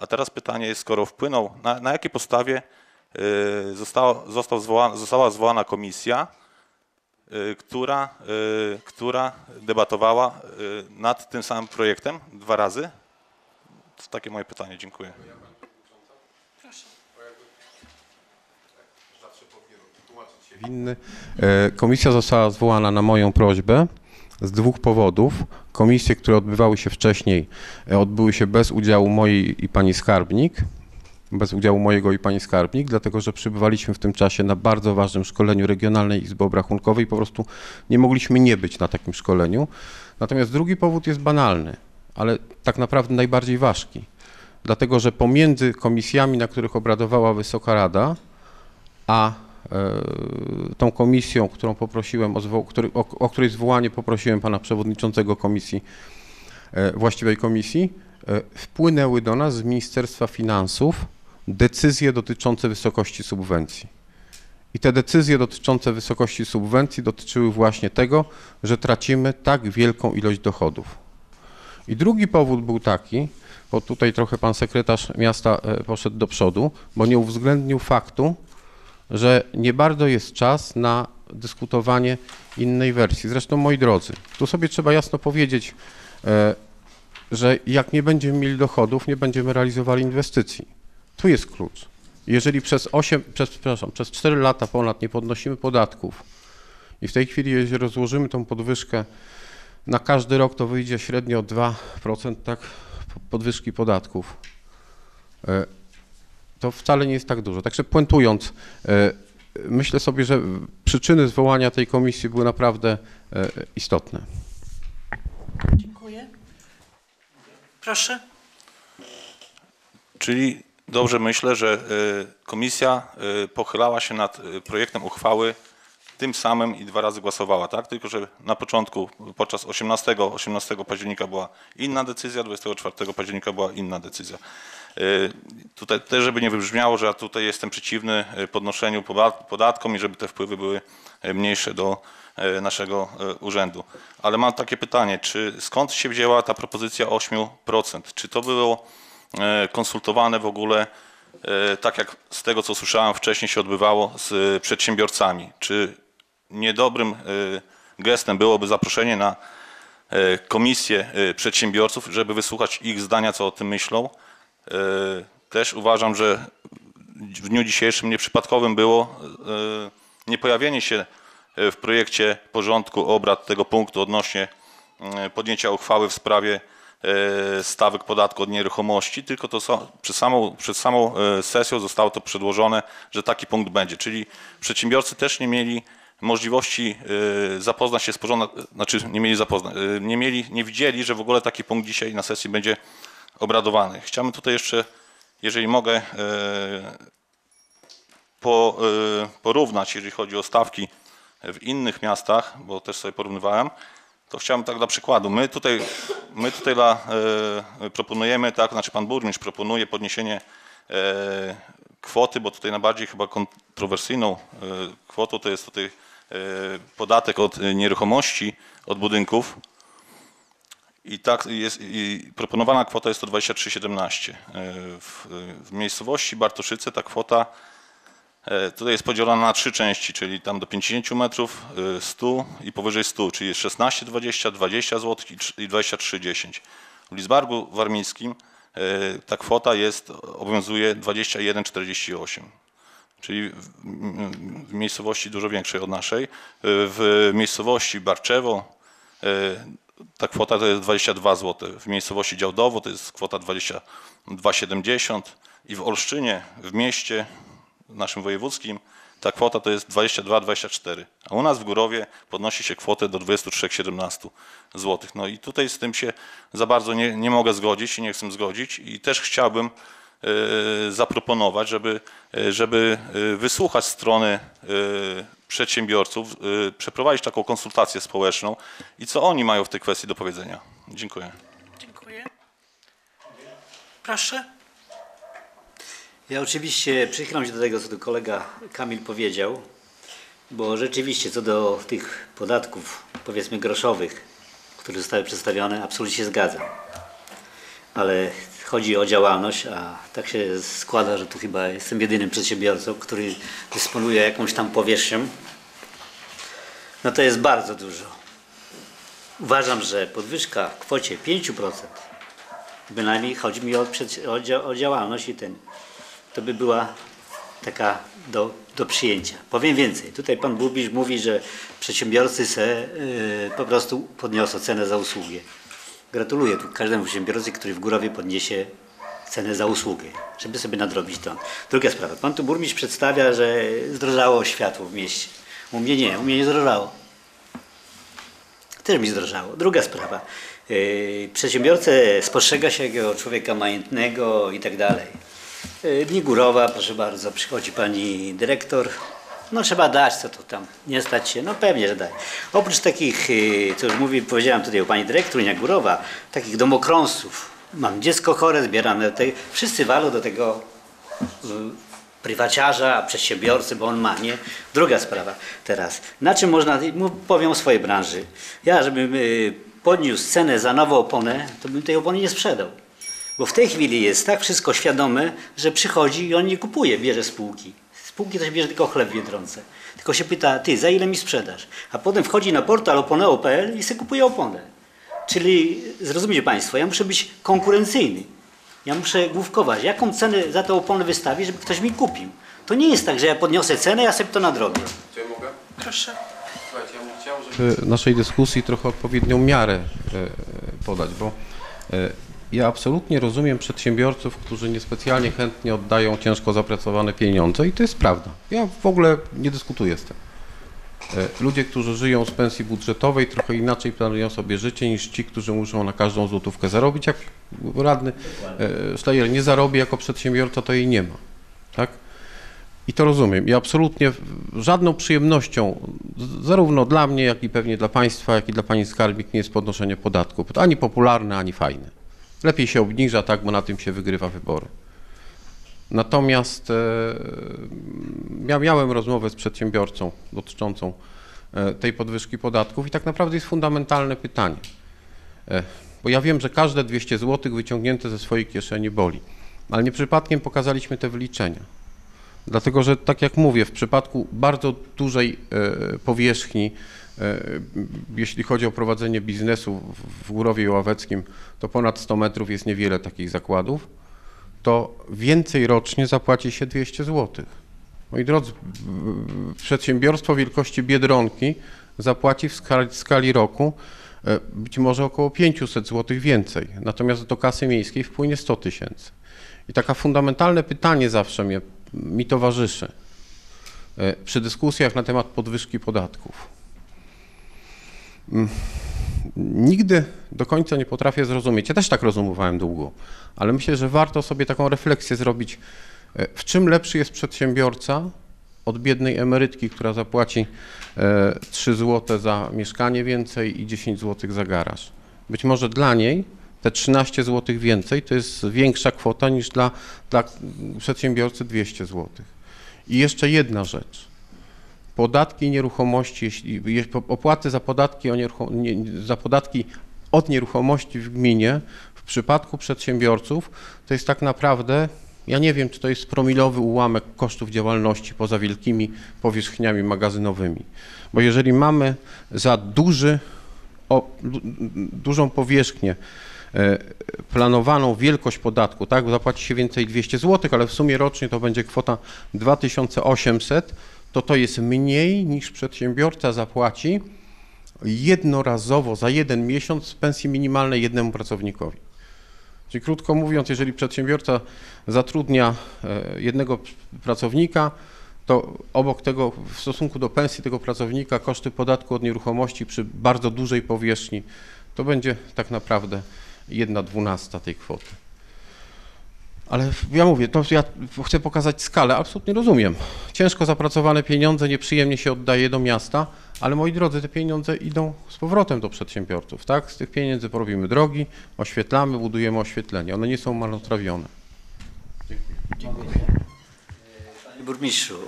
A teraz pytanie jest, skoro wpłynął, na, na jakiej podstawie została, został zwołana, została zwołana komisja, y, która, y, która debatowała y, nad tym samym projektem dwa razy? To takie moje pytanie, dziękuję. Winny. E, Komisja została zwołana na moją prośbę z dwóch powodów. Komisje, które odbywały się wcześniej, e, odbyły się bez udziału mojej i pani skarbnik, bez udziału mojego i pani skarbnik, dlatego że przybywaliśmy w tym czasie na bardzo ważnym szkoleniu Regionalnej Izby Obrachunkowej i po prostu nie mogliśmy nie być na takim szkoleniu. Natomiast drugi powód jest banalny, ale tak naprawdę najbardziej ważki. Dlatego, że pomiędzy komisjami, na których obradowała Wysoka Rada, a e, tą komisją, którą poprosiłem, o, o, o której zwołanie poprosiłem pana przewodniczącego komisji, e, właściwej komisji, e, wpłynęły do nas z Ministerstwa Finansów decyzje dotyczące wysokości subwencji. I te decyzje dotyczące wysokości subwencji dotyczyły właśnie tego, że tracimy tak wielką ilość dochodów. I drugi powód był taki, bo tutaj trochę pan sekretarz miasta e, poszedł do przodu, bo nie uwzględnił faktu, że nie bardzo jest czas na dyskutowanie innej wersji. Zresztą, moi drodzy, tu sobie trzeba jasno powiedzieć, e, że jak nie będziemy mieli dochodów, nie będziemy realizowali inwestycji. Tu jest klucz. Jeżeli przez 8, przez, przepraszam, przez 4 lata ponad nie podnosimy podatków i w tej chwili, jeżeli rozłożymy tą podwyżkę na każdy rok, to wyjdzie średnio 2% tak, podwyżki podatków. E, To wcale nie jest tak dużo. Także puentując, e, myślę sobie, że przyczyny zwołania tej komisji były naprawdę e, istotne. Dziękuję. Proszę. Czyli dobrze myślę, że y, komisja y, pochylała się nad y, projektem uchwały tym samym i dwa razy głosowała, tak? Tylko, że na początku, podczas 18, 18 października była inna decyzja, 24 października była inna decyzja. Tutaj też, żeby nie wybrzmiało, że ja tutaj jestem przeciwny podnoszeniu poda- podatkom i żeby te wpływy były mniejsze do naszego urzędu. Ale mam takie pytanie, czy skąd się wzięła ta propozycja 8%? Czy to było konsultowane w ogóle, e, tak jak z tego co słyszałem wcześniej się odbywało z e, przedsiębiorcami. Czy niedobrym e, gestem byłoby zaproszenie na e, komisję e, przedsiębiorców, żeby wysłuchać ich zdania, co o tym myślą? E, Też uważam, że w dniu dzisiejszym nieprzypadkowym było e, niepojawienie się e, w projekcie porządku obrad tego punktu odnośnie e, podjęcia uchwały w sprawie e, stawek podatku od nieruchomości, tylko to są, przed, samą, przed samą e, sesją zostało to przedłożone, że taki punkt będzie. Czyli przedsiębiorcy też nie mieli możliwości e, zapoznać się z porządkiem, znaczy nie mieli zapoznać, e, nie mieli, nie widzieli, że w ogóle taki punkt dzisiaj na sesji będzie obradowany. Chciałbym tutaj jeszcze, jeżeli mogę, e, po, e, porównać, jeżeli chodzi o stawki w innych miastach, bo też sobie porównywałem, to chciałbym tak dla przykładu. My tutaj, my tutaj dla, e, proponujemy, tak, znaczy pan burmistrz proponuje podniesienie e, kwoty, bo tutaj najbardziej chyba kontrowersyjną e, kwotą to jest tutaj podatek od nieruchomości, od budynków. I tak jest, i proponowana kwota jest to 23,17. E, W, w miejscowości Bartoszyce ta kwota tutaj jest podzielona na trzy części, czyli tam do 50 metrów, e, 100 i powyżej 100, czyli jest 16,20, 20 zł i trz- i 23,10. W Lidzbargu Warmińskim e, ta kwota jest, obowiązuje 21,48 czyli w, miejscowości dużo większej od naszej. E, W miejscowości Barczewo e, ta kwota to jest 22 zł. W miejscowości Działdowo to jest kwota 22,70 i w Olsztynie, w mieście naszym wojewódzkim, ta kwota to jest 22,24. A u nas w Górowie podnosi się kwotę do 23,17 zł. No i tutaj z tym się za bardzo nie, nie mogę zgodzić i nie chcę zgodzić i też chciałbym e, zaproponować, żeby, e, żeby e, wysłuchać strony przedsiębiorców, przeprowadzić taką konsultację społeczną i co oni mają w tej kwestii do powiedzenia. Dziękuję. Dziękuję. Proszę. Ja oczywiście przychylam się do tego, co tu kolega Kamil powiedział, bo rzeczywiście co do tych podatków, powiedzmy groszowych, które zostały przedstawione, absolutnie się zgadzam. Ale chodzi o działalność, a tak się składa, że tu chyba jestem jedynym przedsiębiorcą, który dysponuje jakąś tam powierzchnią. No to jest bardzo dużo. Uważam, że podwyżka w kwocie 5%, bynajmniej chodzi mi o, o, o działalność i ten, to by była taka do, do przyjęcia. Powiem więcej. Tutaj pan burmistrz mówi, że przedsiębiorcy se y, po prostu podniosą cenę za usługę. Gratuluję tu każdemu przedsiębiorcy, który w Górowie podniesie cenę za usługę, żeby sobie nadrobić to. Druga sprawa. Pan tu burmistrz przedstawia, że zdrożało światło w mieście. U mnie nie, u mnie nie zdrożało. Też mi zdrożało. Druga sprawa. Yy, przedsiębiorcę spostrzega się jako człowieka majętnego i tak dalej. Dni Górowa, proszę bardzo, przychodzi pani dyrektor. No trzeba dać, co to tam, nie stać się, no pewnie, że daj. Oprócz takich, yy, co już mówi, powiedziałam tutaj o pani dyrektor, Górowa, takich domokrążców. Mam dziecko chore, zbieram te, wszyscy walą do tego yy, prywaciarza, przedsiębiorcy, bo on ma, nie? Druga sprawa teraz. Na czym można, powiem o swojej branży. Ja, żebym podniósł cenę za nową oponę, to bym tej opony nie sprzedał. Bo w tej chwili jest tak wszystko świadome, że przychodzi i on nie kupuje, bierze spółki. Spółki to się bierze tylko chleb w Biedronce. Tylko się pyta, ty, za ile mi sprzedasz? A potem wchodzi na portal oponeo.pl i sobie kupuje oponę. Czyli, zrozumcie Państwo, ja muszę być konkurencyjny. Ja muszę główkować, jaką cenę za tę oponę wystawić, żeby ktoś mi kupił. To nie jest tak, że ja podniosę cenę, ja sobie to nadrobię. Czy ja mogę? Proszę. Słuchajcie, ja bym chciał, żeby... w naszej dyskusji trochę odpowiednią miarę e, podać, bo e, ja absolutnie rozumiem przedsiębiorców, którzy niespecjalnie chętnie oddają ciężko zapracowane pieniądze i to jest prawda. Ja w ogóle nie dyskutuję z tym. E, Ludzie, którzy żyją z pensji budżetowej, trochę inaczej planują sobie życie niż ci, którzy muszą na każdą złotówkę zarobić. Jak radny e, Szlejer nie zarobi jako przedsiębiorca, to jej nie ma. Tak? I to rozumiem. I absolutnie żadną przyjemnością, zarówno dla mnie, jak i pewnie dla Państwa, jak i dla Pani Skarbnik, nie jest podnoszenie podatku. Ani popularne, ani fajne. Lepiej się obniża, tak, bo na tym się wygrywa wybory. Natomiast e, ja miałem rozmowę z przedsiębiorcą dotyczącą e, tej podwyżki podatków i tak naprawdę jest fundamentalne pytanie. E, Bo ja wiem, że każde 200 zł wyciągnięte ze swojej kieszeni boli, ale nie przypadkiem pokazaliśmy te wyliczenia. Dlatego, że tak jak mówię, w przypadku bardzo dużej e, powierzchni, e, jeśli chodzi o prowadzenie biznesu w- Górowie Ławeckim, to ponad 100 metrów jest niewiele takich zakładów, to więcej rocznie zapłaci się 200 zł. Moi drodzy, przedsiębiorstwo wielkości Biedronki zapłaci w skali, skali roku e, być może około 500 zł więcej, natomiast do kasy miejskiej wpłynie 100 tysięcy. I takie fundamentalne pytanie zawsze mnie, mi towarzyszy e, przy dyskusjach na temat podwyżki podatków. Mm, Nigdy do końca nie potrafię zrozumieć, ja też tak rozumowałem długo, ale myślę, że warto sobie taką refleksję zrobić, e, w czym lepszy jest przedsiębiorca od biednej emerytki, która zapłaci e, 3 zł za mieszkanie więcej i 10 zł za garaż. Być może dla niej te 13 zł więcej to jest większa kwota niż dla, dla przedsiębiorcy 200 zł. I jeszcze jedna rzecz. Podatki nieruchomości, jeśli je- opłaty za podatki, za podatki od nieruchomości w gminie w przypadku przedsiębiorców to jest tak naprawdę, ja nie wiem, czy to jest promilowy ułamek kosztów działalności poza wielkimi powierzchniami magazynowymi. Bo jeżeli mamy za duży, o, du- dużą powierzchnię e, planowaną wielkość podatku, tak, zapłaci się więcej 200 zł, ale w sumie rocznie to będzie kwota 2800, to to jest mniej niż przedsiębiorca zapłaci jednorazowo za jeden miesiąc pensji minimalnej jednemu pracownikowi. Czyli krótko mówiąc, jeżeli przedsiębiorca zatrudnia e, jednego pracownika, to obok tego, w stosunku do pensji tego pracownika, koszty podatku od nieruchomości przy bardzo dużej powierzchni, to będzie tak naprawdę jedna dwunasta tej kwoty. Ale ja mówię, to ja chcę pokazać skalę, absolutnie rozumiem. Ciężko zapracowane pieniądze nieprzyjemnie się oddaje do miasta, ale moi drodzy, te pieniądze idą z powrotem do przedsiębiorców, tak? Z tych pieniędzy porobimy drogi, oświetlamy, budujemy oświetlenie. One nie są marnotrawione. Panie burmistrzu,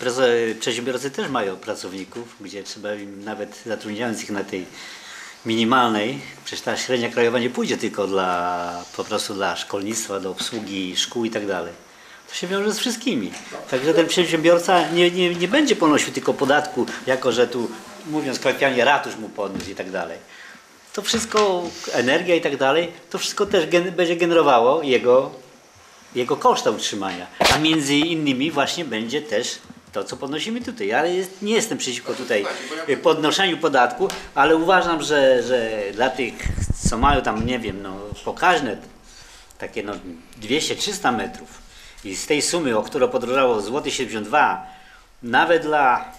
preze- przedsiębiorcy też mają pracowników, gdzie trzeba im nawet zatrudniając ich na tej minimalnej, przecież ta średnia krajowa nie pójdzie tylko dla, po prostu dla szkolnictwa, do obsługi szkół i tak dalej. To się wiąże z wszystkimi. Także ten przedsiębiorca nie, nie, nie będzie ponosił tylko podatku, jako że tu, mówiąc kolokwialnie, ratusz mu podniósł i tak dalej. To wszystko, energia i tak dalej, to wszystko też gen, będzie generowało jego jego koszta utrzymania, a między innymi właśnie będzie też to, co podnosimy tutaj. Ja jest, nie jestem przeciwko tutaj y, podnoszeniu podatku, ale uważam, że, że dla tych, co mają tam, nie wiem, no, pokaźne takie no 200-300 metrów i z tej sumy, o którą podrożało złoty 72, nawet dla,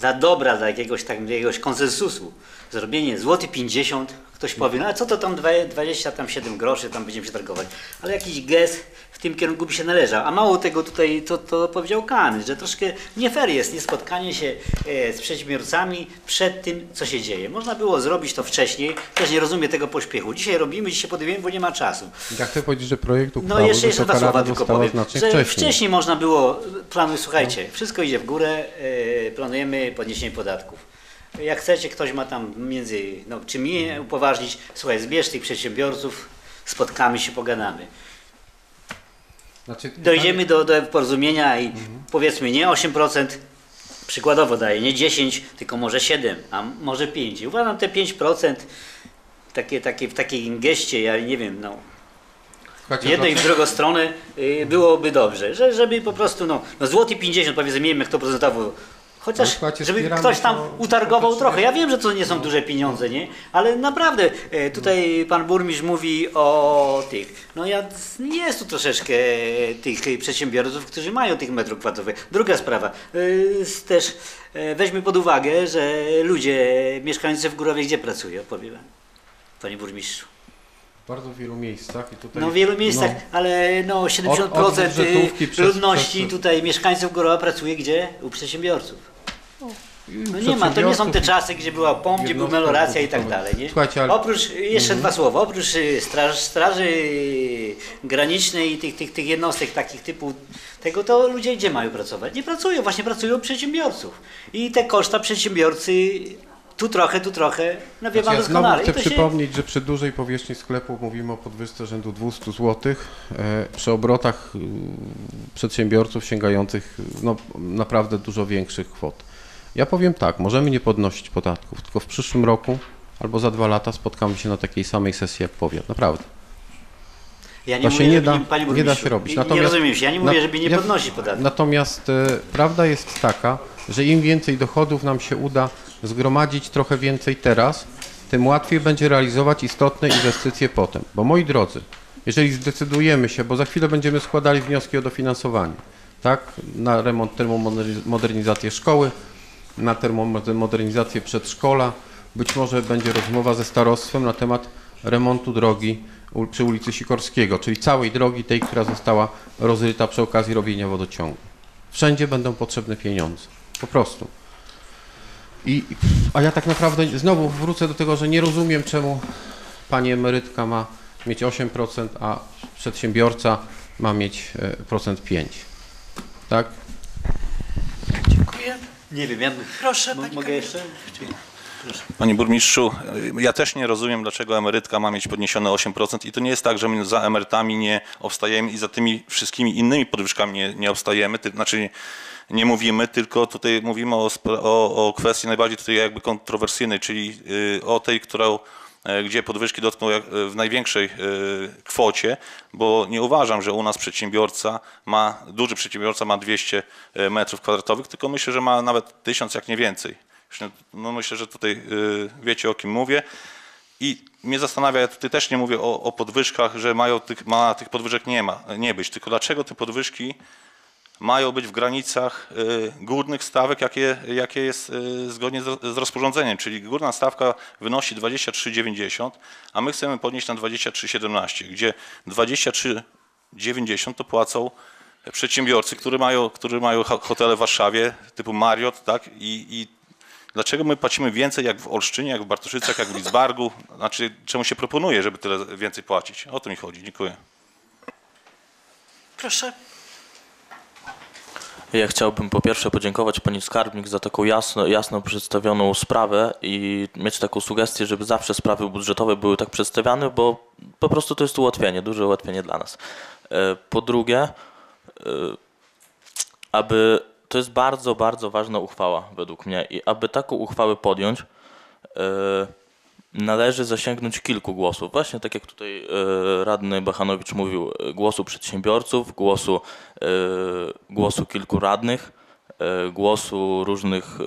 dla dobra, dla jakiegoś, tak, jakiegoś konsensusu, zrobienie złoty 50, Ktoś powie, no a co to tam dwa- 27 groszy, tam będziemy się targować. Ale jakiś gest tym kierunku by się należał. A mało tego tutaj, to, to powiedział Kan, że troszkę nie fair jest nie spotkanie się e, z przedsiębiorcami przed tym, co się dzieje. Można było zrobić to wcześniej, też nie rozumiem tego pośpiechu. Dzisiaj robimy, dzisiaj podejmujemy, bo nie ma czasu. Ja chcę powiedzieć, że projekt No uchwały jeszcze, jeszcze dwa słowa tylko powiem, że wcześniej. wcześniej można było, planu, słuchajcie, wszystko idzie w górę, e, planujemy podniesienie podatków. Jak chcecie, ktoś ma tam między, no, czy mnie upoważnić, słuchaj, zbierz tych przedsiębiorców, spotkamy się, pogadamy. Znaczy, Dojdziemy do, do porozumienia i powiedzmy nie 8%, przykładowo daję, nie 10, tylko może 7, a może 5. I uważam te 5% takie, takie, w takiej geście, ja nie wiem, no, w jedną i w drugą stronę y, byłoby dobrze, że, żeby po prostu, no, no złoty 50 powiedzmy, nie wiem jak to procentowo, chociaż No, żeby ktoś tam utargował trochę. Ja wiem, że to nie są duże pieniądze, nie? Ale naprawdę e, tutaj pan burmistrz mówi o tych, no ja, jest tu troszeczkę tych przedsiębiorców, którzy mają tych metrów kwadratowych. Druga sprawa, e, też e, weźmy pod uwagę, że ludzie mieszkający w Górowie gdzie pracują, powiem panie burmistrzu. W bardzo wielu miejscach i tutaj... No w wielu miejscach, no, ale no 70% Od- od y, ludności przez- tutaj mieszkańców Górowa pracuje gdzie? U przedsiębiorców. No nie ma, to nie są te czasy, gdzie była POM, gdzie była meloracja i tak dalej. Nie? Słuchajcie, ale- Oprócz, jeszcze Mhm. dwa słowa, oprócz y, straż, straży granicznej i tych, tych, tych jednostek takich typu tego, to ludzie gdzie mają pracować? Nie pracują, właśnie pracują przedsiębiorców. I te koszta przedsiębiorcy tu trochę, tu trochę, no wie Znaczy, pan ja doskonale. Chcę to się- przypomnieć, że przy dużej powierzchni sklepu mówimy o podwyżce rzędu 200 zł, e, przy obrotach y, przedsiębiorców sięgających no, naprawdę dużo większych kwot. Ja powiem tak, możemy nie podnosić podatków, tylko w przyszłym roku albo za dwa lata spotkamy się na takiej samej sesji jak powiat, naprawdę. Ja nie to mówię, się nie da, nie- da się robić. nie- nie rozumiem się, ja nie mówię, żeby nie podnosić podatków. Natomiast e, prawda jest taka, że im więcej dochodów nam się uda zgromadzić trochę więcej teraz, tym łatwiej będzie realizować istotne inwestycje potem. Bo moi drodzy, jeżeli zdecydujemy się, bo za chwilę będziemy składali wnioski o dofinansowanie, tak, na remont, termomodernizację szkoły, na termomodernizację przedszkola, być może będzie rozmowa ze starostwem na temat remontu drogi przy ulicy Sikorskiego, czyli całej drogi tej, która została rozryta przy okazji robienia wodociągu. Wszędzie będą potrzebne pieniądze. Po prostu. I, a ja tak naprawdę znowu wrócę do tego, że nie rozumiem, czemu pani emerytka ma mieć 8%, a przedsiębiorca ma mieć e, procent 5. Tak? Dziękuję. Nie wiem, ja Proszę, pani mogę jeszcze? Proszę. Panie burmistrzu, ja też nie rozumiem, dlaczego emerytka ma mieć podniesione 8% i to nie jest tak, że my za emerytami nie obstajemy i za tymi wszystkimi innymi podwyżkami nie, nie obstajemy, ty, znaczy nie, mówimy, tylko tutaj mówimy o, o, o kwestii najbardziej tutaj jakby kontrowersyjnej, czyli y, o tej, którą gdzie podwyżki dotkną e, w największej e, kwocie, bo nie uważam, że u nas przedsiębiorca ma, duży przedsiębiorca ma 200 metrów kwadratowych, tylko myślę, że ma nawet 1000, jak nie więcej. No myślę, że tutaj wiecie o kim mówię. I mnie zastanawia, ja tutaj też nie mówię o, o podwyżkach, że mają tych, ma, tych podwyżek nie ma, nie być, tylko dlaczego te podwyżki mają być w granicach y, górnych stawek, jakie, jakie jest y, zgodnie z, rozporządzeniem, czyli górna stawka wynosi 23,90, a my chcemy podnieść na 23,17, gdzie 23,90 to płacą przedsiębiorcy, którzy mają, którzy mają ho- hotele w Warszawie typu Marriott, tak? I, I dlaczego my płacimy więcej jak w Olsztynie, jak w Bartoszycach, jak w Lidzbargu? Znaczy, czemu się proponuje, żeby tyle więcej płacić? O to mi chodzi. Dziękuję. Proszę. Ja chciałbym po pierwsze podziękować pani skarbnik za taką jasno, jasno przedstawioną sprawę i mieć taką sugestię, żeby zawsze sprawy budżetowe były tak przedstawiane, bo po prostu to jest ułatwienie, duże ułatwienie dla nas. E, Po drugie, e, aby to jest bardzo, bardzo ważna uchwała według mnie i aby taką uchwałę podjąć, e, należy zasięgnąć kilku głosów. Właśnie tak jak tutaj e, radny Bachanowicz mówił, e, głosu przedsiębiorców, głosu, e, głosu kilku radnych, głosu różnych,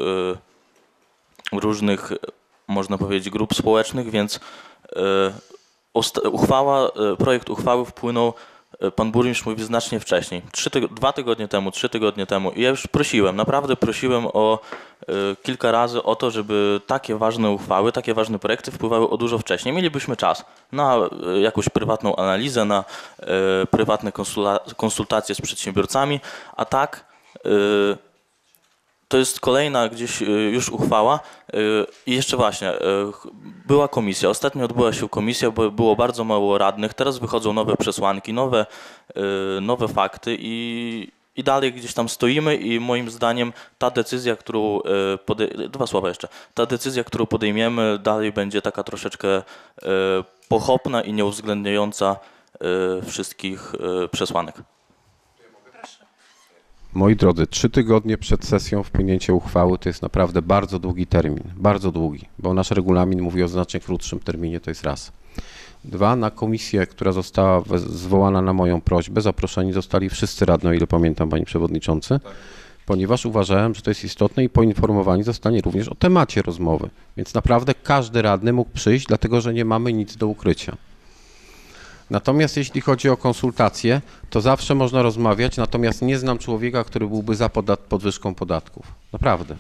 różnych, można powiedzieć, grup społecznych, więc uchwała, projekt uchwały wpłynął pan burmistrz mówi znacznie wcześniej. Trzy tyg- dwa tygodnie temu, trzy tygodnie temu. I ja już prosiłem, naprawdę prosiłem o e, kilka razy o to, żeby takie ważne uchwały, takie ważne projekty wpływały o dużo wcześniej. Mielibyśmy czas na e, jakąś prywatną analizę, na e, prywatne konsultacje z przedsiębiorcami, a tak e, to jest kolejna gdzieś y, już uchwała. Y, i jeszcze właśnie, y, była komisja, ostatnio odbyła się komisja, bo było bardzo mało radnych, teraz wychodzą nowe przesłanki, nowe, nowe fakty i, i dalej gdzieś tam stoimy i moim zdaniem ta decyzja, którą dwa słowa jeszcze, ta decyzja, którą podejmiemy dalej będzie taka troszeczkę pochopna i nieuwzględniająca wszystkich przesłanek. Moi drodzy, trzy tygodnie przed sesją wpłynięcie uchwały to jest naprawdę bardzo długi termin, bardzo długi, bo nasz regulamin mówi o znacznie krótszym terminie, to jest raz. Dwa, na komisję, która została zwołana na moją prośbę, zaproszeni zostali wszyscy radni, o ile pamiętam, panie przewodniczący, ponieważ uważałem, że to jest istotne i poinformowani zostanie również o temacie rozmowy. Więc naprawdę każdy radny mógł przyjść, dlatego że nie mamy nic do ukrycia. Natomiast jeśli chodzi o konsultacje, to zawsze można rozmawiać, natomiast nie znam człowieka, który byłby za podat- podwyżką podatków. Naprawdę.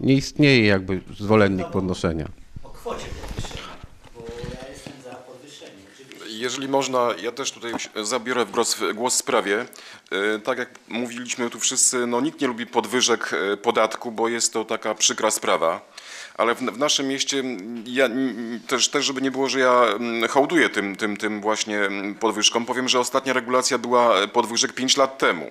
Nie istnieje jakby zwolennik podnoszenia. O kwocie podwyższenia, bo ja jestem za podwyższeniem. oczywiście. Jeżeli można, ja też tutaj zabiorę głos, głos w sprawie. E, Tak jak mówiliśmy tu wszyscy, no nikt nie lubi podwyżek e, podatku, bo jest to taka przykra sprawa. Ale w, w naszym mieście, ja, też, też żeby nie było, że ja hołduję tym, tym, tym właśnie podwyżkom, powiem, że ostatnia regulacja była e, podwyżek 5 lat temu.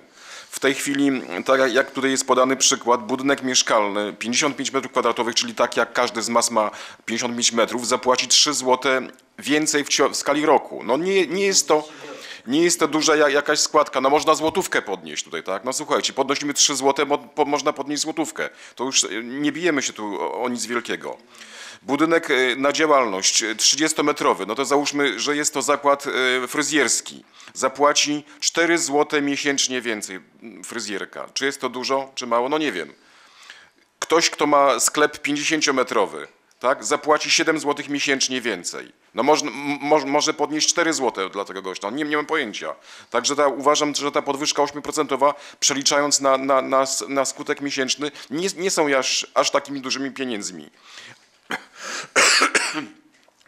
W tej chwili, tak jak- tutaj jest podany przykład, budynek mieszkalny 55 m2, czyli tak jak każdy z mas ma 55 metrów, zapłaci 3 zł więcej w, w skali roku. No nie, nie jest to... Nie jest to duża ja- jakaś składka, no można złotówkę podnieść tutaj, tak? No słuchajcie, podnosimy 3 zł, mo, po, można podnieść złotówkę. To już e, nie bijemy się tu o, nic wielkiego. Budynek e, na działalność e, 30-metrowy, no to załóżmy, że jest to zakład e, fryzjerski. Zapłaci 4 zł miesięcznie więcej mm, fryzjerka. Czy jest to dużo, czy mało? No nie wiem. Ktoś, kto ma sklep 50-metrowy, tak, zapłaci 7 zł miesięcznie więcej. No można, m- mo, może podnieść 4 zł dla tego gościa, nie, nie mam pojęcia. Także ta, uważam, że ta podwyżka 8% przeliczając na, na, na, na skutek miesięczny nie, nie są aż, aż takimi dużymi pieniędzmi.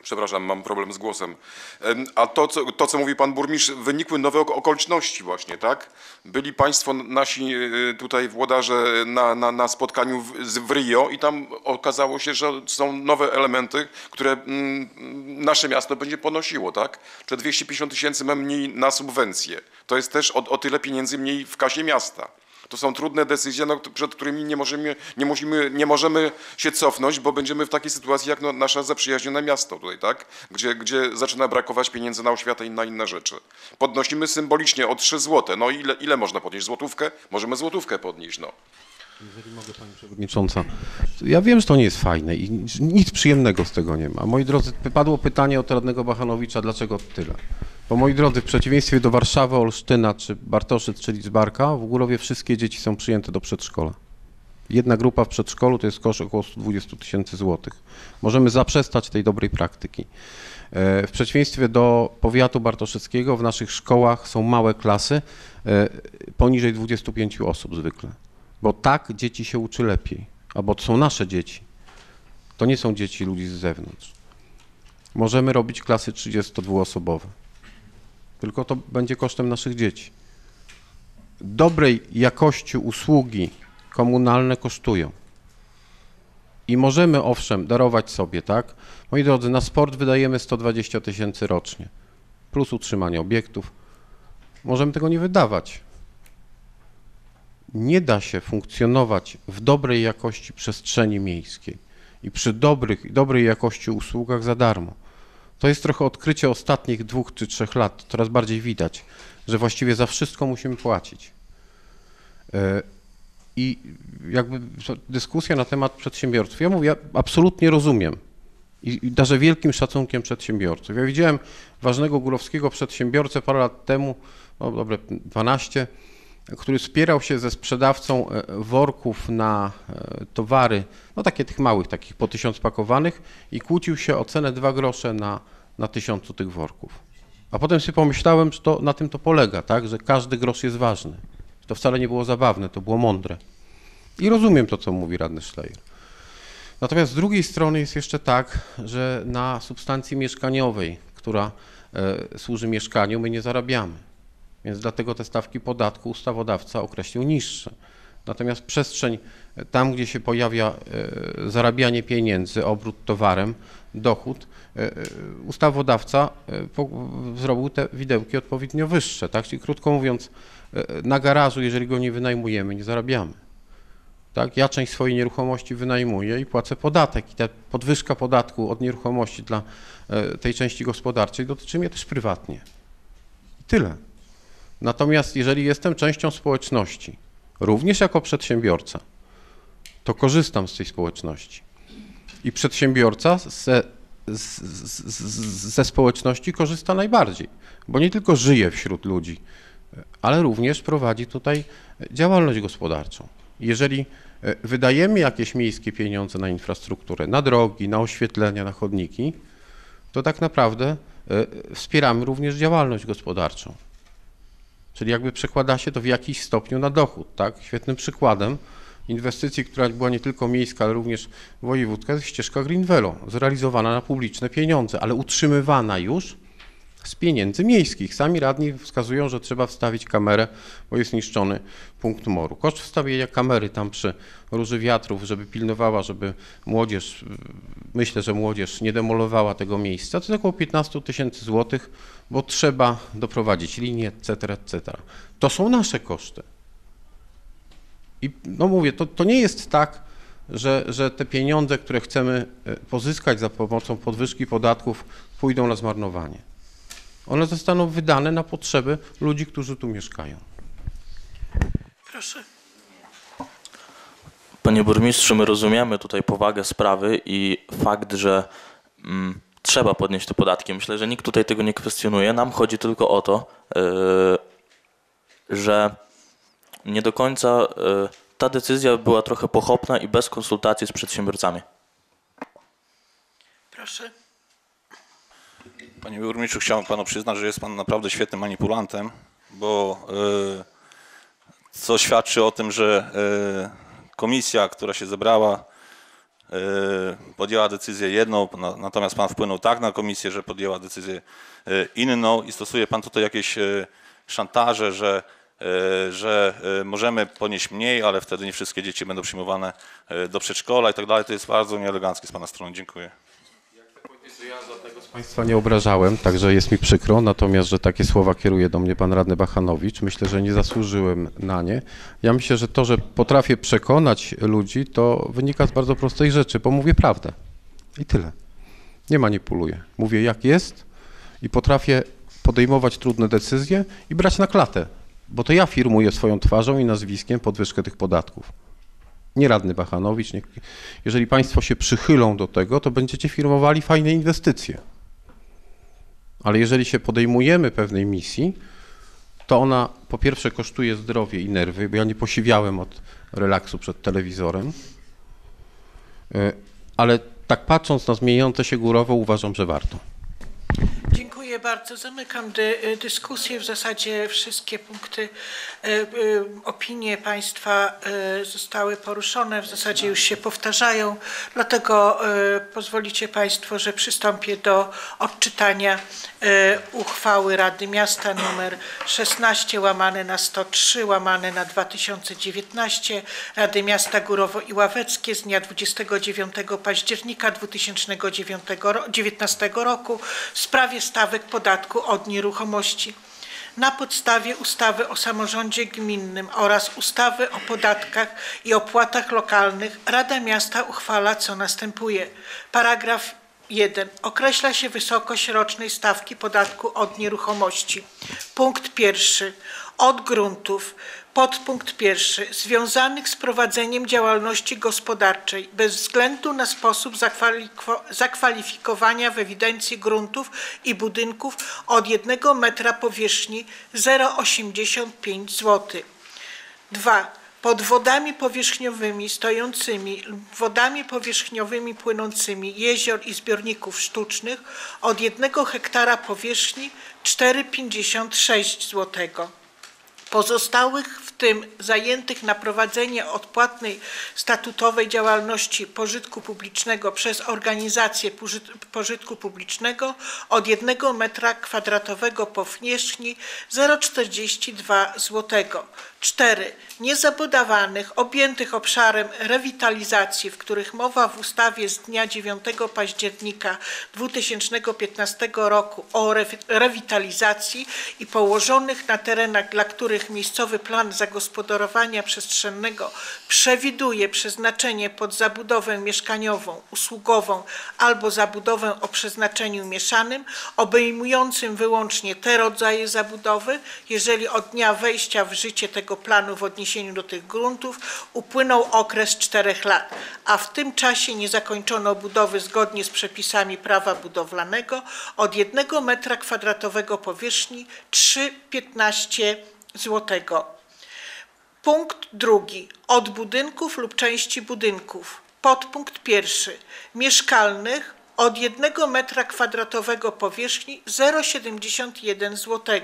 Przepraszam, mam problem z głosem. Em, A to co, to, co mówi pan burmistrz, wynikły nowe ok- okoliczności właśnie, tak? Byli państwo nasi y, tutaj włodarze na, na, na spotkaniu w, z- w Rio i tam okazało się, że są nowe elementy, które mm, nasze miasto będzie ponosiło, tak? Że 250 tysięcy mniej na subwencje. To jest też o, o tyle pieniędzy mniej w kasie miasta. To są trudne decyzje, no, przed którymi nie możemy, nie, musimy, nie możemy się cofnąć, bo będziemy w takiej sytuacji jak no, nasze zaprzyjaźnione miasto tutaj, tak? Gdzie, gdzie zaczyna brakować pieniędzy na oświatę i na inne rzeczy. Podnosimy symbolicznie o 3 złote. No ile, ile można podnieść? Złotówkę? Możemy złotówkę podnieść, no. Jeżeli mogę, pani przewodnicząca. Ja wiem, że to nie jest fajne i nic- nic przyjemnego z tego nie ma. Moi drodzy, padło pytanie od radnego Bachanowicza, dlaczego tyle? Bo moi drodzy, w przeciwieństwie do Warszawy, Olsztyna czy Bartoszyc czy Lidzbarka, w Górowie wszystkie dzieci są przyjęte do przedszkola. Jedna grupa w przedszkolu to jest koszt około 120 tysięcy złotych. Możemy zaprzestać tej dobrej praktyki. E, W przeciwieństwie do powiatu bartoszyckiego w naszych szkołach są małe klasy, e, poniżej 25 osób zwykle. Bo tak dzieci się uczy lepiej, albo to są nasze dzieci. To nie są dzieci ludzi z zewnątrz. Możemy robić klasy 32-osobowe. Tylko to będzie kosztem naszych dzieci. Dobrej jakości usługi komunalne kosztują. I możemy owszem darować sobie, tak? Moi drodzy, na sport wydajemy 120 tysięcy rocznie, plus utrzymanie obiektów. Możemy tego nie wydawać. Nie da się funkcjonować w dobrej jakości przestrzeni miejskiej i przy dobrych, dobrej jakości usługach za darmo. To jest trochę odkrycie ostatnich dwóch czy trzech lat. Coraz bardziej widać, że właściwie za wszystko musimy płacić. E, I jakby dyskusja na temat przedsiębiorców. Ja mówię, ja absolutnie rozumiem i, i darzę wielkim szacunkiem przedsiębiorców. Ja widziałem ważnego górowskiego przedsiębiorcę parę lat temu, no dobre 12, który spierał się ze sprzedawcą e, worków na e, towary, no takie tych małych, takich po tysiąc pakowanych i kłócił się o cenę 2 grosze na, na tysiącu tych worków. A potem sobie pomyślałem, że to na tym to polega, tak? że każdy grosz jest ważny. To wcale nie było zabawne, to było mądre. I rozumiem to, co mówi radny Schleyer. Natomiast z drugiej strony jest jeszcze tak, że na substancji mieszkaniowej, która e, służy mieszkaniu, my nie zarabiamy. Więc dlatego te stawki podatku ustawodawca określił niższe. Natomiast przestrzeń e, tam, gdzie się pojawia e, zarabianie pieniędzy, obrót towarem, dochód, e, ustawodawca zrobił te widełki odpowiednio wyższe. Tak? Czyli krótko mówiąc, na garażu, jeżeli go nie wynajmujemy, nie zarabiamy. Tak? Ja część swojej nieruchomości wynajmuję i płacę podatek. I ta podwyżka podatku od nieruchomości dla tej części gospodarczej dotyczy mnie też prywatnie. I tyle. Natomiast jeżeli jestem częścią społeczności, również jako przedsiębiorca, to korzystam z tej społeczności. I przedsiębiorca ze, ze społeczności korzysta najbardziej, bo nie tylko żyje wśród ludzi, ale również prowadzi tutaj działalność gospodarczą. Jeżeli e, wydajemy jakieś miejskie pieniądze na infrastrukturę, na drogi, na oświetlenia, na chodniki, to tak naprawdę e, wspieramy również działalność gospodarczą. Czyli jakby przekłada się to w jakiś stopniu na dochód. Tak? Świetnym przykładem inwestycji, która była nie tylko miejska, ale również wojewódzka, jest ścieżka Greenvelo, zrealizowana na publiczne pieniądze, ale utrzymywana już z pieniędzy miejskich. Sami radni wskazują, że trzeba wstawić kamerę, bo jest niszczony punkt moru. Koszt wstawienia kamery tam przy Róży Wiatrów, żeby pilnowała, żeby młodzież, myślę, że młodzież nie demolowała tego miejsca, to jest około 15 tysięcy złotych, bo trzeba doprowadzić linię, etc., etc. To są nasze koszty. I no mówię, to, to nie jest tak, że, że te pieniądze, które chcemy e, pozyskać za pomocą podwyżki podatków, pójdą na zmarnowanie. One zostaną wydane na potrzeby ludzi, którzy tu mieszkają. Proszę. Panie burmistrzu, my rozumiemy tutaj powagę sprawy i fakt, że mm, trzeba podnieść te podatki. Myślę, że nikt tutaj tego nie kwestionuje. Nam chodzi tylko o to, yy, że nie do końca yy, ta decyzja była trochę pochopna i bez konsultacji z przedsiębiorcami. Proszę. Panie burmistrzu, chciałem panu przyznać, że jest pan naprawdę świetnym manipulantem, bo y, co świadczy o tym, że komisja, która się zebrała, podjęła decyzję jedną, na, natomiast pan wpłynął tak na komisję, że podjęła decyzję y, inną i stosuje pan tutaj jakieś y, szantaże, że, że możemy ponieść mniej, ale wtedy nie wszystkie dzieci będą przyjmowane do przedszkola i tak dalej. To jest bardzo nieeleganckie z pana strony. Dziękuję. Państwa nie obrażałem, także jest mi przykro, natomiast, że takie słowa kieruje do mnie pan radny Bachanowicz, myślę, że nie zasłużyłem na nie. Ja myślę, że to, że potrafię przekonać ludzi, to wynika z bardzo prostej rzeczy, bo mówię prawdę. I tyle. Nie manipuluję. Mówię jak jest i potrafię podejmować trudne decyzje i brać na klatę, bo to ja firmuję swoją twarzą i nazwiskiem podwyżkę tych podatków. Nie radny Bachanowicz. Nie, jeżeli Państwo się przychylą do tego, to będziecie firmowali fajne inwestycje. Ale jeżeli się podejmujemy pewnej misji, to ona po pierwsze kosztuje zdrowie i nerwy, bo ja nie posiwiałem od relaksu przed telewizorem, Y, ale tak patrząc na zmieniające się górowo uważam, że warto. Dziękuję bardzo. Zamykam dy, dyskusję. W zasadzie wszystkie punkty, e, e, opinie Państwa zostały poruszone, w zasadzie już się powtarzają, dlatego pozwolicie Państwo, że przystąpię do odczytania uchwały Rady Miasta numer 16 łamane na 103 łamane na 2019 Rady Miasta Górowo i Ławeckie z dnia 29 października 2019 roku w sprawie stawek podatku od nieruchomości. Na podstawie ustawy o samorządzie gminnym oraz ustawy o podatkach i opłatach lokalnych Rada Miasta uchwala co następuje. Paragraf 1. Określa się wysokość rocznej stawki podatku od nieruchomości. Punkt pierwszy. Od gruntów. Podpunkt pierwszy. Związanych z prowadzeniem działalności gospodarczej bez względu na sposób zakwalifiko- zakwalifikowania w ewidencji gruntów i budynków od 1 metra powierzchni 0,85 zł. 2. pod wodami powierzchniowymi stojącymi lub wodami powierzchniowymi płynącymi jezior i zbiorników sztucznych od 1 hektara powierzchni 4,56 zł. Pozostałych, w tym zajętych na prowadzenie odpłatnej statutowej działalności pożytku publicznego przez organizację pożyt- pożytku publicznego od 1 metra kwadratowego powierzchni 0,42 zł. 4. Niezabudowanych, objętych obszarem rewitalizacji, w których mowa w ustawie z dnia 9 października 2015 roku o rewi- rewitalizacji i położonych na terenach, dla których miejscowy plan zagospodarowania przestrzennego przewiduje przeznaczenie pod zabudowę mieszkaniową, usługową albo zabudowę o przeznaczeniu mieszanym, obejmującym wyłącznie te rodzaje zabudowy, jeżeli od dnia wejścia w życie tego planu w odniesieniu do tych gruntów upłynął okres czterech lat, a w tym czasie nie zakończono budowy zgodnie z przepisami prawa budowlanego od 1 metra kwadratowego powierzchni 3,15 zł. Punkt drugi. Od budynków lub części budynków. Podpunkt pierwszy. Mieszkalnych od 1 metra kwadratowego powierzchni 0,71 zł.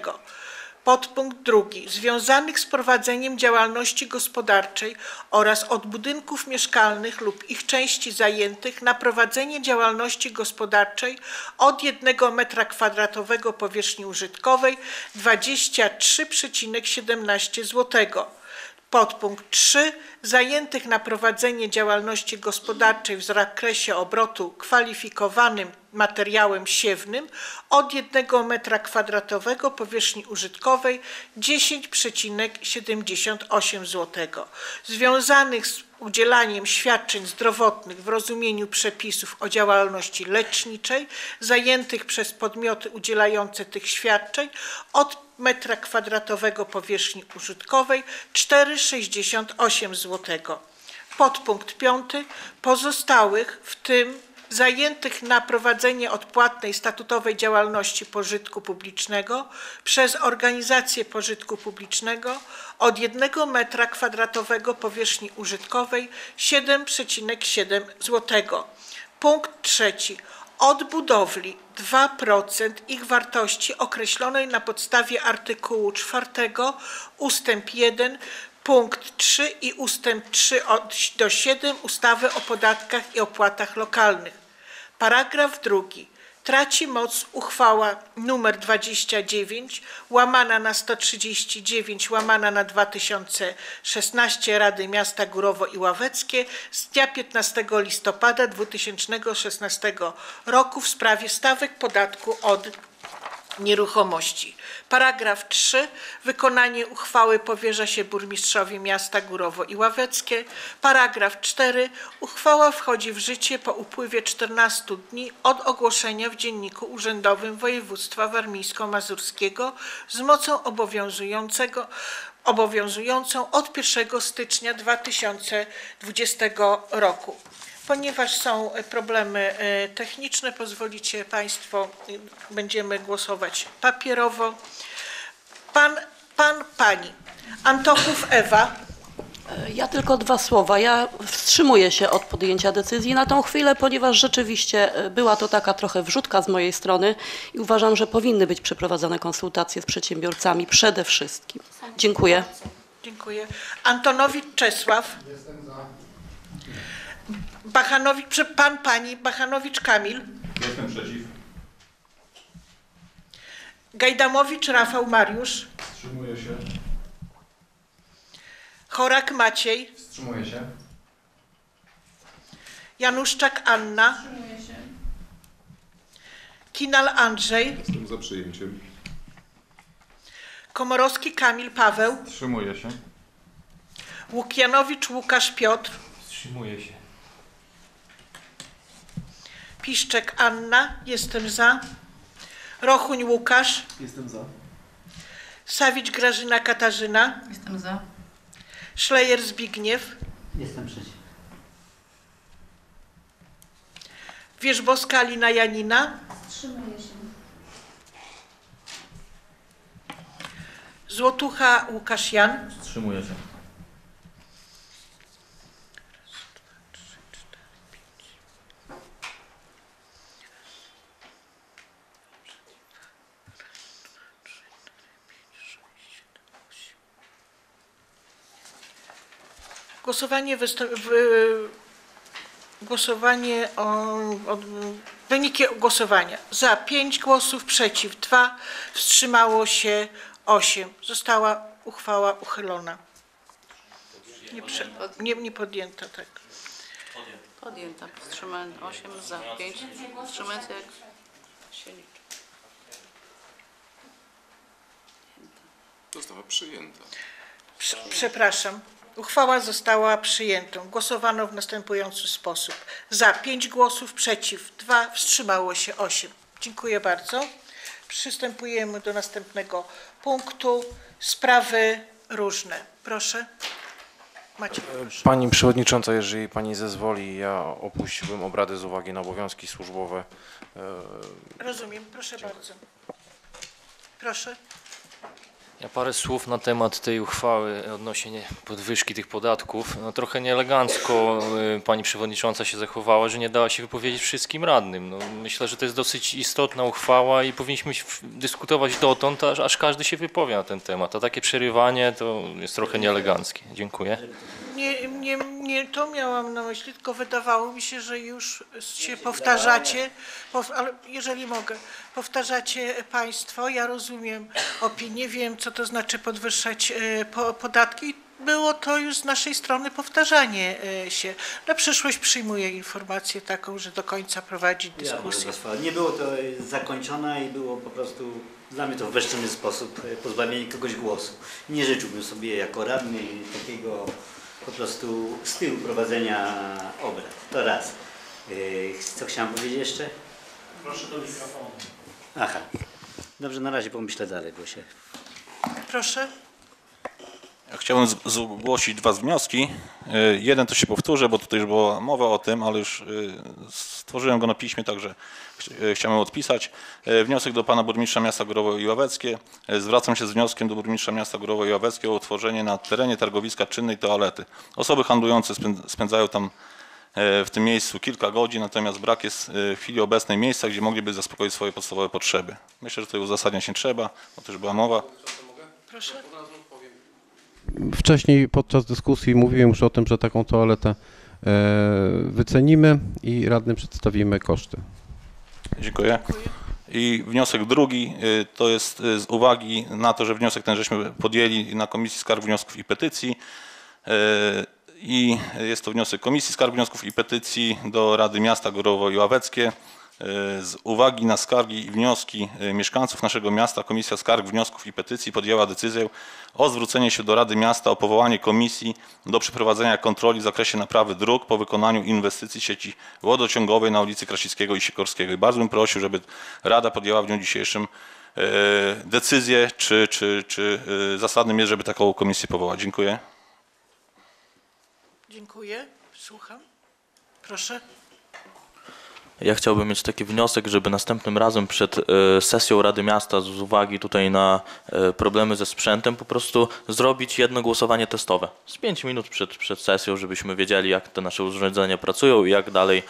Podpunkt drugi. Związanych z prowadzeniem działalności gospodarczej oraz od budynków mieszkalnych lub ich części zajętych na prowadzenie działalności gospodarczej od 1 metra kwadratowego powierzchni użytkowej 23,17 zł. Podpunkt 3. Zajętych na prowadzenie działalności gospodarczej w zakresie obrotu kwalifikowanym materiałem siewnym od 1 metra kwadratowego powierzchni użytkowej 10,78 zł. Związanych z udzielaniem świadczeń zdrowotnych w rozumieniu przepisów o działalności leczniczej zajętych przez podmioty udzielające tych świadczeń od metra kwadratowego powierzchni użytkowej 4,68 zł. Podpunkt piąty. Pozostałych, w tym zajętych na prowadzenie odpłatnej statutowej działalności pożytku publicznego przez organizację pożytku publicznego od 1 metra kwadratowego powierzchni użytkowej 7,7 zł. Punkt trzeci. Od budowli 2% ich wartości określonej na podstawie artykułu 4 ustęp 1 punkt 3 i ustęp 3 od, do 7 ustawy o podatkach i opłatach lokalnych. Paragraf drugi. Traci moc uchwała nr 29 łamana na 139 łamana na 2016 Rady Miasta Górowo i Ławeckie z dnia 15 listopada 2016 roku w sprawie stawek podatku od nieruchomości. Paragraf 3. Wykonanie uchwały powierza się burmistrzowi miasta Górowo i Ławeckie. Paragraf 4. Uchwała wchodzi w życie po upływie 14 dni od ogłoszenia w Dzienniku Urzędowym Województwa Warmińsko-Mazurskiego z mocą obowiązującego obowiązującą od 1 stycznia 2020 roku. Ponieważ są e, problemy e, techniczne, pozwolicie Państwo, y, będziemy głosować papierowo. Pan, pan, pani. Antochów Ewa. Ja tylko dwa słowa. Ja wstrzymuję się od podjęcia decyzji na tą chwilę, ponieważ rzeczywiście e, była to taka trochę wrzutka z mojej strony i uważam, że powinny być przeprowadzone konsultacje z przedsiębiorcami przede wszystkim. Dziękuję. Dziękuję. Antonowicz Czesław. Bachanowicz, pan, pani, Bachanowicz Kamil. Jestem przeciw. Gajdamowicz Rafał Mariusz. Wstrzymuję się. Chorak Maciej. Wstrzymuję się. Januszczak Anna. Kinal Andrzej. Jestem za przyjęciem. Komorowski Kamil Paweł. Wstrzymuję się. Łukianowicz Łukasz Piotr. Wstrzymuję się. Piszczek Anna. Jestem za. Rochuń Łukasz. Jestem za. Sawicz Grażyna Katarzyna. Jestem za. Szlejer Zbigniew. Jestem przeciw. Wierzbowska Alina Janina. Wstrzymuję się. Złotucha Łukasz Jan. Wstrzymuję się. Głosowanie, głosowanie o, o, wyniki głosowania. Za 5 głosów, przeciw 2, wstrzymało się 8. Została uchwała uchylona. Nie, prze, nie, nie podjęta, tak. Podjęta. Wstrzymałem 8 za 5. Wstrzymujący jak się liczy. Została przyjęta. Prze- Przepraszam. Uchwała została przyjęta. Głosowano w następujący sposób. Za 5 głosów, przeciw 2, wstrzymało się 8. Dziękuję bardzo. Przystępujemy do następnego punktu. Sprawy różne. Proszę. Macie. Pani Przewodnicząca, jeżeli Pani zezwoli, ja opuściłbym obrady z uwagi na obowiązki służbowe. E, Rozumiem. Proszę bardzo. Proszę. Parę słów na temat tej uchwały odnośnie podwyżki tych podatków. No, trochę nieelegancko y, pani przewodnicząca się zachowała, że nie dała się wypowiedzieć wszystkim radnym. No, myślę, że to jest dosyć istotna uchwała i powinniśmy dyskutować dotąd, aż, aż każdy się wypowie na ten temat. A takie przerywanie to jest trochę nieeleganckie. Dziękuję. Nie, nie, nie to miałam na myśli, tylko wydawało mi się, że już się powtarzacie, pow, ale jeżeli mogę, powtarzacie Państwo, ja rozumiem opinię, wiem co to znaczy podwyższać e, po, podatki. Było to już z naszej strony powtarzanie e, się. Na przyszłość przyjmuję informację taką, że do końca prowadzić Ja, proszę dyskusję. Państwa, nie było to zakończone i było po prostu dla mnie to w bezczynny sposób e, pozbawienie kogoś głosu. Nie życzyłbym sobie jako radny takiego po prostu stylu prowadzenia obrad. To raz. E, Co chciałem powiedzieć jeszcze? Proszę do mikrofonu. Aha. Dobrze, na razie pomyślę dalej, bo się... Proszę. Ja chciałbym zgłosić dwa wnioski. Y, Jeden to się powtórzę, bo tutaj już była mowa o tym, ale już y, stworzyłem go na piśmie, także ch- y, chciałem odpisać. Y, Wniosek do pana burmistrza miasta Górowo i Ławeckie. Y, Zwracam się z wnioskiem do burmistrza miasta Górowo i Ławeckie o utworzenie na terenie targowiska czynnej toalety. Osoby handlujące spęd- spędzają tam e, w tym miejscu kilka godzin, natomiast brak jest e, w chwili obecnej miejsca, gdzie mogliby zaspokoić swoje podstawowe potrzeby. Myślę, że tutaj uzasadniać nie trzeba, bo też była mowa. Proszę. Wcześniej podczas dyskusji mówiłem już o tym, że taką toaletę e, wycenimy i radnym przedstawimy koszty. Dziękuję. I wniosek drugi y, to jest y, z uwagi na to, że wniosek ten żeśmy podjęli na Komisji Skarg, Wniosków i Petycji. I jest to wniosek Komisji Skarg, Wniosków i Petycji do Rady Miasta Górowo i Ławeckie. Z uwagi na skargi i wnioski y, mieszkańców naszego miasta Komisja Skarg, Wniosków i Petycji podjęła decyzję o zwrócenie się do Rady Miasta o powołanie komisji do przeprowadzenia kontroli w zakresie naprawy dróg po wykonaniu inwestycji sieci wodociągowej na ulicy Krasickiego i Sikorskiego. I bardzo bym prosił, żeby Rada podjęła w dniu dzisiejszym e, decyzję, czy, czy, czy e, zasadnym jest, żeby taką komisję powołać. Dziękuję. Dziękuję. Słucham. Proszę. Ja chciałbym mieć taki wniosek, żeby następnym razem przed e, sesją Rady Miasta z uwagi tutaj na e, problemy ze sprzętem po prostu zrobić jedno głosowanie testowe. Z 5 minut przed, przed sesją, żebyśmy wiedzieli jak te nasze urządzenia pracują i jak dalej.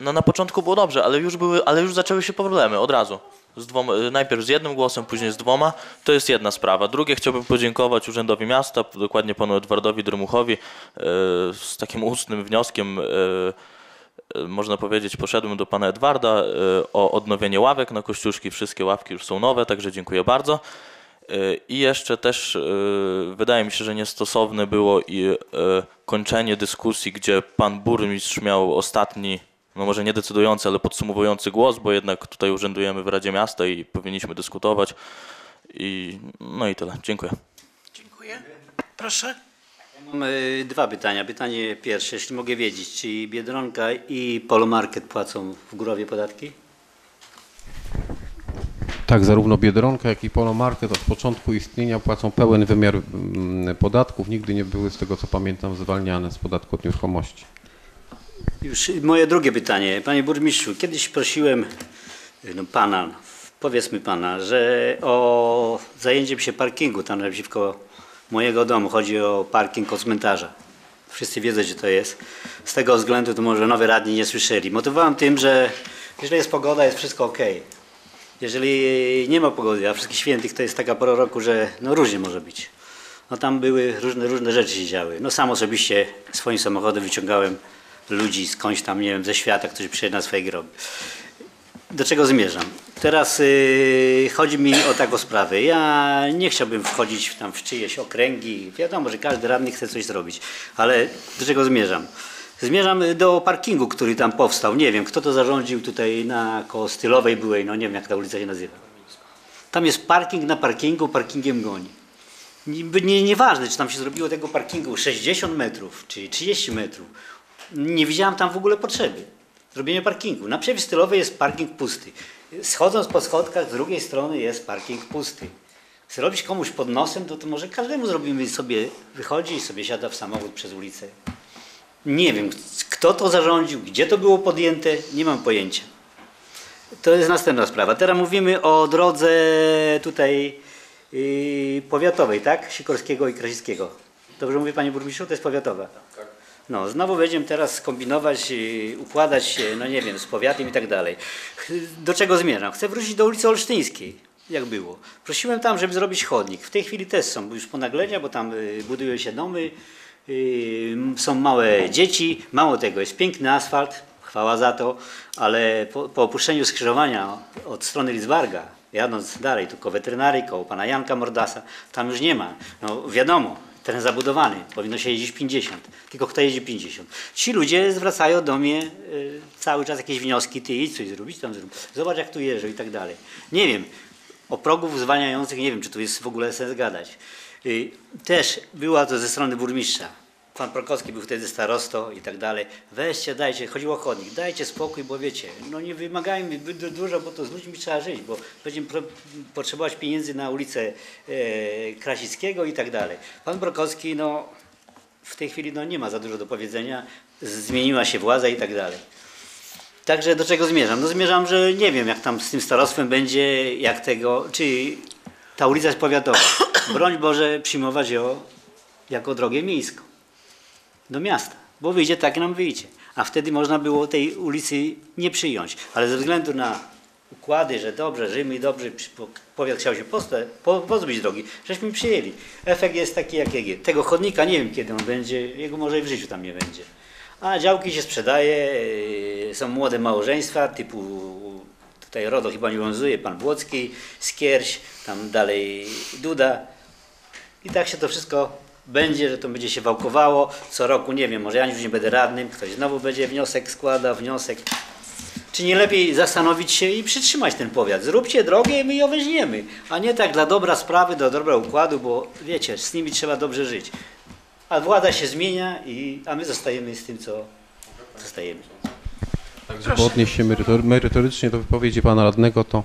No na początku było dobrze, ale już były, ale już zaczęły się problemy od razu. Dwoma, e, najpierw z jednym głosem, później z dwoma. To jest jedna sprawa. Drugie chciałbym podziękować Urzędowi Miasta, dokładnie panu Edwardowi Drymuchowi, z takim ustnym wnioskiem można powiedzieć, poszedłem do pana Edwarda e, o odnowienie ławek na Kościuszki. Wszystkie ławki już są nowe, także dziękuję bardzo. E, I jeszcze też e, wydaje mi się, że niestosowne było i e, kończenie dyskusji, gdzie pan burmistrz miał ostatni, no może nie decydujący, ale podsumowujący głos, bo jednak tutaj urzędujemy w Radzie Miasta i powinniśmy dyskutować. I no i tyle. Dziękuję. Dziękuję. Proszę. Mam e, dwa pytania. Pytanie pierwsze, jeśli mogę wiedzieć, czy Biedronka i Polomarket płacą w Górowie podatki? Tak, zarówno Biedronka, jak i Polo Market od początku istnienia płacą pełen wymiar mm, podatków. Nigdy nie były, z tego co pamiętam, zwalniane z podatku od nieruchomości. Już moje drugie pytanie. Panie burmistrzu, kiedyś prosiłem no, pana, powiedzmy pana, że o zajęcie się parkingu tam naprzeciwko mojego domu. Chodzi o parking koło cmentarza. Wszyscy wiedzą, gdzie to jest. Z tego względu to może nowi radni nie słyszeli. Motywowałem tym, że jeżeli jest pogoda, jest wszystko ok. Jeżeli nie ma pogody, a wszystkich świętych to jest taka pora roku, że no różnie może być. no tam były różne, różne rzeczy się działy. No sam osobiście swoim samochodem wyciągałem ludzi skądś tam, nie wiem, ze świata, którzy przyjechali na swoje groby. Do czego zmierzam? Teraz y, chodzi mi o taką sprawę. Ja nie chciałbym wchodzić tam w czyjeś okręgi. Wiadomo, że każdy radny chce coś zrobić, ale do czego zmierzam? Zmierzam do parkingu, który tam powstał. Nie wiem, kto to zarządził tutaj na koło Stylowej byłej, no nie wiem jak ta ulica się nazywa. Tam jest parking na parkingu, parkingiem goni. Niby nie, nieważne, czy tam się zrobiło tego parkingu 60 metrów, czy 30 metrów. Nie widziałam tam w ogóle potrzeby. Zrobienie parkingu. Na przewie stylowej jest parking pusty. Schodząc po schodkach, z drugiej strony jest parking pusty. Zrobić komuś pod nosem, to, to może każdemu zrobimy sobie, wychodzi i sobie siada w samochód przez ulicę. Nie wiem, kto to zarządził, gdzie to było podjęte, nie mam pojęcia. To jest następna sprawa. Teraz mówimy o drodze tutaj yy, powiatowej, tak? Sikorskiego i Krasickiego. Dobrze mówię, panie burmistrzu? To jest powiatowa. No, znowu będziemy teraz kombinować, układać się, no nie wiem, z powiatem i tak dalej. Do czego zmierzam? Chcę wrócić do ulicy Olsztyńskiej, jak było. Prosiłem tam, żeby zrobić chodnik. W tej chwili też są już ponaglenia, bo tam yy, budują się domy, yy, są małe dzieci. Mało tego, jest piękny asfalt, chwała za to, ale po, po opuszczeniu skrzyżowania od strony Lidzbarga, jadąc dalej, koło weterynarii, koło pana Janka Mordasa, tam już nie ma. No wiadomo, teren zabudowany, powinno się jeździć 50, tylko kto jeździ 50? Ci ludzie zwracają do mnie y, cały czas jakieś wnioski, ty idź coś zrobić, tam zrób, zobacz jak tu jeżdżą i tak dalej. Nie wiem, o progów zwalniających nie wiem, czy tu jest w ogóle sens gadać. Y, Też była to ze strony burmistrza. Pan Prokowski był wtedy starosto i tak dalej. Weźcie, dajcie, chodziło o chodnik, dajcie spokój, bo wiecie, no nie wymagajmy dużo, bo to z ludźmi trzeba żyć, bo będziemy potrzebować pieniędzy na ulicę e, Krasickiego i tak dalej. Pan Prokowski, no w tej chwili no, nie ma za dużo do powiedzenia, zmieniła się władza i tak dalej. Także do czego zmierzam? No zmierzam, że nie wiem jak tam z tym starostwem będzie, jak tego, czy ta ulica jest powiatowa. Broń Boże przyjmować ją jako drogę miejską do miasta, bo wyjdzie tak nam wyjdzie. A wtedy można było tej ulicy nie przyjąć. Ale ze względu na układy, że dobrze, żyjmy i dobrze, powiat chciał się pozbyć drogi, żeśmy przyjęli. Efekt jest taki, jak jest. Tego chodnika nie wiem, kiedy on będzie, jego może i w życiu tam nie będzie. A działki się sprzedaje, yy, są młode małżeństwa, typu tutaj RODO chyba nie wiązuje, pan Błocki, Skierś, tam dalej Duda. I tak się to wszystko będzie, że to będzie się wałkowało. Co roku, nie wiem, może ja już nie będę radnym, ktoś znowu będzie wniosek składał, wniosek. Czy nie lepiej zastanowić się i przytrzymać ten powiat? Zróbcie drogę i my ją weźmiemy, a nie tak dla dobra sprawy, do dobra układu, bo wiecie, z nimi trzeba dobrze żyć. A władza się zmienia, i, a my zostajemy z tym, co zostajemy. Żeby odnieść się merytory- merytorycznie do wypowiedzi pana radnego, to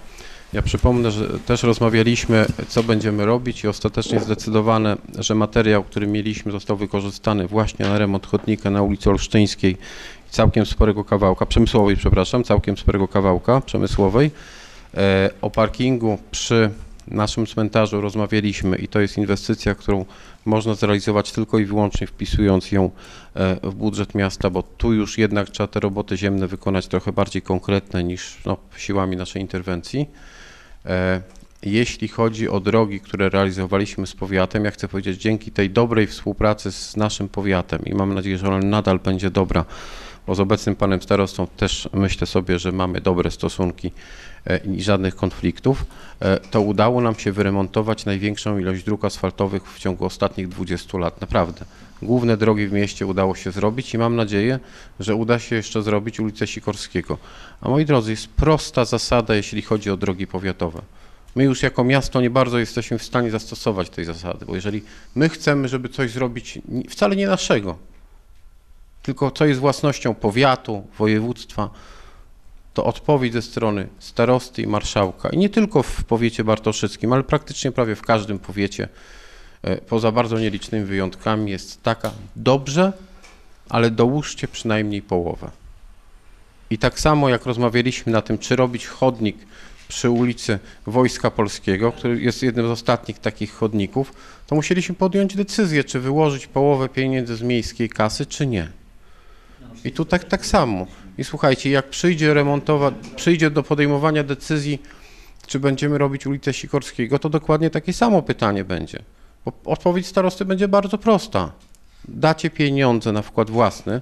ja przypomnę, że też rozmawialiśmy, co będziemy robić i ostatecznie zdecydowane, że materiał, który mieliśmy, został wykorzystany właśnie na remont chodnika na ulicy Olsztyńskiej całkiem sporego kawałka, przemysłowej, przepraszam, całkiem sporego kawałka przemysłowej. E, O parkingu przy naszym cmentarzu rozmawialiśmy i to jest inwestycja, którą można zrealizować tylko i wyłącznie wpisując ją e, w budżet miasta, bo tu już jednak trzeba te roboty ziemne wykonać trochę bardziej konkretne niż no, siłami naszej interwencji. E, Jeśli chodzi o drogi, które realizowaliśmy z powiatem, ja chcę powiedzieć, dzięki tej dobrej współpracy z naszym powiatem i mam nadzieję, że ona nadal będzie dobra, bo z obecnym panem starostą też myślę sobie, że mamy dobre stosunki e, i żadnych konfliktów, e, to udało nam się wyremontować największą ilość dróg asfaltowych w ciągu ostatnich 20 lat. Naprawdę. Główne drogi w mieście udało się zrobić i mam nadzieję, że uda się jeszcze zrobić ulicę Sikorskiego. A moi drodzy, jest prosta zasada, jeśli chodzi o drogi powiatowe. My już jako miasto nie bardzo jesteśmy w stanie zastosować tej zasady, bo jeżeli my chcemy, żeby coś zrobić wcale nie naszego, tylko co jest własnością powiatu, województwa, to odpowiedź ze strony starosty i marszałka, i nie tylko w powiecie bartoszyckim, ale praktycznie prawie w każdym powiecie, poza bardzo nielicznymi wyjątkami, jest taka: dobrze, ale dołóżcie przynajmniej połowę. I tak samo jak rozmawialiśmy na tym, czy robić chodnik przy ulicy Wojska Polskiego, który jest jednym z ostatnich takich chodników, to musieliśmy podjąć decyzję, czy wyłożyć połowę pieniędzy z miejskiej kasy, czy nie. I tu tak, tak samo. I słuchajcie, jak przyjdzie remontowa, przyjdzie do podejmowania decyzji, czy będziemy robić ulicę Sikorskiego, to dokładnie takie samo pytanie będzie. Odpowiedź starosty będzie bardzo prosta. Dacie pieniądze na wkład własny,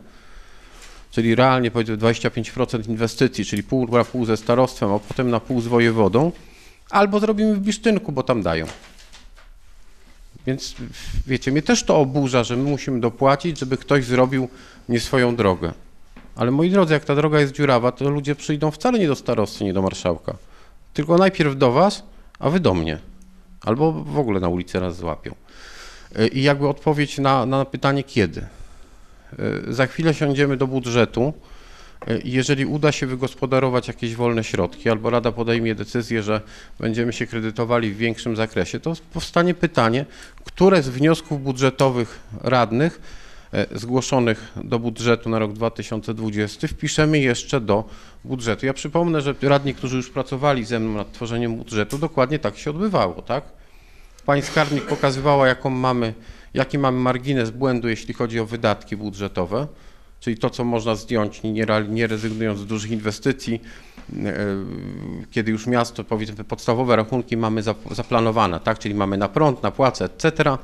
czyli realnie powiedzmy 25% inwestycji, czyli pół na pół ze starostwem, a potem na pół z wojewodą, albo zrobimy w Bisztynku, bo tam dają. Więc wiecie, mnie też to oburza, że my musimy dopłacić, żeby ktoś zrobił nie swoją drogę. Ale moi drodzy, jak ta droga jest dziurawa, to ludzie przyjdą wcale nie do starosty, nie do marszałka. Tylko najpierw do was, a wy do mnie. Albo w ogóle na ulicy raz złapią. Y, I jakby odpowiedź na, na pytanie kiedy. Y, Za chwilę siądziemy do budżetu. I Jeżeli uda się wygospodarować jakieś wolne środki, albo Rada podejmie decyzję, że będziemy się kredytowali w większym zakresie, to powstanie pytanie, które z wniosków budżetowych radnych e, zgłoszonych do budżetu na rok 2020 wpiszemy jeszcze do budżetu. Ja przypomnę, że radni, którzy już pracowali ze mną nad tworzeniem budżetu, dokładnie tak się odbywało, tak? Pani skarbnik pokazywała, jaką mamy, jaki mamy margines błędu, jeśli chodzi o wydatki budżetowe, czyli to, co można zdjąć, nie, nie rezygnując z dużych inwestycji, e, kiedy już miasto, powiedzmy, podstawowe rachunki mamy zap- zaplanowane, tak, czyli mamy na prąd, na płace, etc.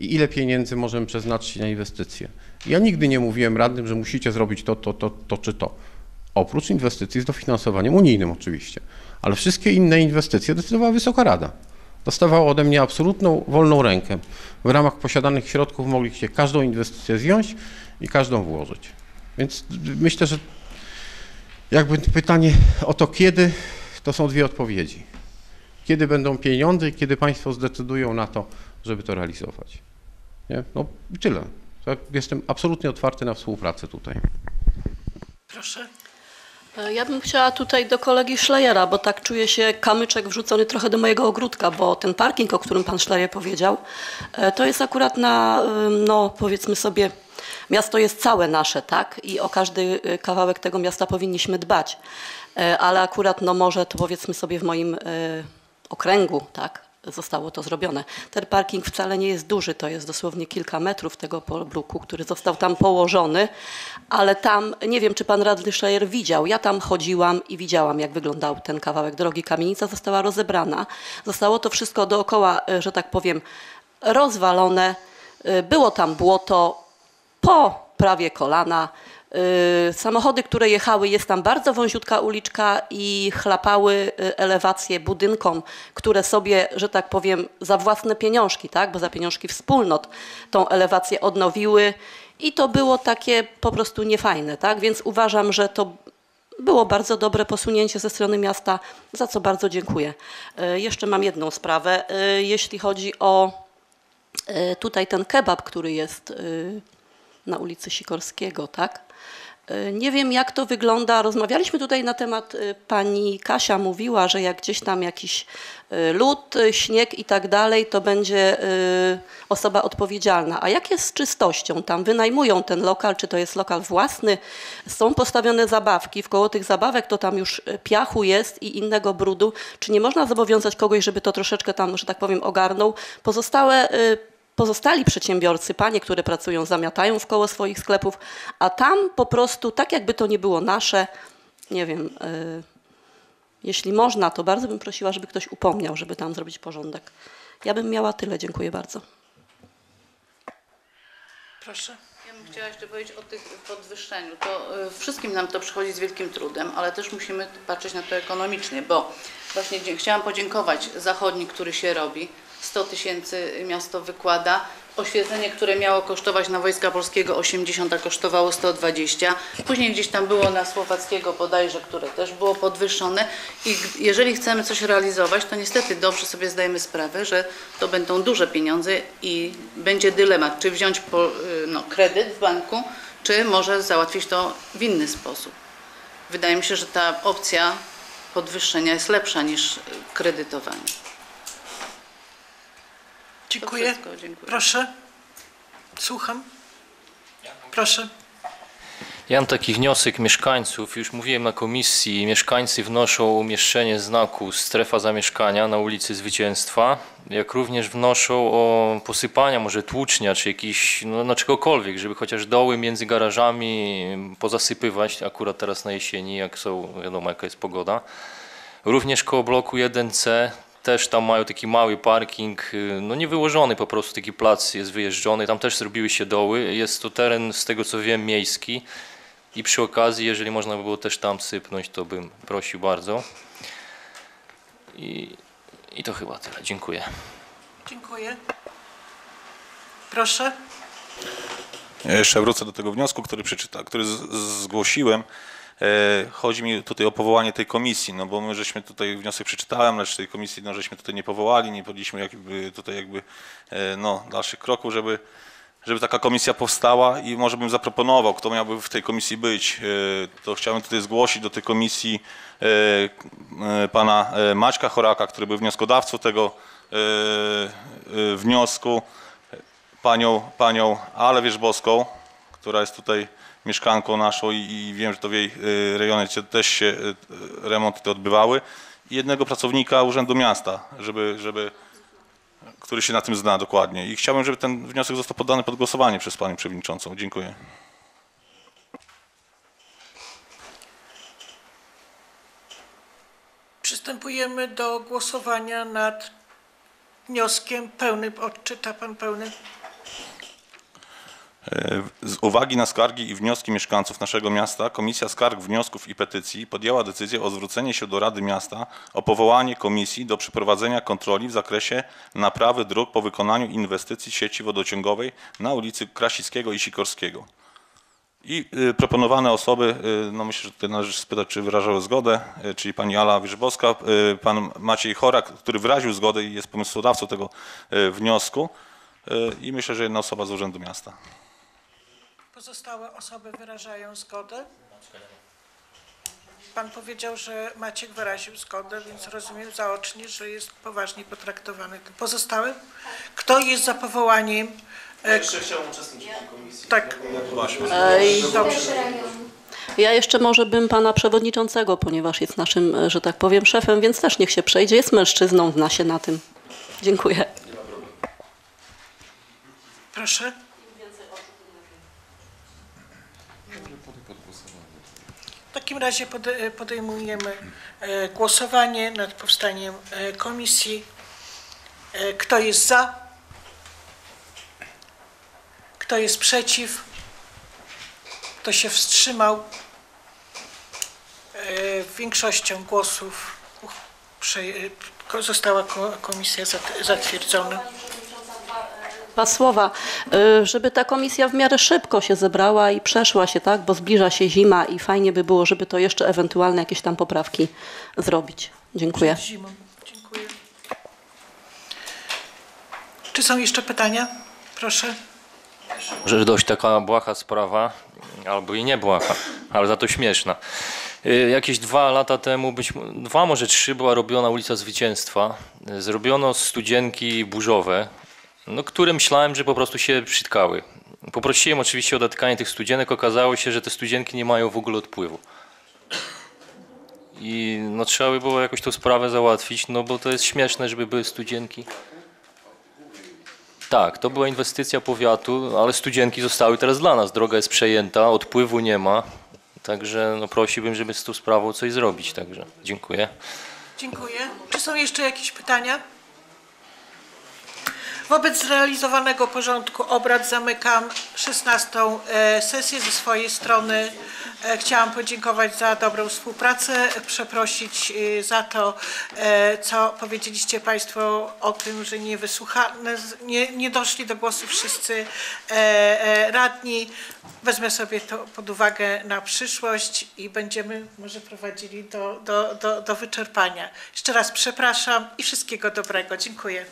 I ile pieniędzy możemy przeznaczyć na inwestycje. Ja nigdy nie mówiłem radnym, że musicie zrobić to, to, to, to czy to. Oprócz inwestycji z dofinansowaniem unijnym oczywiście. Ale wszystkie inne inwestycje decydowała Wysoka Rada. Dostawała ode mnie absolutną wolną rękę. W ramach posiadanych środków mogliście każdą inwestycję zjąć i każdą włożyć. Więc myślę, że jakby pytanie o to kiedy, to są dwie odpowiedzi. Kiedy będą pieniądze i kiedy państwo zdecydują na to, żeby to realizować. Nie? No tyle. Tak, Jestem absolutnie otwarty na współpracę tutaj. Proszę. E, Ja bym chciała tutaj do kolegi Schleiera, bo tak czuję się kamyczek wrzucony trochę do mojego ogródka, bo ten parking, o którym pan Schleier powiedział, e, to jest akurat na, no powiedzmy sobie, miasto jest całe nasze, tak? I o każdy y, kawałek tego miasta powinniśmy dbać. E, Ale akurat, no może to powiedzmy sobie w moim e, okręgu, tak? Zostało to zrobione. Ten parking wcale nie jest duży, to jest dosłownie kilka metrów tego polbruku, który został tam położony, ale tam, nie wiem czy pan radny Schleier widział, ja tam chodziłam i widziałam jak wyglądał ten kawałek drogi. Kamienica została rozebrana, zostało to wszystko dookoła, e, że tak powiem, rozwalone, E, było tam błoto po prawie kolana. Y, Samochody, które jechały, jest tam bardzo wąziutka uliczka i chlapały y, elewacje budynkom, które sobie, że tak powiem, za własne pieniążki, tak, bo za pieniążki wspólnot tą elewację odnowiły i to było takie po prostu niefajne, tak, więc uważam, że to było bardzo dobre posunięcie ze strony miasta, za co bardzo dziękuję. Y, Jeszcze mam jedną sprawę, jeśli chodzi o tutaj ten kebab, który jest na ulicy Sikorskiego, tak? Y, Nie wiem, jak to wygląda. Rozmawialiśmy tutaj na temat, y, pani Kasia mówiła, że jak gdzieś tam jakiś y, lód, śnieg i tak dalej, to będzie osoba odpowiedzialna. A jak jest z czystością? Tam wynajmują ten lokal, czy to jest lokal własny? Są postawione zabawki. Wkoło tych zabawek to tam już piachu jest i innego brudu. Czy nie można zobowiązać kogoś, żeby to troszeczkę tam, że tak powiem, ogarnął? Pozostałe pozostali przedsiębiorcy, panie, które pracują, zamiatają w koło swoich sklepów, a tam po prostu, tak jakby to nie było nasze, nie wiem, y, jeśli można, to bardzo bym prosiła, żeby ktoś upomniał, żeby tam zrobić porządek. Ja bym miała tyle, dziękuję bardzo. Proszę. Ja bym chciała jeszcze powiedzieć o tych podwyższeniu. To y, wszystkim nam to przychodzi z wielkim trudem, ale też musimy patrzeć na to ekonomicznie, bo właśnie chciałam podziękować za chodnik, który się robi. 100 tysięcy miasto wykłada. Oświetlenie, które miało kosztować na Wojska Polskiego 80, a kosztowało 120. Później gdzieś tam było na Słowackiego bodajże, które też było podwyższone. I jeżeli chcemy coś realizować, to niestety dobrze sobie zdajemy sprawę, że to będą duże pieniądze i będzie dylemat, czy wziąć po, y, no, kredyt w banku, czy może załatwić to w inny sposób. Wydaje mi się, że ta opcja podwyższenia jest lepsza niż kredytowanie. Dziękuję. wszystko, dziękuję. Proszę. Słucham. Proszę. Ja mam taki wniosek mieszkańców, już mówiłem na komisji, mieszkańcy wnoszą o umieszczenie znaku strefa zamieszkania na ulicy Zwycięstwa, jak również wnoszą o posypania może tłucznia, czy jakiś, no, no czegokolwiek, żeby chociaż doły między garażami pozasypywać, akurat teraz na jesieni, jak są, wiadomo jaka jest pogoda. Również koło bloku 1C też tam mają taki mały parking, y, no nie wyłożony po prostu, taki plac jest wyjeżdżony, tam też zrobiły się doły. Jest to teren, z tego co wiem, miejski i przy okazji, jeżeli można by było też tam sypnąć, to bym prosił bardzo. I, i to chyba tyle. Dziękuję. Dziękuję. Proszę. Ja jeszcze wrócę do tego wniosku, który, przeczyta, który z, z- zgłosiłem. E, Chodzi mi tutaj o powołanie tej komisji, no bo my żeśmy tutaj wniosek przeczytałem, lecz tej komisji no, żeśmy tutaj nie powołali, nie podjęliśmy jakby tutaj jakby e, no, dalszych kroków, żeby, żeby taka komisja powstała i może bym zaproponował, kto miałby w tej komisji być. E, To chciałbym tutaj zgłosić do tej komisji pana Maćka Choraka, który był wnioskodawcą tego wniosku, panią, panią Ale Wierzbowską, która jest tutaj mieszkanką naszą i, wiem, że to w jej y, rejonie też się y, remonty te odbywały i jednego pracownika Urzędu Miasta, żeby, żeby, który się na tym zna dokładnie. I chciałbym, żeby ten wniosek został poddany pod głosowanie przez panią przewodniczącą. Dziękuję. Przystępujemy do głosowania nad wnioskiem. Pełny odczyta pan pełny. E, Z uwagi na skargi i wnioski mieszkańców naszego miasta, Komisja Skarg, Wniosków i Petycji podjęła decyzję o zwrócenie się do Rady Miasta o powołanie komisji do przeprowadzenia kontroli w zakresie naprawy dróg po wykonaniu inwestycji sieci wodociągowej na ulicy Krasickiego i Sikorskiego. I y, proponowane osoby, y, no myślę, że tutaj należy spytać, czy wyrażały zgodę, y, czyli pani Ala Wierzbowska, pan Maciej Chorak, który wyraził zgodę i jest pomysłodawcą tego wniosku i myślę, że jedna osoba z Urzędu Miasta. Pozostałe osoby wyrażają zgodę. Pan powiedział, że Maciek wyraził zgodę, więc rozumiem zaocznie, że jest poważnie potraktowany. Pozostałe? Kto jest za powołaniem? e, Jeszcze chciałem uczestniczyć w komisji. Tak. Ej, Dobrze. Ja jeszcze może bym pana przewodniczącego, ponieważ jest naszym, e, że tak powiem, szefem, więc też niech się przejdzie. Jest mężczyzną, zna się na tym. Dziękuję. Proszę. W takim razie pode- podejmujemy e, głosowanie nad powstaniem e, komisji. E, Kto jest za? Kto jest przeciw? Kto się wstrzymał? E, Większością głosów została ko- komisja zat- zatwierdzona. Dwa słowa, Y, żeby ta komisja w miarę szybko się zebrała i przeszła się, tak, bo zbliża się zima i fajnie by było, żeby to jeszcze ewentualne jakieś tam poprawki zrobić. Dziękuję. Dziękuję. Czy są jeszcze pytania? Proszę. że dość taka błaha sprawa, albo i nie błaha, ale za to śmieszna. Y, Jakieś dwa lata temu, być, dwa może trzy, była robiona ulica Zwycięstwa. Y, Zrobiono studzienki burzowe, no, które myślałem, że po prostu się przytkały. Poprosiłem oczywiście o dotkanie tych studzienek, okazało się, że te studzienki nie mają w ogóle odpływu. I no, trzeba by było jakoś tą sprawę załatwić, no bo to jest śmieszne, żeby były studzienki. Tak, to była inwestycja powiatu, ale studzienki zostały teraz dla nas. Droga jest przejęta, odpływu nie ma. Także no, prosiłbym, żeby z tą sprawą coś zrobić. Także dziękuję. Dziękuję. Czy są jeszcze jakieś pytania? Wobec zrealizowanego porządku obrad zamykam 16. e, sesję ze swojej strony. e, Chciałam podziękować za dobrą współpracę, przeprosić e, za to, co powiedzieliście Państwo o tym, że nie wysłuchane, nie, nie doszli do głosu wszyscy radni. Wezmę sobie to pod uwagę na przyszłość i będziemy może prowadzili do, do, do, do wyczerpania. Jeszcze raz przepraszam i wszystkiego dobrego. Dziękuję.